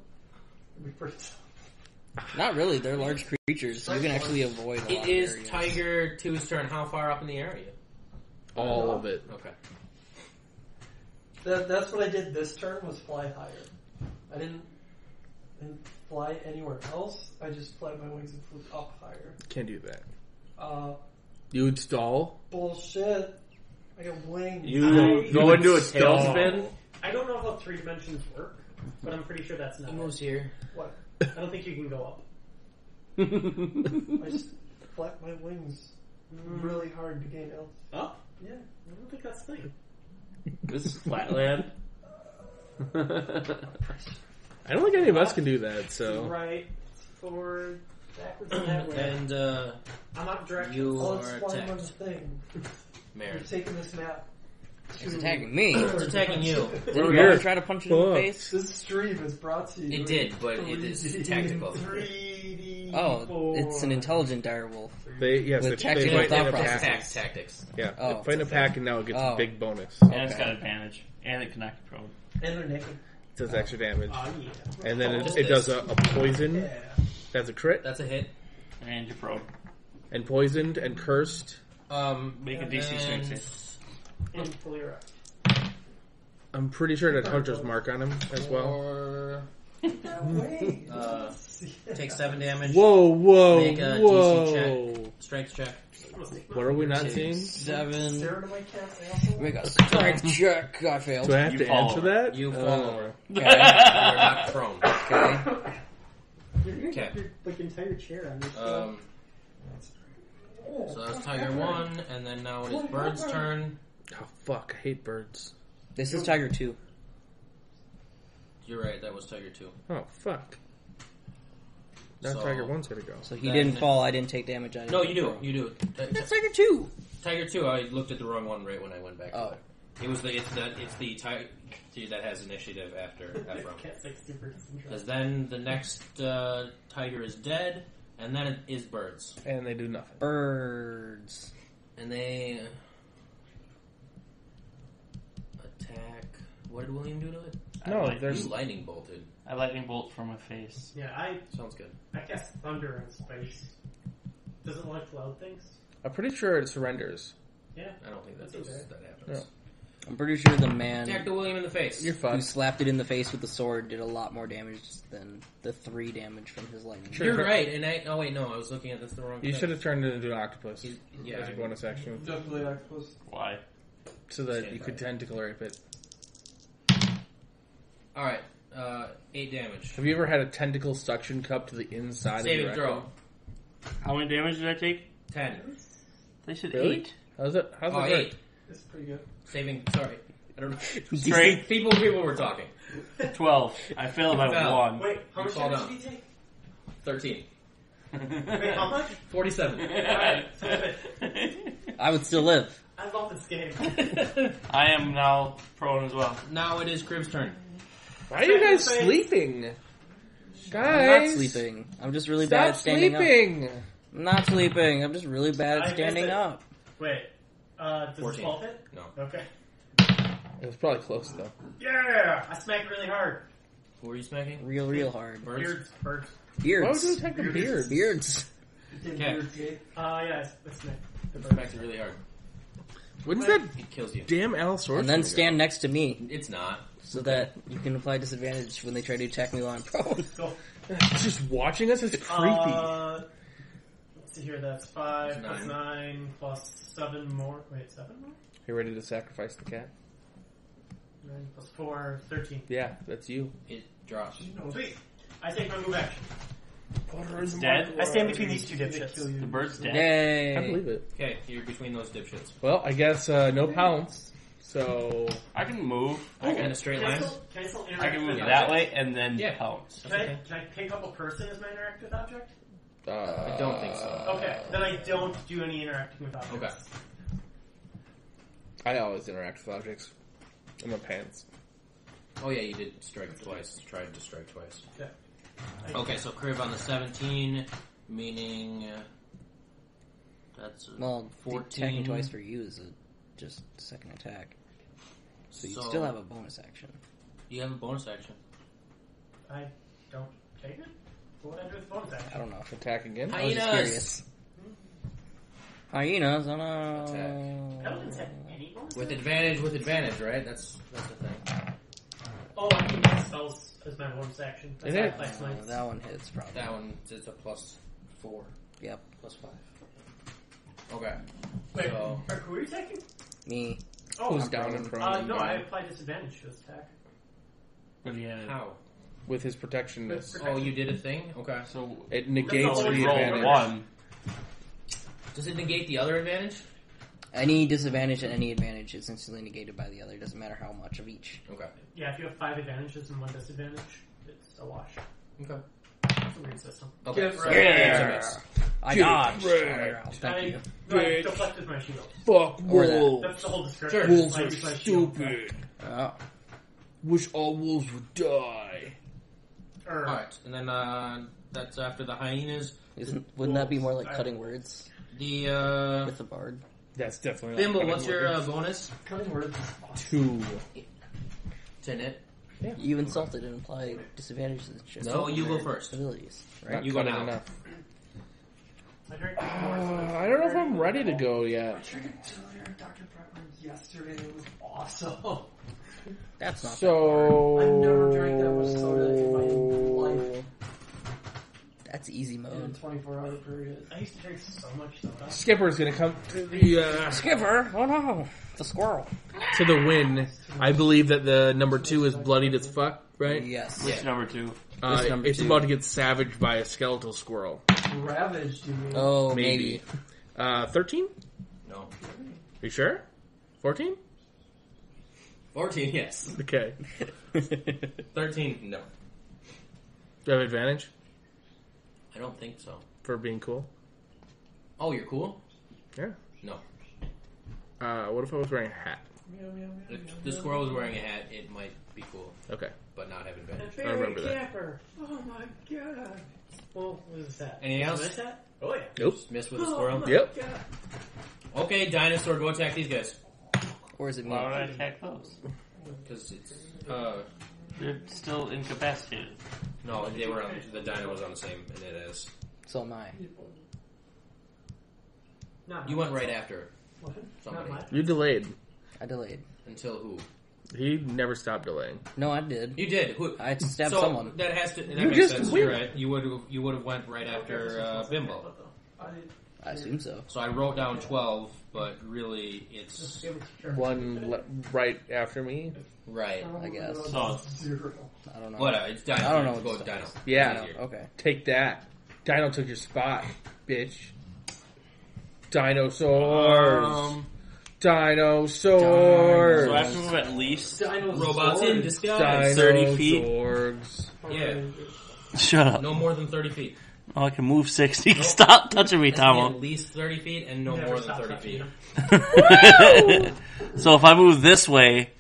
It'd be pretty tough. Not really. They're large creatures, so you can actually avoid a lot It of is areas. Tiger 2's turn. How far up in the area? All of it. Okay. That, that's what I did this turn was fly higher. I didn't, didn't fly anywhere else. I just flapped my wings and flew up higher. Can't do that. Uh, You would stall. bullshit. I got wings. You I- go into a Stall. tailspin. I don't know how three dimensions work, but I'm pretty sure that's not. He it. moves here. What? I don't think you can go up. (laughs) I just flapped my wings Mm. really hard to gain health. Up? Yeah. I don't think that's the thing. this is flatland. (laughs) I don't think any of us can do that. So Right, forward, backwards, and that way. And uh, I'm not direction. you Oh, are it's flying on the thing. You're Marin. taking this map. It's to- attacking me. It's attacking you. Did We're you here. ever try to punch it in the Fuck. face? This stream is brought to you. It did, but it is tactical. 3D. Oh, it's an intelligent direwolf. they yes With they, they tactical fight in thought a process. pack. Tactics. Tactics. Yeah, Oh. they fight in a pack, and now it gets Oh. a big bonus. And it's Okay. got advantage. And it can knock your probe. And they're naked. It does extra damage, Oh, yeah. and then it, Just it does a, a poison. Yeah. That's a crit, That's a hit. And you're probe. and poisoned and cursed. Um, Make a and DC strength then- save. And fully erect. I'm pretty sure that hunter's mark on him as well. Or Yeah, wait. Uh, take seven damage. Whoa, whoa, Make a whoa! DC Strength check. What are we not seeing? Seven. Stare into my cat's asshole. Make a strength check. I failed. Do I have You to fall answer over. that? You fall Uh, over. Okay. (laughs) You're knocked prone. okay. You're, Okay. you're like entire chair on your Um, so that's Tiger one, and then now it is Bird's turn. Oh fuck! I hate birds. This is Tiger 2. You're right, that was Tiger two. Oh fuck! Now So- Tiger One's gonna go. So he Then- didn't fall. I didn't take damage. I didn't No, you do. throw. You do. Ti- That's Tiger 2. Tiger two. I looked at the wrong one right when I went back. to Oh. it. It was the it's the it's the tiger that has initiative after Ephraim. Cat six super Because then the next uh, tiger is dead, and then it is birds, And they do nothing. Birds. and they attack. What did William do to it? I No, light- there's- You lightning bolted. I lightning bolt from my face. Yeah, I Sounds good. I guess thunder in space. Does it like loud things? I'm pretty sure it surrenders. Yeah. I don't think that That's does, okay. that happens. I'm pretty sure the man Attack the William in the face. You're who fucked. slapped it in the face with the sword did a lot more damage than the three damage from his lightning. Sure. You're right, and I oh wait no, I was looking at this the wrong. You thing. should have turned it into an octopus He's- yeah, as a I- bonus action, Definitely octopus. Why? so that Stand you by could it. tentacle rape it. All right, uh, eight damage. Have you ever had a tentacle suction cup to the inside Saving of your throw. rectum? How many damage did I take? Ten. They said Really? eight. How's it? How's Oh, it hurt? eight. It's pretty good. Saving. Sorry, I don't know. Strength people, people were talking. twelve. I failed by Fell. one. Wait, how You much fall damage down. did you take? Thirteen. Wait, how much? Forty-seven. Alright. (laughs) I would still live. I love this game. (laughs) I am now prone as well. now it is Crib's turn. Why are you guys Face. sleeping? I'm not sleeping. I'm just really bad Stop at standing sleeping. up. I'm not sleeping. I'm just really bad I at missed standing it. up. Wait, uh, does 14. this ball fit? No. Okay. It was probably close though. Yeah! I smacked really hard. Who are you smacking? Real, real hard. Birds. Beards, birds. Beards. Why would you attack the beard? Beards. Okay. Uh, yeah, it's, it's smacked. The birds. Smacked it really hard. When's that It kills you. damn Allosaurus? And then gonna stand next to me It's not. so that you can apply disadvantage when they try to attack me while I'm prone. Go. go? Just watching us is creepy. Uh, let's see here, that's 5 plus Nine. 9 plus 7 more. Wait, 7 more? Are you ready to sacrifice the cat? 9 plus 4, 13. Yeah, that's you. It drops. Sweet. I take my move action. It's dead. I stand between these two dipshits. The bird's dead. Yay. I believe it. Okay, you're between those dipshits. Well, I guess uh, no pounce. So I can move. I In can, a straight Can I line. still, can I still interact I can move with that way and then Yeah. pounce. Can I, can I pick up a person as my interactive object? Uh, I don't think so. Okay, then I don't do any interacting with objects. Okay. I always interact with objects in my pants. Oh yeah, you did strike twice. Tried to strike twice. Yeah. Okay, so crib on the 17, meaning uh, that's a Well, 14. attacking twice for you is a just second attack. So you So- still have a bonus action. You have a bonus action. I don't. Take it. So what I do with bonus action? I don't know. If attack again. I was just Hyenas. curious. Hyenas on a. Paladins have any bonus With advantage, with advantage, right? That's that's the thing. Oh, I can use spells as my bonus action. That's Is it? play Uh, Smites. that one hits probably. That one, it's a plus four, Yep. plus five. Okay. Wait, So- are who are you attacking? Me. Oh, Who's down and prone? uh, no, I apply disadvantage to this attack. But yeah. How? With his protectionness. Oh, you did a thing? Okay. So It negates the we advantage. one. Does it negate the other advantage? Any disadvantage and any advantage is instantly negated by the other. Doesn't matter how much of each. Okay. Yeah, if you have five advantages and one disadvantage, it's a wash. Okay. It's a weird system. Okay. Get so ready. it's a miss. I Get dodged. wrecked. Oh, Thank I, you. no, I Bitch. deflected my shield. Fuck Or that. wolves. That's the whole description. Wolves I are use my shield. stupid. Oh. Wish all wolves would die. Or, Alright, and then uh, that's after the hyenas. Isn't, wouldn't that be more like cutting words The, uh. with the bard? That's definitely. not Thimble, cutting what's your uh, words. bonus? Cutting words is awesome. two? To knit. You insulted and applied disadvantages and shit. No, you go first. Abilities, Not right? You go cutting now. enough. I drank Uh. I don't know if I'm ready to go I yet. drank a two liter Dr. Pepper yesterday it was awesome. (laughs) That's not. So I've never drank that much soda in my life. That's easy in a mode. 24 hour period. I used to drink so much soda. Skipper's gonna come to the uh, Skipper! Oh no, it's a squirrel. to the win. I believe that the number two is bloodied as fuck, right? Yes. Which number two? Uh, This number it's two. about to get savaged by a skeletal squirrel. Ravaged, you mean? Oh, Maybe. maybe. Uh, thirteen? No. You sure? Fourteen? 14, yes. Okay. (laughs) 13, no. Do you have advantage I don't think so. for being cool? Oh, you're cool? Yeah. No. Uh, what if I was wearing a hat? If the squirrel was wearing a hat, it might be cool, Okay. but not have advantage. A I remember that. capper. Oh my god. Well, what is that? Anything else? Is that? Oh yeah. Nope. Miss with a Oh squirrel. my Yep. God. Okay, dinosaur, go attack these guys. Or is it me? Why would I attack those? Because it's, uh, They're still incapacitated. no, they were on, the dino was on the same, and it is. So am I. Not You went right after What? somebody. Not. You delayed. I delayed. Until who? He never stopped delaying. No, I did. You did. Who? I stabbed so someone. that has to. That You makes just sense. You're right. You would have. You would have went right after uh, Bimbo. I, I assume so. So I wrote down twelve, but really it's One le- right after me. right. I guess. So- Zero. I don't know. What? Uh, it's dino. I don't know Go what with the dino. stuff Yeah. Easier. Okay. Take that. Dino took your spot, bitch. Dinosaurs. Um, Dinosaurs. so I have to move at least. Robots in disguise. 30 feet. Dinosaurs. Yeah. Shut up. No more than thirty feet. Oh, I can move 60. Nope. (laughs) Stop touching me, It has to be Tomo. At least thirty feet and no Never more than thirty feet. (laughs) so if I move this way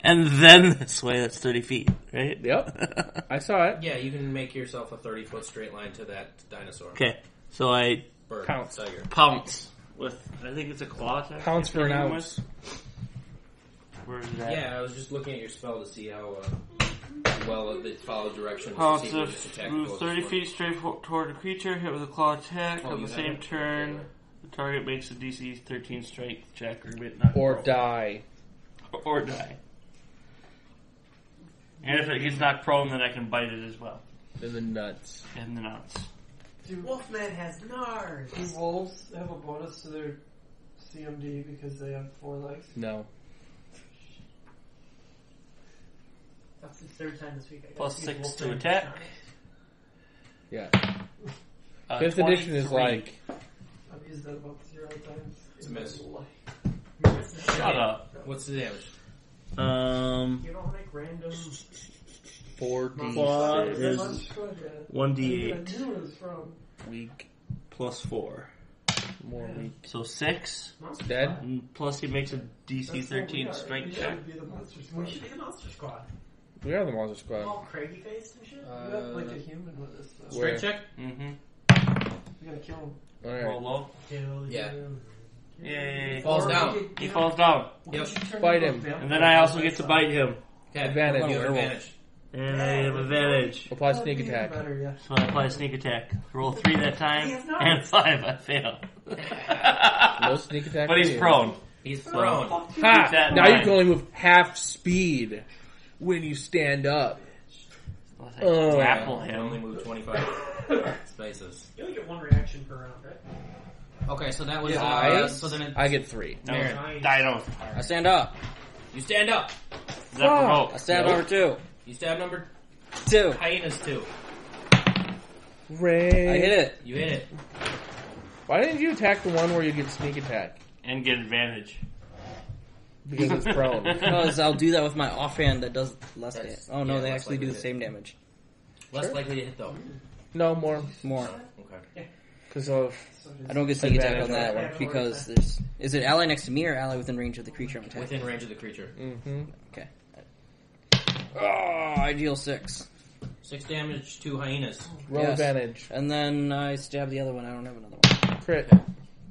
and then this way, that's 30 feet, right? Yep. (laughs) I saw it. Yeah, you can make yourself a thirty foot straight line to that dinosaur. okay, so I Bird. Pounce. Tiger. pounce with, I think it's a claw attack. Pounds for an Begin ounce. With. Where is that? Yeah, I was just looking at your spell to see how uh, well it followed directions. to Pounce see where attack move goes 30 for. feet straight for, toward a creature, hit with a claw attack. Oh, On you the have same it? turn, Okay. the target makes a DC 13 strength check or bit knocked Or die. Or die. And if it gets knocked prone, then I can bite it as well. In the nuts. And the nuts. Do, Wolfman has NARS. do wolves have a bonus to their CMD because they have four legs? No. That's the third time this week. I got Plus use six Wolfman to attack. Yeah. Uh, Fifth edition is 23. like I've used that about zero times. It's a miss. in my life. You're missing it. Shut up. What's the damage? Um, You don't make random. four D. Claw Is is that much good? Yeah. one I d8 knew it was from. Weak. plus four, More weak. so six. Monster Dead? Squad. And plus he makes a DC That's what we 13 are. strength We check. should be the monster We should be the Monster Squad. We are the monster squad. All craggy faced and shit. We got like a Uh, human with us. Though. Where? check? Mm-hmm. We gotta kill him. Roll Alright. low. Kill Yeah. you. Yay. Falls Or down. could He get- falls down. Why Yep. Bite him. vampire And then I also get to bite him. Okay. Advantage. You have advantage. And I have advantage. Apply That'd sneak attack. Better, yeah. So I apply sneak attack. Roll three that time, He is not. and (laughs) five I fail. No sneak attack. but he's prone. He's prone. Ha! Keep that in Now you can only move half speed when you stand up. Unless I Oh. grapple I only him. move 25 (laughs) spaces. You only get one reaction per round, right? Okay, so that was Yeah, uh, I- so then it, I get three. That was Nice. Dino's I part. stand up. You stand up. Is that provoke? I stand Nope. over two. You stab number Two. hyenas two. Ray. I hit it. You hit it. Why didn't you attack the one where you get sneak attack? And get advantage. Because it's prone. (laughs) Because I'll do that with my offhand that does less damage. That's- Oh no, yeah, they less actually do likely the to- same damage. Less likely to hit though. no more. More. Okay. Because of I don't get sneak attack on Advantage that that one. because there's. Is it ally next to me or ally within range of the creature I'm attacking? Within range of the creature. hmm Okay. Oh, I deal six. Six damage to hyenas. roll Yes. advantage. And then I stab the other one. I don't have another one. Crit.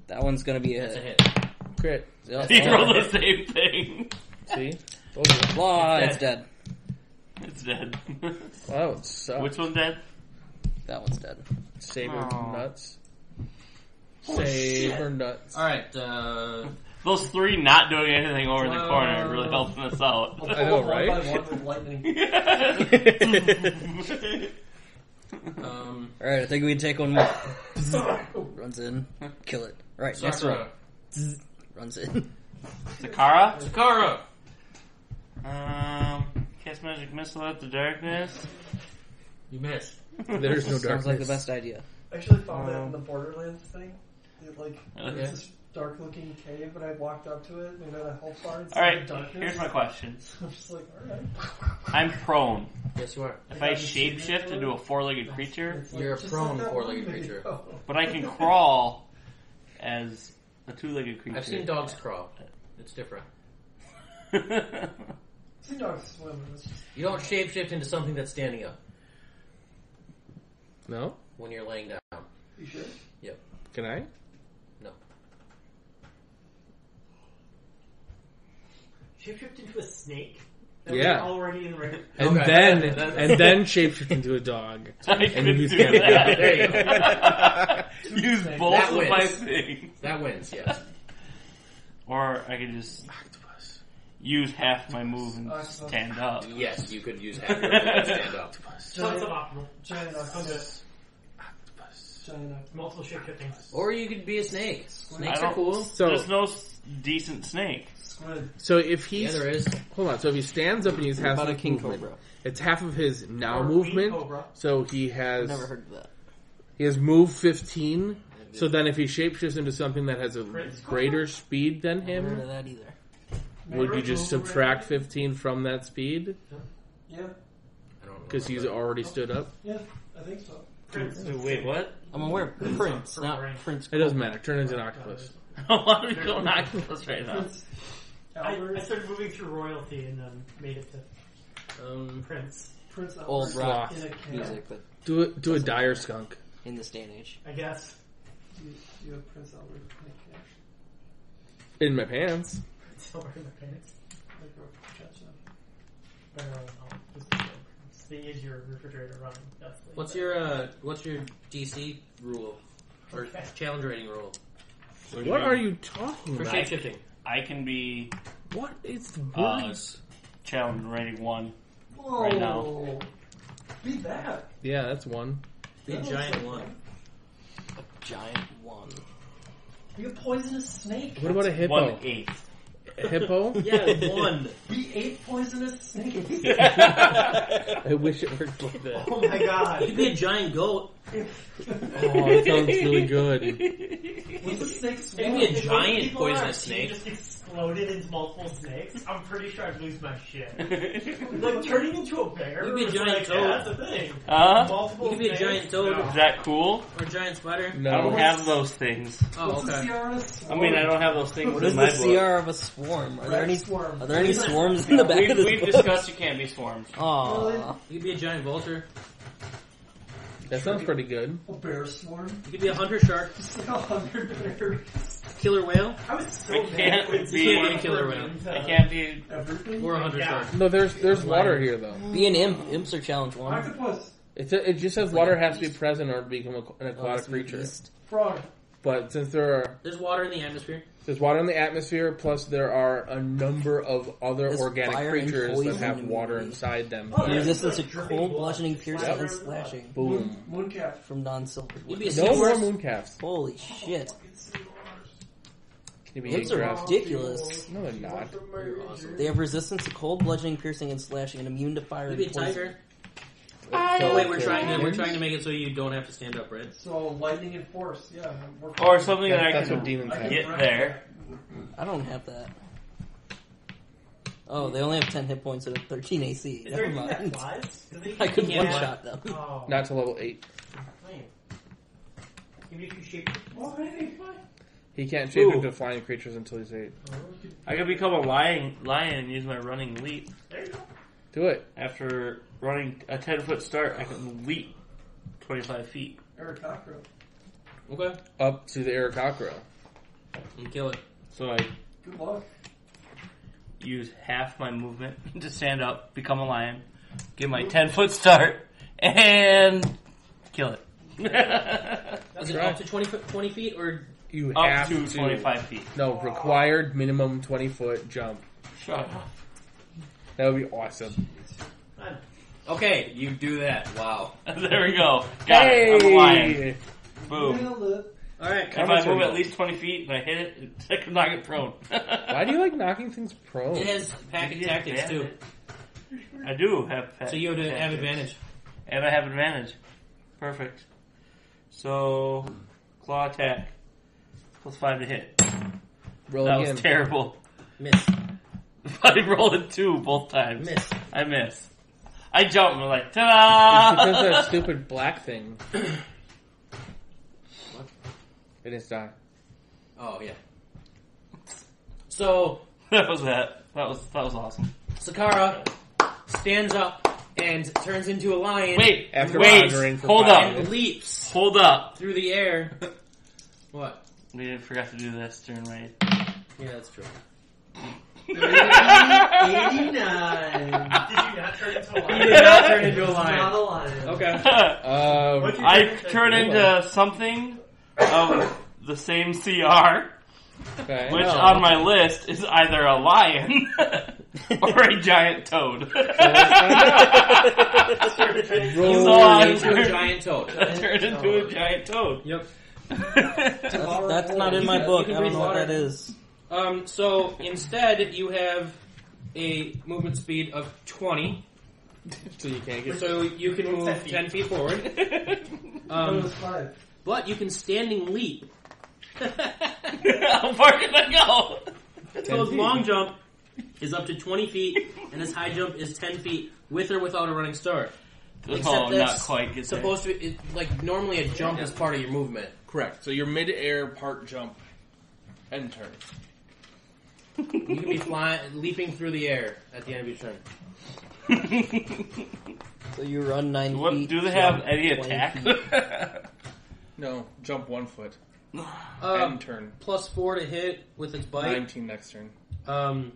That one's gonna be a That's a hit. hit. Crit. Yep. He rolled the same thing. See? Told you. Blah, It's it's dead. It's dead. Wow, that would suck. Which one's dead? That one's dead. Saber Aw. nuts. Oh, Saber nuts. Alright, uh, Those three not doing anything over in the Well- corner really helping us out. (laughs) I know, right? one with lightning. (laughs) (laughs) um, Alright, I think we can take one more. Runs in. Kill it. Alright, next one. Sakura. Runs in. Sakara? Sakara! Um, cast magic missile out the darkness. You missed. (laughs) There's no darkness. Sounds like the best idea. I actually found that Um, in the Borderlands thing. It, like, Okay. there's this dark looking cave, and I walked up to it, and it had a health bar and All right, darkness. here's my question. (laughs) I'm just like, alright. I'm prone. Yes, you are. If I shapeshift into a four-legged creature, It's You're a just prone like that four-legged one creature. but I can crawl as a two-legged creature. I've seen dogs crawl. It's different. I've (laughs) seen dogs swim. It's just, You don't shapeshift into something that's standing up No? when you're laying down. you should. Yep. Can I? No. Shapeshift into a snake. Yeah. Already in range. And Okay. then (laughs) That's- and then shapeshift into a dog. (laughs) I And could you do can- that. (laughs) There you go. Use That both of wins. my things. That wins, yes. Or I could just Octopus. use half my move and Octopus. stand up. Yes, you could use half your movement to stand up. So it's suboptimal. Giant octopus. it. Octopus. Giant octopus. Multiple shapeshifting. Or you could be a snake. Snakes are cool. So There's no s- decent snake. Squid. so if Yeah, he's there is. hold on, so if he stands up and he's half About a king movement, cobra. it's half of his now Or movement. cobra. So he has Never heard of that. he has move fifteen. So then if he shapeshifts into something that has a Prince cobra? greater speed than Never heard of him, that either. would you just subtract fifteen from that speed Yeah, I don't know. because he's already stood up? yeah, I think so. Prince. Wait, what? I'm aware. Prince, not Right. Prince. It doesn't matter. Turn into an uh, octopus. (laughs) Why are we going octopus right now? Prince I, Albert. I started moving through royalty and um, made it to Um, Prince. Prince Albert. Old rock in a can. music, but Do it. Do a dire skunk. in this day and age. I guess. You, you have Prince Albert in a can. In my pants. Still wearing my pants. Like a ketchup. But, uh, I'll just. It's the is your refrigerator running. That's the what's your uh, what's your DC rule or Okay. challenge rating rule What are you talking for about? shapeshifting? I can be What is the Uh, words? challenge rating one. Whoa. Right now. Beat that. yeah, that's one. Be a giant one. like- Giant one. Be a poisonous snake. What about a hippo? One eighth. A hippo? Yeah, one. Be eight poisonous snakes. (laughs) I wish it worked like that. Oh my god. You could be a giant goat. Oh, it sounds really good. What's the snake's Maybe one? a giant poisonous are- you snake. Just exploded into multiple snakes. I'm pretty sure I'd lose my shit. (laughs) Like turning into a bear. You could be a was giant like, toad. Yeah, that's a thing. Uh, Multiple You could be a snakes? giant toad. No. is that cool? Or a giant spider. I don't have those things. Oh, What's okay. the CR on a I swarm? mean, I don't have those things What in is my the book. CR of a swarm? Are there any? swarm. Are there any (laughs) swarms in the back We've, of this we've book? discussed you can't be swarmed. Aww. You could be a giant vulture. That sounds pretty good. A bear swarm? You could be a hunter shark. Just (laughs) a hundred bears. killer whale I was so I mad can't when be- Be a killer whale. into I can't be. Everything? or a hunter Yeah. star. No, there's there's water here though. Be an imp. Imps are challenge one. Octopus. It's a, it just says water has to be present or become a, an Oh, aquatic that's creature. Frog. But since there are There's water in the atmosphere. There's water in the atmosphere, plus there are a number of other There's organic fire and creatures that poison have in water inside them. Oh, yeah. Resistance to Dripping cold, blood. bludgeoning, piercing, Slather and slashing Boom. Moon, mooncalf. from non-silvered You'd be a weapons. No more seahorse. mooncalfs. Holy shit! Can you be Imps are aggressive? ridiculous. No, they're not. They have resistance to cold, bludgeoning, piercing, and slashing, and immune to fire You'd be a and poison. tiger. So- Oh wait, we're trying to we're trying to make it so you don't have to stand up, right? So lightning and force. Yeah. we're Or something That- that I that's can what demons have. can get run there. I don't have that. Oh, they only have 10 hit points and a 13 AC. Is there Never anything that mind. flies? 'Cause they- (laughs) I could Yeah. one shot them. Oh. Not to level eight. Man. Even if you shape Oh, hey, fly. He can't shape Ooh. into flying creatures until he's eight. Oh, I could become a lion, lion and use my running leap. There you go. Do it. After running a 10 foot start, I can leap 25 feet. Eric Cockroach. Okay. Up to the Aarakocra. And kill it. So I Good luck. use half my movement (laughs) to stand up, become a lion, get my 10 foot start, and kill it. (laughs) Is it right. up to 20, foot, 20 feet or You Up have to 25 feet. No, required minimum twenty foot jump. Shut up. That would be awesome. Okay, you do that. Wow. (laughs) there we go. Got it. I'm a lion. Boom. Alright, If I move at least 20 feet and I hit it, I can knock it prone. (laughs) Why do you like knocking things prone? it has pack and tactics too. I do have pet So you have, to have tactics. advantage. And I have advantage. Perfect. So, claw attack. Plus 5 to hit. Roll that again. was terrible. Miss. (laughs) I rolled a 2 both times. Miss. I miss. I jump and I'm like, ta-da! It's because of that stupid black thing. What? (laughs) It is die. Oh yeah. So (laughs) That was that. That was that was awesome. Sakara stands up and turns into a lion. Wait, After wait, pondering for hold five up, and minutes. leaps hold up. through the air. What? We didn't forgot to do this during raid. Yeah, that's true. 89. Did you not turn into a lion? He did not turn into a Not lion. a lion. Okay. Um, What'd you I think? turn into something of the same CR, okay. which No. on my list is either a lion (laughs) or a giant toad. (laughs) Roll So I into a giant toad. I turned into a giant toad. Yep. (laughs) That's, that's not in my book. I don't know what that is. Um. So instead, you have a movement speed of twenty, (laughs) so you can't get. so you can move ten feet forward. (laughs) Um, five. but you can standing leap. How far can I go? So his long jump is up to 20 feet, and his high jump is 10 feet, with or without a running start. Except oh, not that's quite. Get there. Supposed to be, it, like, normally a jump is part of your movement. Correct. So your mid-air part jump and turn. You can be flying, leaping through the air at the end of your turn. (laughs) So you run 9 what feet. do they have? jump Any 20 attack? feet. (laughs) No, jump one foot (sighs) Um, and turn. plus 4 to hit with its bite. Nineteen next turn. Um,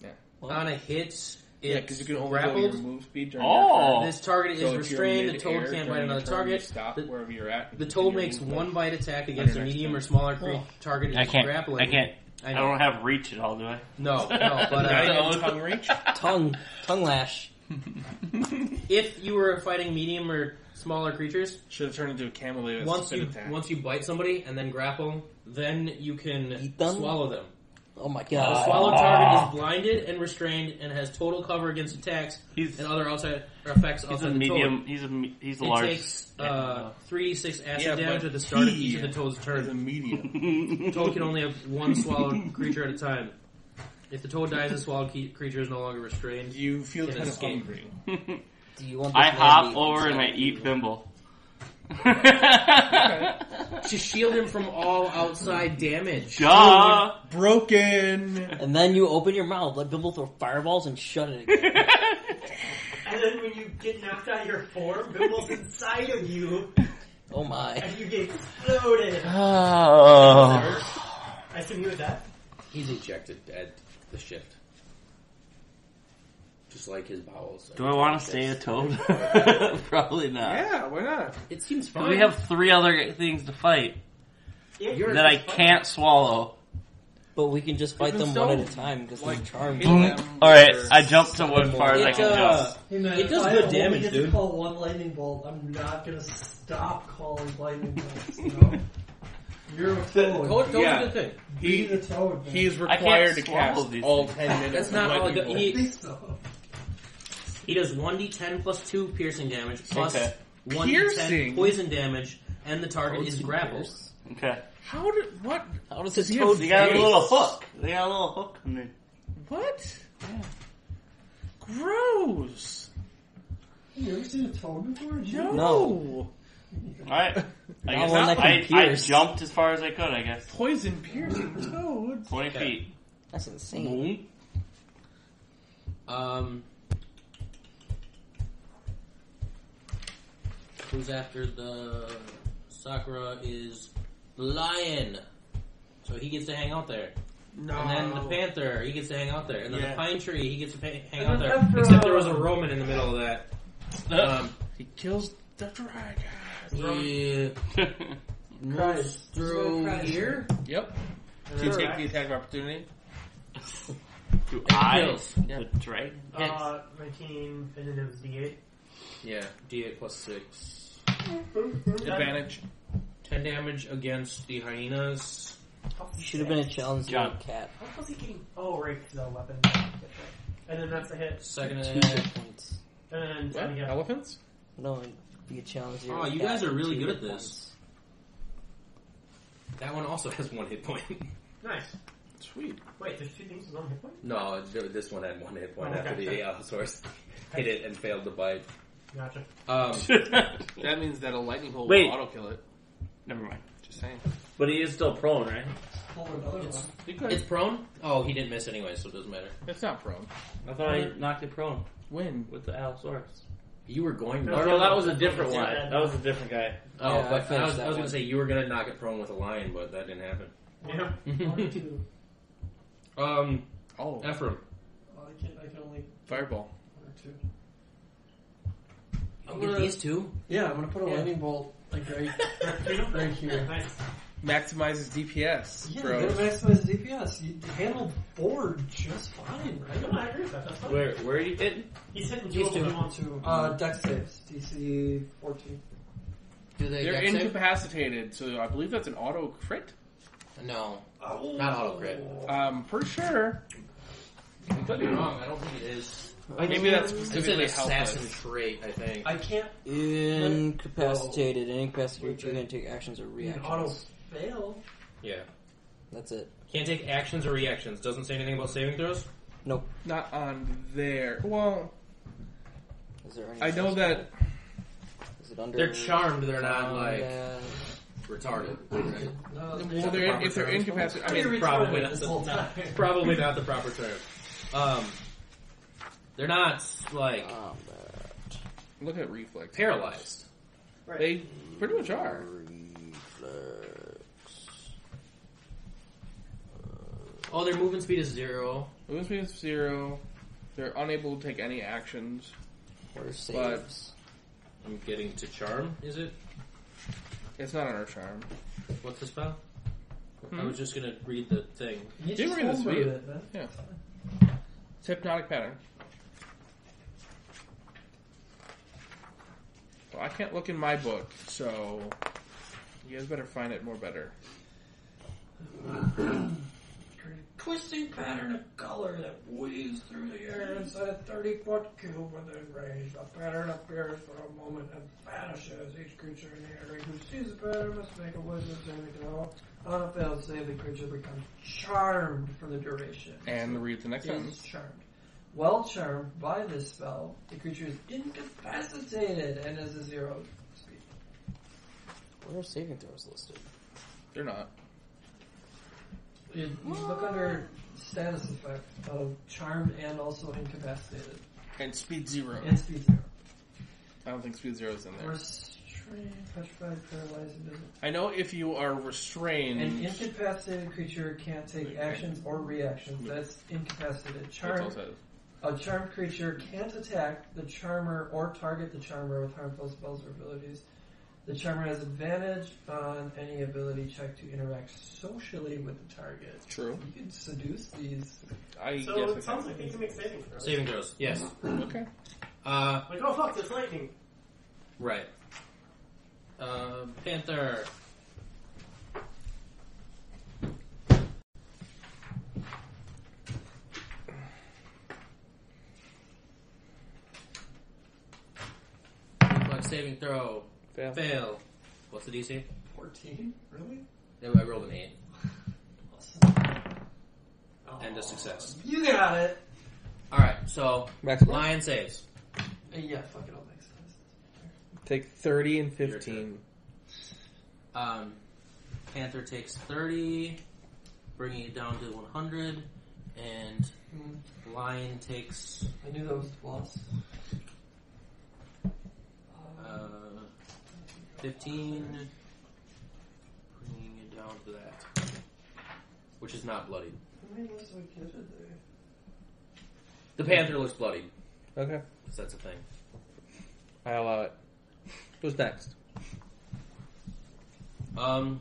Yeah. on a hit, Yeah, because you can only grappled. go your move speed during Oh. your This target is So if you're restrained. The mid-air toad can't bite during another your turn, target. You stop The- wherever you're at. and The continue toad your makes movement. one bite attack against a your next medium turn. or smaller cre- Oh. target I is can't. grappling. I can't. I I don't have reach at all, do I? No, no, but Now (laughs) you uh, tongue reach. Tongue, tongue lash. (laughs) if you were fighting medium or smaller creatures, Should have turned into a cameleon. with once you attack. once you bite somebody and then grapple, then you can Eat them? swallow them. Oh my god. The god. swallowed target is blinded and restrained and has total cover against attacks He's and other outside or effects he's outside a the medium. He's a me- he's a toad. It large. takes uh, three d six acid Yeah, damage but at the start of each of the toad's As a turn. medium. The (laughs) toad can only have one swallowed creature at a time. If the toad dies, the swallowed ke- creature is no longer restrained. You feel Can kind of escape. hungry. Do you want this I man hop to over and I inside eat you? Bimble. To shield him from all outside damage. Duh. Broken. And then you open your mouth, let Bimble throw fireballs and shut it again. (laughs) And then when you get knocked out of your form, Bimble's inside of you. Oh my. And you get exploded. (sighs) Oh. I assume you would die. He's ejected at the shift. Just like his bowels. Do I want to stay a toad? (laughs) Probably not. Yeah, why not? It seems 'Cause fine. We have three other things to fight You're that I can't swallow. But we can just fight There's them one at a time because like, they're charmed. them All right, I jumped to one far as I It, can uh, jump. Hey man, It does good damage, get dude. to call one lightning bolt, I'm not gonna stop calling lightning bolts. You know? You're a toad. Toad, Toad's Yeah. a good thing. Be He the toad. Man. he is I can't required to swallow cast all ten minutes. That's not all. lightning He, bolt. I so. He does one d10 plus two piercing damage plus Okay. one Piercing? d10 poison damage, and the target is grappled. Okay. How did what? How does Does this he have toad They got a little hook. They got a little hook in there. What? Gross. You ever seen a toad before? Jim? No. Alright. I Not guess one that can I, I pierce. jumped as far as I could, I guess. Poison piercing toads. 20 feet. That's insane. Um, who's after the Sakura is Lion. So he gets to hang out there. No. And then the Panther, he gets to hang out there. And then Yeah. the Pine Tree, he gets to pa- hang And out then there. after, Except there was a Roman in the middle of that. (laughs) Um, he kills the dragon. he moves Cries. through Cries. here. Yep. And Do you take the attack of opportunity? (laughs) Do And I? kills. The dragon? Uh, my team, and then it D8. Yeah, D8 plus 6. Advantage. 10 damage against the hyenas. Should have been a challenge John. a cat. How was he getting? Oh, right, because the weapon. And then that's a hit. Second Two attack. hit points. And then What? Elephants? No, it'd be a challenge. Oh, a you cat guys are for really two good hit at this. points. That one also (laughs) has one hit point. Nice. Sweet. Wait, there's two things with one hit point? No, this one had one hit point Oh, after okay. the uh, Allosaurus hit it and failed to bite. Gotcha. Um, (laughs) That means that a lightning bolt Wait. will auto kill it. Never mind. Just saying. But he is still prone, right? Pull another It's- one. You could. it's prone? Oh, he didn't miss anyway, so it doesn't matter. It's not prone. I thought I knocked it prone When? with the Allosaurus. You were going to. No, Oh no, no, that was a that's different one. I. That was a different guy. Oh, Yeah, I but I, finished was, that I was going one. to say you were going to knock it prone with a lion, but that didn't happen. Yeah. (laughs) One, two. Um, Oh, Ephraim. Oh, I can, I can only fireball. One or two. You get these two? Yeah, I'm gonna put a Yeah. lightning bolt like right, right here. Nice. Maximizes DPS, Yeah, bro. that maximizes DPS. You handle board just fine, No, right? I agree with that. That's fine. Where where are you hitting? He's hitting These two of two. them on two. Uh, Dex saves, DC 14. Do they They're dex save? incapacitated, so I believe that's an auto crit. No. Oh. Not auto crit. Um, for sure. I could be wrong. I don't think it is. Maybe that's It's an specifically assassin helpless. trait, I think. I can't Incapacitated. An incapacitated creature can take actions or auto reactions. fail. Yeah. That's it. Can't take actions or reactions. Doesn't say anything about saving throws. Nope. Not on there. Well, Is there any I know that. Is it under? They're charmed. They're not Um, like yeah. retarded. Right? No, Well, they're, if they're incapacitated, I mean, probably not this (laughs) the- whole time. Probably not the proper term. Um, they're not like Combat. look at reflex. paralyzed. They pretty much are. Reflex. Oh, their movement speed is zero. Movement speed is zero. They're unable to take any actions. Or saves. I'm getting to charm. Is it? It's not on our charm. What's the spell? I Hmm? was just gonna read the thing. You Didn't just read the homebrew speed. Yeah. It's hypnotic pattern. Well, I can't look in my book, so you guys better find it more better. Twisting pattern of color that weaves through the air inside a 30 foot cube within range. The pattern appears for a moment and vanishes. Each creature in the area who sees the pattern must make a wisdom saving throw. On a failed save, the creature becomes charmed for the duration. And read the next is sentence. charmed. Well charmed by this spell, the creature is incapacitated and has a zero speed. Where are saving throws listed? They're not. You, you look under status effect of charmed and also incapacitated. And speed zero. And speed zero. I don't think speed zero is in there. Restrained. Restrained, petrified, paralyzed, invisible. I know if you are restrained. An incapacitated creature can't take actions or reactions. That's incapacitated. That's all Charm. it says. A charmed creature can't attack the charmer or target the charmer with harmful spells or abilities. The charmer has advantage on any ability check to interact socially with the target. True. You can seduce these. I So guess it I sounds can. like they can make saving throws. Saving throws. Yes. Okay. Uh, Like, oh fuck, there's lightning. right. Uh, Panther. Reflex saving throw. Fail. Fail. What's the DC? 14? Really? Yeah, I rolled an 8. And a success. You got it! Alright, so Max Lion saves. Uh, Yeah, fuck it all makes sense. Take 30 and 15. Um, Panther takes 30, bringing it down to 100, and Hmm, Lion takes I knew that was the boss. Uh, 15, bringing it down to that. Which is not bloodied. How many lives do I get today? The Panther looks bloodied, Okay. 'cause that's a thing. I allow it. Who's next? Um,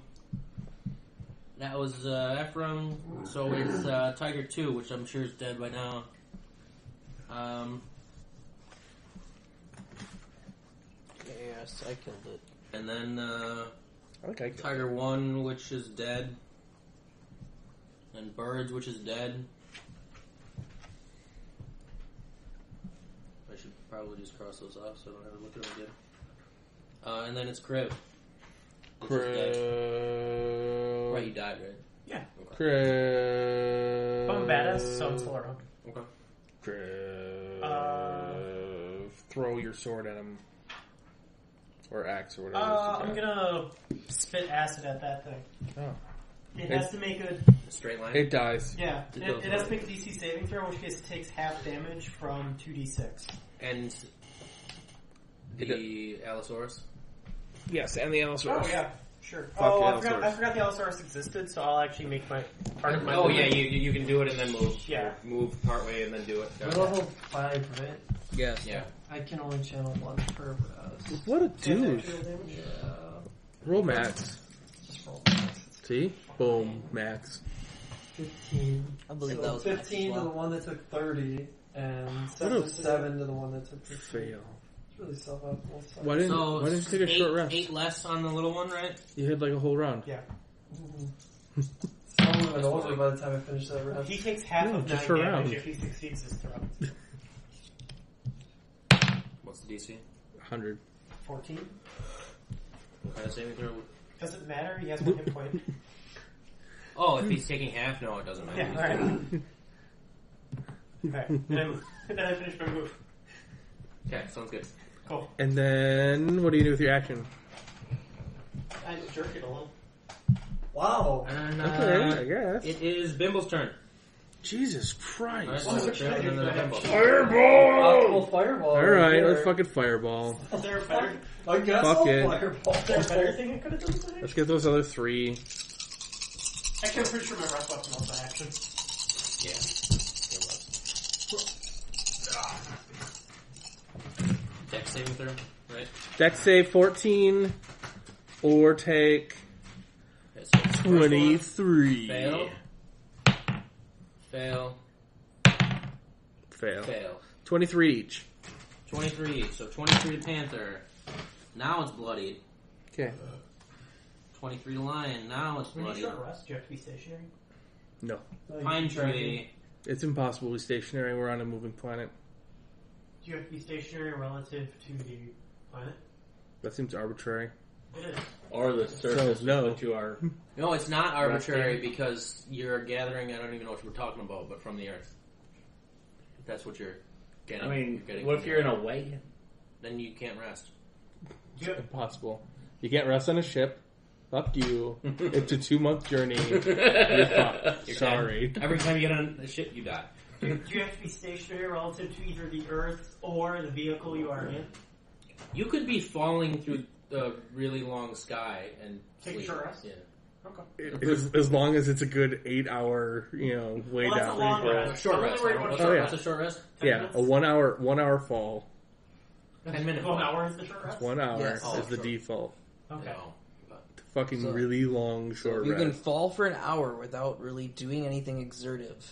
that was uh, Ephraim, so it's uh, Tiger 2, which I'm sure is dead by now. Um, Yes, I killed it. and then uh, I think I killed Tiger One, which is dead, and Birds, which is dead. I should probably just cross those off so I don't have to look at them again. Uh, and then it's Crib. which is dead. Crow. Right, you died, right? Yeah. Okay. If I'm badass, so I'm still around. okay. Crow. Uh, Throw your sword at him. Or axe or whatever. Uh, I'm gonna spit acid at that thing. Oh. It It- has to make a Straight line. It dies. yeah. It It, goes it has to make a DC saving throw, in which case it takes half damage from two d six. and the Allosaurus. Yes, and the Allosaurus. Oh yeah, sure. Fuck oh, the I forgot, I Allosaurus. forgot the Allosaurus existed, so I'll actually make my part of my. Oh yeah, movement. you you can do it and then move. Yeah. Move part way and then do it. We're level 5, right? Yes. Yeah. I can only channel one per uh, What a Does dude. Yeah. Roll max. Just roll max. See? Boom. Max. 15. I believe so that was 15 max to the one that took 30, and What a- 7 to the one that took 15. Fail. It's really self-optimal stuff. Why didn't So Why didn't you take a eight, short rest? Eight less on the little one, right? You had like a whole round. Yeah. It's probably been over by the time I finish that round. He takes half No, of just nine for damage round. if he succeeds his throw. (laughs) What's the DC? Hundred. Fourteen. What kind of saving throw? Does it matter. He has one hit point. (laughs) Oh, if he's taking half, no, it doesn't matter. Yeah. All right. (laughs) Okay. Then I move. (laughs) Then I finish my move. Okay, sounds good. Cool. And then what do you do with your action? I jerk it alone. Wow. And Okay, uh, I guess. it is Bimble's turn. Jesus Christ! so it's Crib and then Bimble. Optimal fireball. All right, let's fucking fireball. Is there a better? I guess Fuck I'll it. fireball. Is there a better thing I could have done today? Let's get those other three. Actually, I'm pretty sure my rest weapon also action. Yeah. Dex saving throw, right? Dex save fourteen, or take Okay, so it's first one. twenty-three. Fail. Fail. Fail. Fail. Twenty-three each. 23, so 23 to Panther. Now it's bloodied. Okay. 23 to Lion. Now it's When you bloodied. short rest, do you have to be stationary? No, No, you Pine can Tree. it's impossible to be stationary. We're on a moving planet. Do you have to be stationary relative to the planet? That seems arbitrary. It is. Or the surface no. with which you are. No, it's not arbitrary because you're gathering. I don't even know what you were talking about, but from the Earth. That's what you're getting. I mean, you're getting what if you're in a wagon? Then you can't rest. Do you Impossible. You can't rest on a ship. Fuck you. (laughs) it's a two-month journey. You're (laughs) You're fucked. Sorry. Every time you get on the ship, you die. do you- do you have to be stationary relative to either the Earth or the vehicle you are in? You could be falling through the really long sky and Take a sleep. short rest? Yeah. Okay. As, as long as it's a good eight hour, you know, way Well, that's down. a long rest. rest. Short rest. worried I don't- about What's, Oh, a, yeah. what's a short rest? Ten Yeah, minutes? a one hour one hour fall. Ten minutes. One hour is the short rest? One hour Yes. Oh, is the sure. default. Okay. No. Fucking So- really long So short if you can rest. fall for an hour without really doing anything exertive,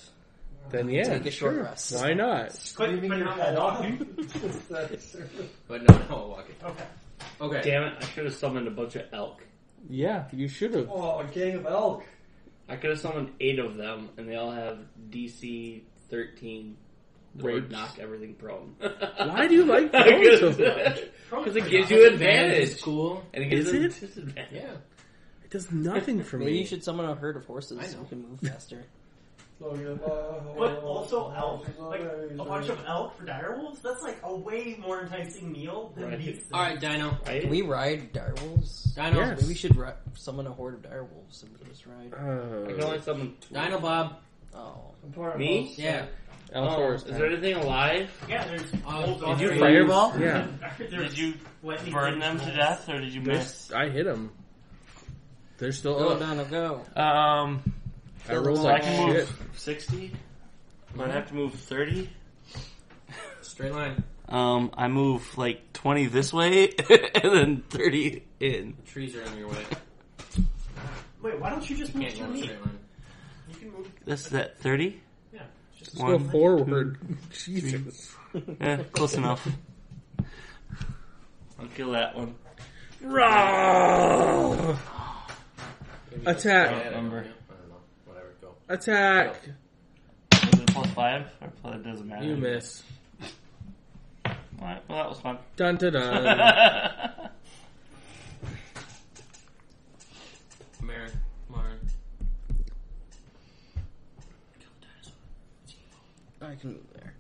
then yeah, take a short sure. rest. Why not? Quit Screaming putting your on head that off. dog. Just that sort of- But no, no walking. Okay. Okay. Damn it! I should have summoned a bunch of elk. Yeah, you should have. Oh, a gang of elk. I could have summoned eight of them, and they all have DC thirteen. That would knock everything prone. (laughs) Why do you like (laughs) prone so much? (laughs) Because it gives you advantage. It's Cool. And it gives Is them it? disadvantage. Yeah. It does nothing for me. maybe me. you should summon a herd of horses I so know. you can move faster. But also elk. Like, a bunch of elk for direwolves? That's like a way more enticing meal than Right. these things. All right, Dino. Can we ride direwolves? Dino. Yes. Maybe we should ri- summon a horde of direwolves and we can just ride. Uh, I can only summon two. Dino Bob. Oh, Me? Yeah. Oh, Althor is there anything alive? Yeah, there's Uh, old did you dogs. fireball? Yeah, (laughs) There's Did you lightning burn them to bolts. death, or did you miss? I hit him. They're still go up. Dino, go! Um, I rolled so I like can shit. move sixty. But I have to move thirty. Straight line. Um, I move like twenty this way, (laughs) and then thirty in. The trees are in your way. Wait, why don't you just move Can't go to in a me? straight line. You can move. This is at thirty. Yeah. Just Let's go One, forward. (laughs) Jesus. Yeah, close enough. I'll kill that one. Rawr! Maybe Attack. that's- don't know. Number. I don't know. Whatever. Go. Attack. Was it plus five? Or plus, it doesn't matter. You miss. Alright, well, that was fun. Dun dun dun. (laughs) Maren. Maren. I can move there.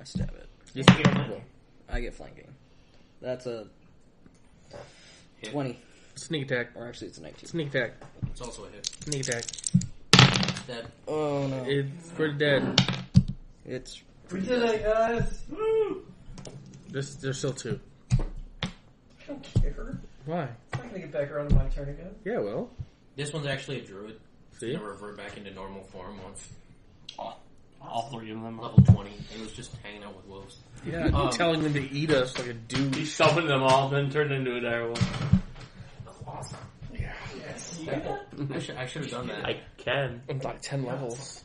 I stab it. Just I get flanking. That's a Hit. 20. Sneak attack. Or actually, it's a 19. Sneak attack. It's also a hit. Sneak attack. Dead. Oh no. It's we're dead. It's. We did it, guys. There's there's still two. I don't care. Why? It's not gonna get back around to my turn again. Yeah, well. This one's actually a druid. It's See? gonna revert back into normal form once. All three of them. Level 20. It was just hanging out with wolves. Yeah, Um, telling them to eat us like a He dude. summoned them all, then turned into a direwolf. That's awesome. Yes. I, should, I should have done that. I can. I'm like ten levels.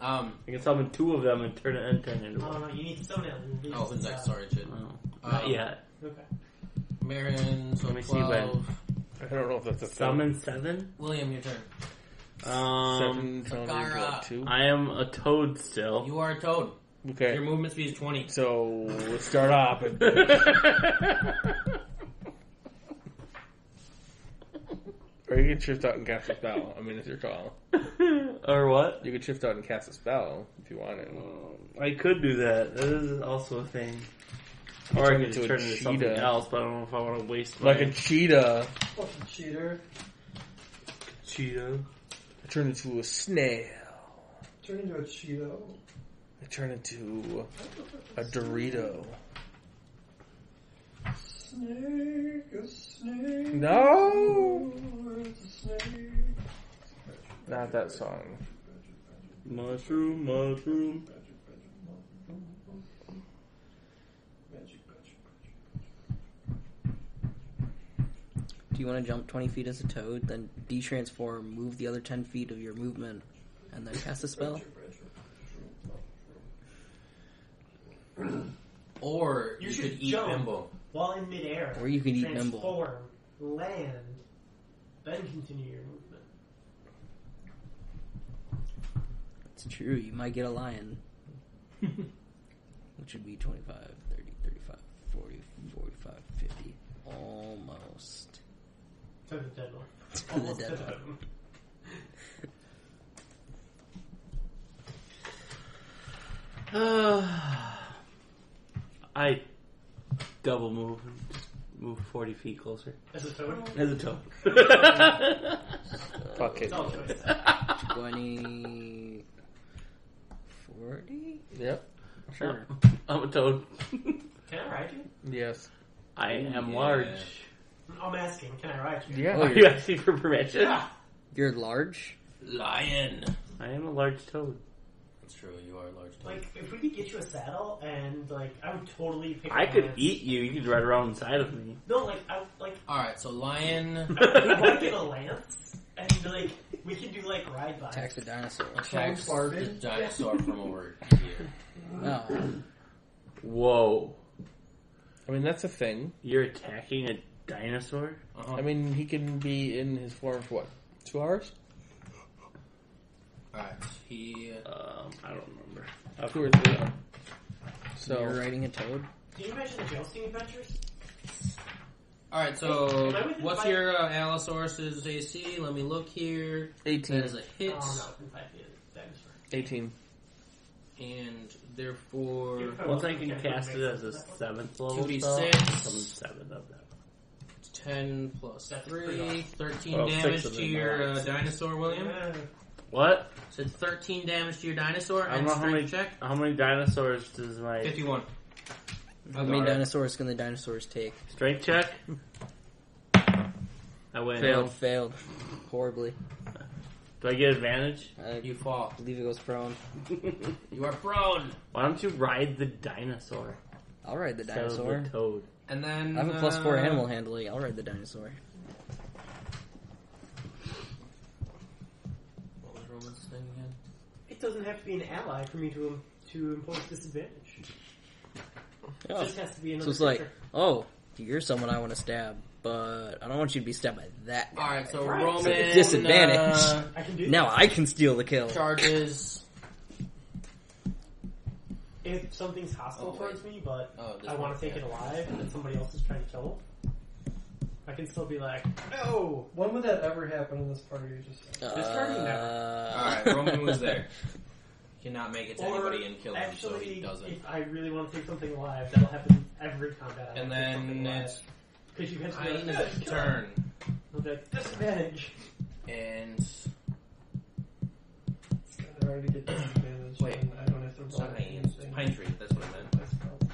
Um, I can summon two of them and turn it and turn into No, one. no, you need to summon it. at least, oh, who's uh, next? Sorry, shit. Oh, not Um, yet. Okay. Marin, so Let me see 12. I don't know if that's a thing. Summon seven? William, your turn. Um, Seven, Tony, Sagara. two. I am a toad still. You are a toad. Okay. Your movement speed is 20. So let's start off. (laughs) (laughs) or you can shift out and cast a spell. I mean, if you're tall, (laughs) or what? you could shift out and cast a spell if you wanted. Um, I could do that. That is also a thing. You Or I could just a turn into something else, but I don't know if I want to waste my... Like a cheetah. Fucking cheater. cheetah. I turn into a snail. Turn into a Cheeto. I turn into a Dorito. Snake, a snake. No, Where's the snake? not that song. Mushroom, mushroom. Magic, magic, Do you want to jump 20 feet as a toad, then de-transform, move the other 10 feet of your movement, and then cast a spell? Or You you, should could eat jump. Bimble. While in midair. Or you can eat Bimble. transform, land, then continue your movement. It's true, you might get a lion. (laughs) Which would be 25, 30, 35, 40, 45, 50. Almost. To the dead (laughs) one. To the Almost dead to the one. (sighs) I double move move 40 feet closer. As a toad. As a toad. (laughs) Fuck it. It's all choice. 20. 40? Yep. Sure. (laughs) I'm a toad. Can I ride you? Yes. I am Yeah. large. I'm asking, can I ride you? Yeah. Oh, Are you asking for permission? Yeah. You're large. Lion. I am a large toad. That's true. You are a large toad. Like, if we could get you a saddle, and like, I would totally pick. I could on eat you. You could ride around inside of me. No, like, I like. All right. So lion (laughs) we want to get a lance, and like, we can do like ride by. Attacks a dinosaur. attacks the farting? (laughs) dinosaur from over here. Oh. Whoa. I mean, that's a thing. You're attacking a dinosaur? Uh-huh. I mean, he can be in his form for what? Two hours? All right. He. Um, I don't remember. Two or three. So you're So, riding a toad. Can you imagine the jousting adventures? All right. So Am I with what's my- your uh, Allosaurus's AC? Let me look here. 18. That is a hit, Oh no, in fact, yeah, dinosaur. 18. and therefore Once I can cast it it as a sense that way. seventh level 2d6. spell, seven of them. ten plus That's pretty three, 13 Well, six damage of to them your are uh, dinosaur, William. Yeah. What? Said 13 damage to your dinosaur I don't and know how many, strength check. how many dinosaurs does my 51. How many dinosaurs can the dinosaurs take? strength check? I win. Failed. Failed. Horribly. Do I get advantage? I You fall. believe it goes prone. (laughs) You are prone. Why don't you ride the dinosaur? I'll ride the instead of dinosaur. The toad. And then I have a plus four uh, animal handling. I'll ride the dinosaur. What was Roman's thing again? It doesn't have to be an ally for me to to impose disadvantage. It Oh. just has to be another So it's like, creature. oh, you're someone I want to stab, but I don't want you to be stabbed by that guy. All right, so Right. Roman So disadvantage. uh, I can do Now. I can steal the kill. charges. if something's hostile Oh, towards me, but Oh, this I want one, to take yeah. it alive, and then somebody else is trying to kill it. I can still be like, no. When would that ever happen in this party? Just said? This turn you never. Uh, All right, Roman was there. Cannot make it to Or anybody and kill him, so Actually, he doesn't. if I really want to take something alive, that'll happen every combat. I And want to take something then it's because you have to be like, Pine's "Yes, kill it." turn, I'll be like, disadvantage. and It's kind of hard to get disadvantage. Wait. when I don't have to roll not Pine, anything. it's Pine Tree. That's what I meant. That's called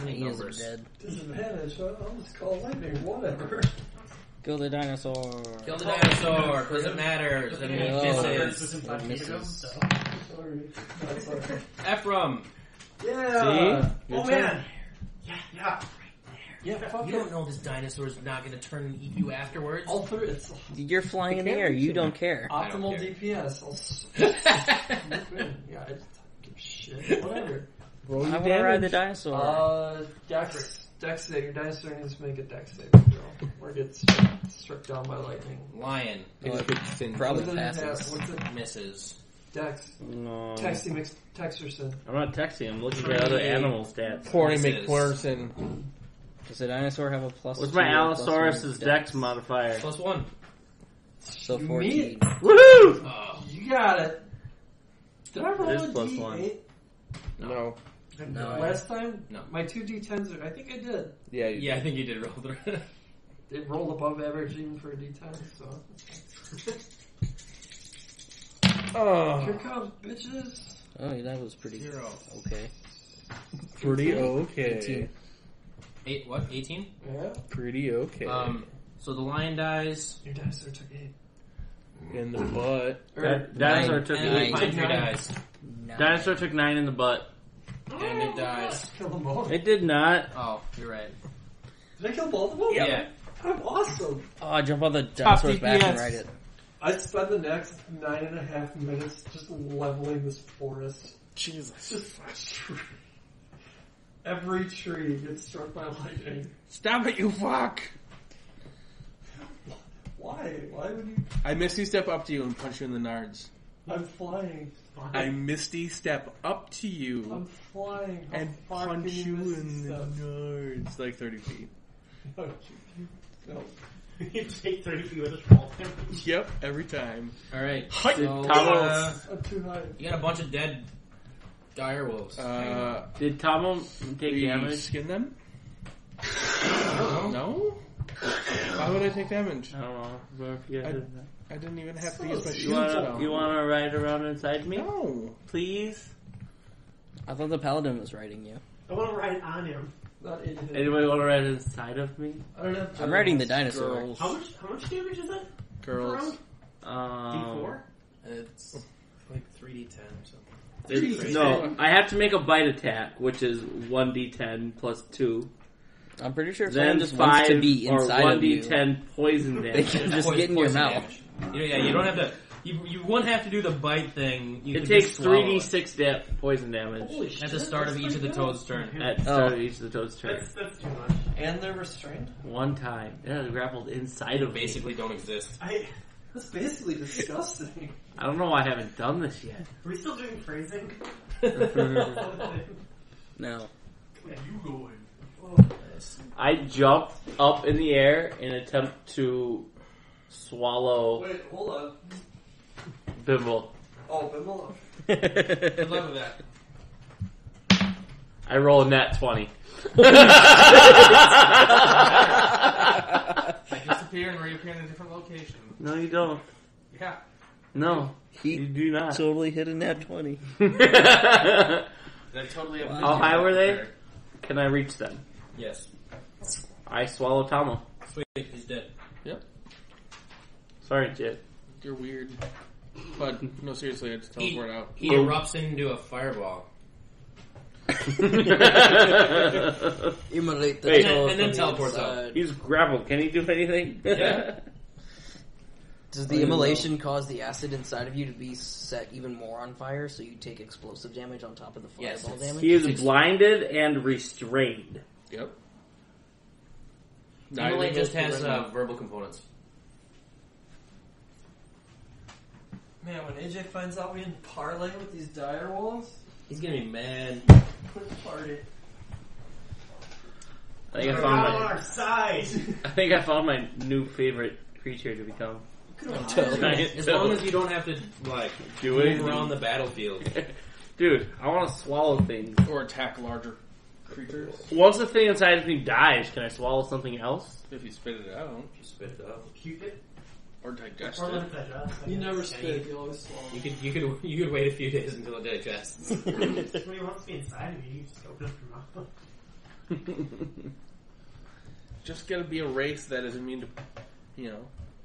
Too many is dead. Disadvantage. I'll I'll just call lightning. Whatever. Kill the dinosaur. Kill the dinosaur because it matters. And Yeah. he Oh, misses. was in five feet ago, misses. Sorry. That's sorry. Ephraim. Yeah. See? Oh man. Yeah, yeah. Yeah. Fuck You it. don't know this dinosaur is not going to turn and eat you afterwards. All through it's You're flying in the air. You don't care. I don't optimal care. DPS. I'll s- (laughs) (laughs) yeah, I just don't give a shit. Whatever. Roll I your want to ride the damage. dinosaur. Uh, Dex. Dex save. Your dinosaur needs to make a Dex save throw, or get struck, struck down by lightning. Lion It just gets singed. Probably What does it have? passes. What's it? misses. Dex. No. Texty mix. Texerson. I'm not texting. I'm looking at other Tree. animal stats. Corny Misses. McPherson. Does the dinosaur have a plus What's two my or plus Allosaurus's dex modifier? Plus one. So You 14. Woohoo! Oh, You got it. Did I roll It is a plus D8 one. No. No. last time? No. My two D10s are. I think I did. Yeah, you yeah, I think you did roll through. (laughs) They rolled above average even for a D10, so. Oh, Here comes bitches. Oh, yeah, that was pretty Zero. okay. pretty okay. 18. Eight. What? Eighteen. Yeah. Pretty okay. Um. So the lion dies, Your dinosaur took eight. in the butt. Or, That dinosaur took and Nine. the pine tree Nine. Nine. Dinosaur took nine in the butt. And it dies. (laughs) Kill them both. It did not. Oh, you're right. Did I kill both of them? Yeah. I'm awesome. Oh, jump on the dinosaur's back and DPS. ride it. I spend the next nine and a half minutes just leveling this forest. Jesus. Just (laughs) every tree gets struck by lightning. Stop it, you fuck! Why? Why would you? I misty step up to you and punch you in the nards. I'm flying. I misty step up to you I'm flying. How and far punch can you miss in the stuff? nards. Like 30 feet. (laughs) No. No. (laughs) you take 30 feet with a fall damage. Yep, every time. All right. Hi- So uh, I'm too high. you got a bunch of dead dire wolves. Uh, Did Tomo take we damage? skin them? No? Why would I take damage? I don't know. What if you, I- guys- I didn't even have to use my you shield you wanna you wanna ride around inside me, No. please? I thought the paladin was riding you. I want to ride on him. Not eight hit. Anybody want to ride inside of me? I don't have. I'm riding the generals. dinosaur. Girls. How much? How much damage is that? Girls. Um, D4. It's like 3d10 or something. it's- no, I have to make a bite attack, which is one d10 plus two. I'm pretty sure if someone Then just wants five to be or inside one of you, d10 poison damage. they can just Poison- get in your mouth. damage. You know, yeah, you don't have to. You, you won't have to do the bite thing. You It can takes three d six da- poison damage Holy shit! at the start of that's each of the pretty toad's turn. at the start of each of the toad's turn. That's, that's too much. And they're restrained. One time. Yeah, they grappled inside of me. Basically, don't exist. I, That's basically disgusting. I don't know why I haven't done this yet. are we still doing phrasing? (laughs) (laughs) No. I jump up in the air and attempt to swallow Wait, hold on. Bimble. Oh, Bimble. (laughs) Good luck with that. I roll a nat 20. (laughs) I disappear and reappear in a different location. no, you don't. Yeah. No, you He do not. totally hit a nat 20. (laughs) How That totally How oh, high were they? Can I reach them? Yes. I swallow Tomo. Sweet, he's dead. Sorry, Jit. You're weird. But no, seriously, I just He, teleport out. he erupts into a fireball. (laughs) Immolate the Wait. toad And then from the teleports inside. He's grappled. Can he do anything? Yeah. (laughs) Does the immolation cause the acid inside of you to be set even more on fire, so you take explosive damage on top of the Yes, fireball it's- damage? he is blinded and restrained. Yep. Immolate just has uh, verbal components. Man, when AJ finds out we didn't parlay with these dire wolves, He's gonna be mad. quick party. I think I We're found not on my. our side. (laughs) I think I found my new favorite creature to become. Toad. As long as you don't have to like Do move anything. around the battlefield. (laughs) Dude, I want to swallow things. or attack larger creatures Once the thing inside of me dies, can I swallow something else? if you spit it out if You spit it out. Keep it. Or digest Or it. let it digest. I You guess. never Yeah, spit, you always swallow. You could you could you could wait a few days until it digests. (laughs) you- When he wants to be inside of you, you just open up your mouth. (laughs) Just gotta be a race that is immune to, you know,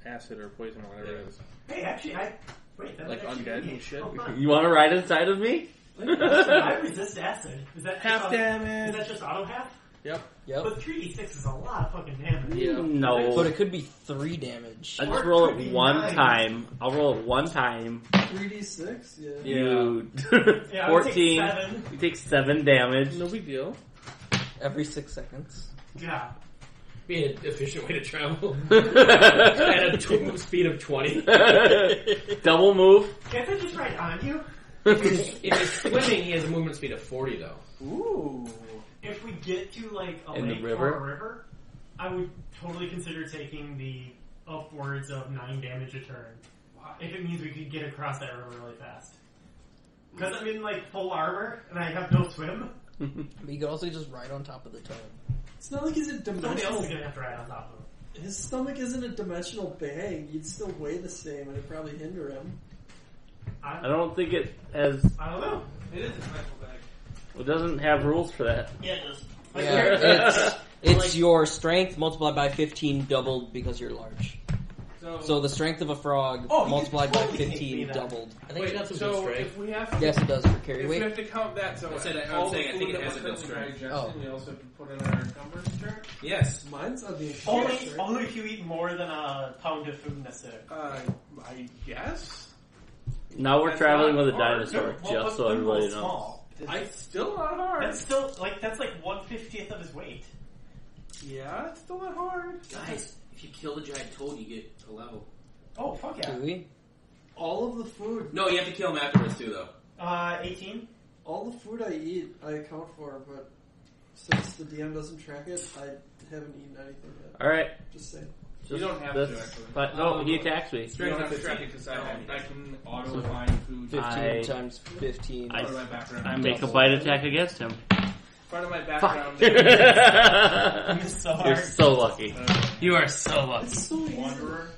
acid or poison or whatever it is. Hey, actually, I wait. That Like actually undead be- and shit? Oh, fuck. You want to ride inside of me? I resist acid. Is that Half just auto- damage. Is that just auto half? Yep. Yep. But three d six is a lot of fucking damage. Yeah. No. But it could be three damage. I just roll it one nine. time. I'll roll it one time. 3d6? Yeah. You (laughs) Yeah, I would take fourteen. seven. You take seven damage. No big deal. Every six seconds. Yeah. Be an efficient way to travel (laughs) at a tw- speed of twenty. (laughs) Double move. Can't I just ride on you? if he's swimming, he has a movement speed of forty though. Ooh. If we get to like a In the lake river? or a river, I would totally consider taking the upwards of nine damage a turn. If it means we could get across that river really fast. Because I'm in like full armor and I have no swim. (laughs) But you could also just ride on top of the toad. It's not like he's a Somebody else dimensional. is gonna have to ride on top of him. His stomach isn't a dimensional bag. You'd still weigh the same, and it'd probably hinder him. I I, don't think it has. I don't know. It is a special bag. It doesn't have rules for that. Yeah, it does. Like, Yeah, here- it's (laughs) it's your strength multiplied by fifteen doubled because you're large. So, So the strength of a frog Oh, you multiplied could by totally take me fifteen then. doubled. I think wait, it got some so good strength. if we have to, Yes, it does for carry if we weight. have to count that, so I said- I'm all saying I the think it that has we're a good putting in strength. digestion, Oh. we also have to put in our encumbrance check. Yes. Mine's on the Only, sure. only if you eat more than a pound of food necessary. Uh, I guess. Now we're That's traveling not with a hard. dinosaur, Well, just but so everybody knows. small. I still not hard. That's still like that's like one fiftieth of his weight. yeah, it's still not hard. Guys, if you kill the giant toad, you get a level. Oh fuck yeah! Do we? All of the food, No, you have to kill him afterwards too, though. Uh, eighteen. all the food I eat, I account for, but since the DM doesn't track it, I haven't eaten anything yet. All right. Just saying. You don't have That's- to actually. But no, he attacks me. Straight You don't have to track track it because. I, have- I can auto find food. Fifteen I- times fifteen. I- part of my background. I make a bite attack against him. part of my Fuck. background. (laughs) I'm so You're hard. so lucky. You are so lucky. It's so. Wanderer.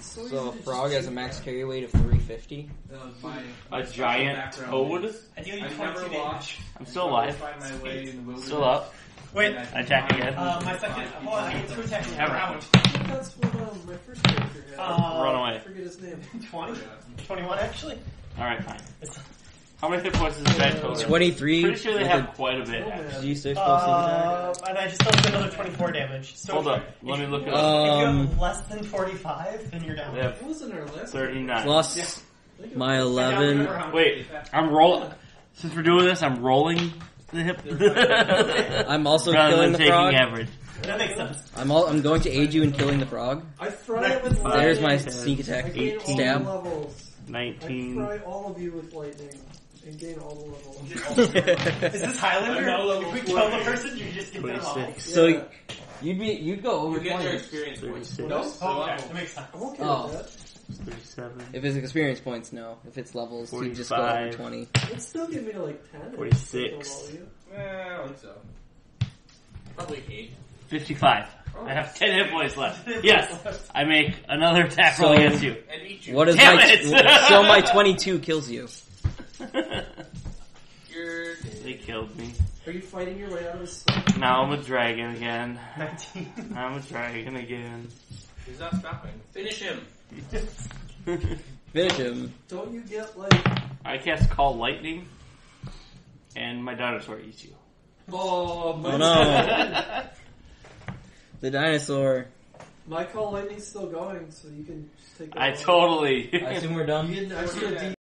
So, So a frog has a max that. carry weight of three fifty. That was my, A giant background. toad? I do I've need never twenty-two lost. damage. I'm still alive. Find my way in the wilderness. Still up. Wait, I attack again. uh, my second. Hold on, I get two attacks in that Ever. round. That's what um, my first character had. Uh, Run I away. forget his name. (laughs) 20? 21 actually? Alright, fine. How many hit points does that total? 23. Pretty sure they have a quite a bit. Actually. man. G6 plus Uh, and I just took another 24 damage. So Hold if up, let me look it If up. you Um, have less than 45, then you're down. They have What was in our last 39. plus my 11. Wait, I'm rolling. Since we're doing this, I'm rolling the (laughs) hip. I'm also Rather killing than the taking frog. average. That makes sense. I'm all, I'm going to aid you in killing the frog. I fry it with lightning. There's my Ten, sneak I attack. gain all Stab. the levels. I 19. fry all of you with lightning and gain all the levels. (laughs) Is this Highlander? I'm now level if we kill the person, you just get them all. 26. so Yeah. you'd be you'd go over You get your 20 experience points. 36. Oh, okay, that makes sense. I'm okay Oh. with that. 37. if it's experience points. No, if it's levels, you just go over 45. 20. It'd still give me to like 10. if 46. killed all of you. Eh, I don't think so. Probably eight. 55. I have 10 hit points left. Yes, I make another attack So- roll against you. And eat you. What is Damn my it! so my 22 kills you? (laughs) You're they killed me. Are you fighting your way out of this? Now I'm a dragon again. (laughs) 19. I'm a dragon again. He's not stopping. Finish him. Finish him. Don't you get like. I cast Call Lightning, and my dinosaur eats you. Oh, Oh no. The dinosaur. My call lightning's still going, so you can just take that I off. totally. I assume we're done. You get an extra D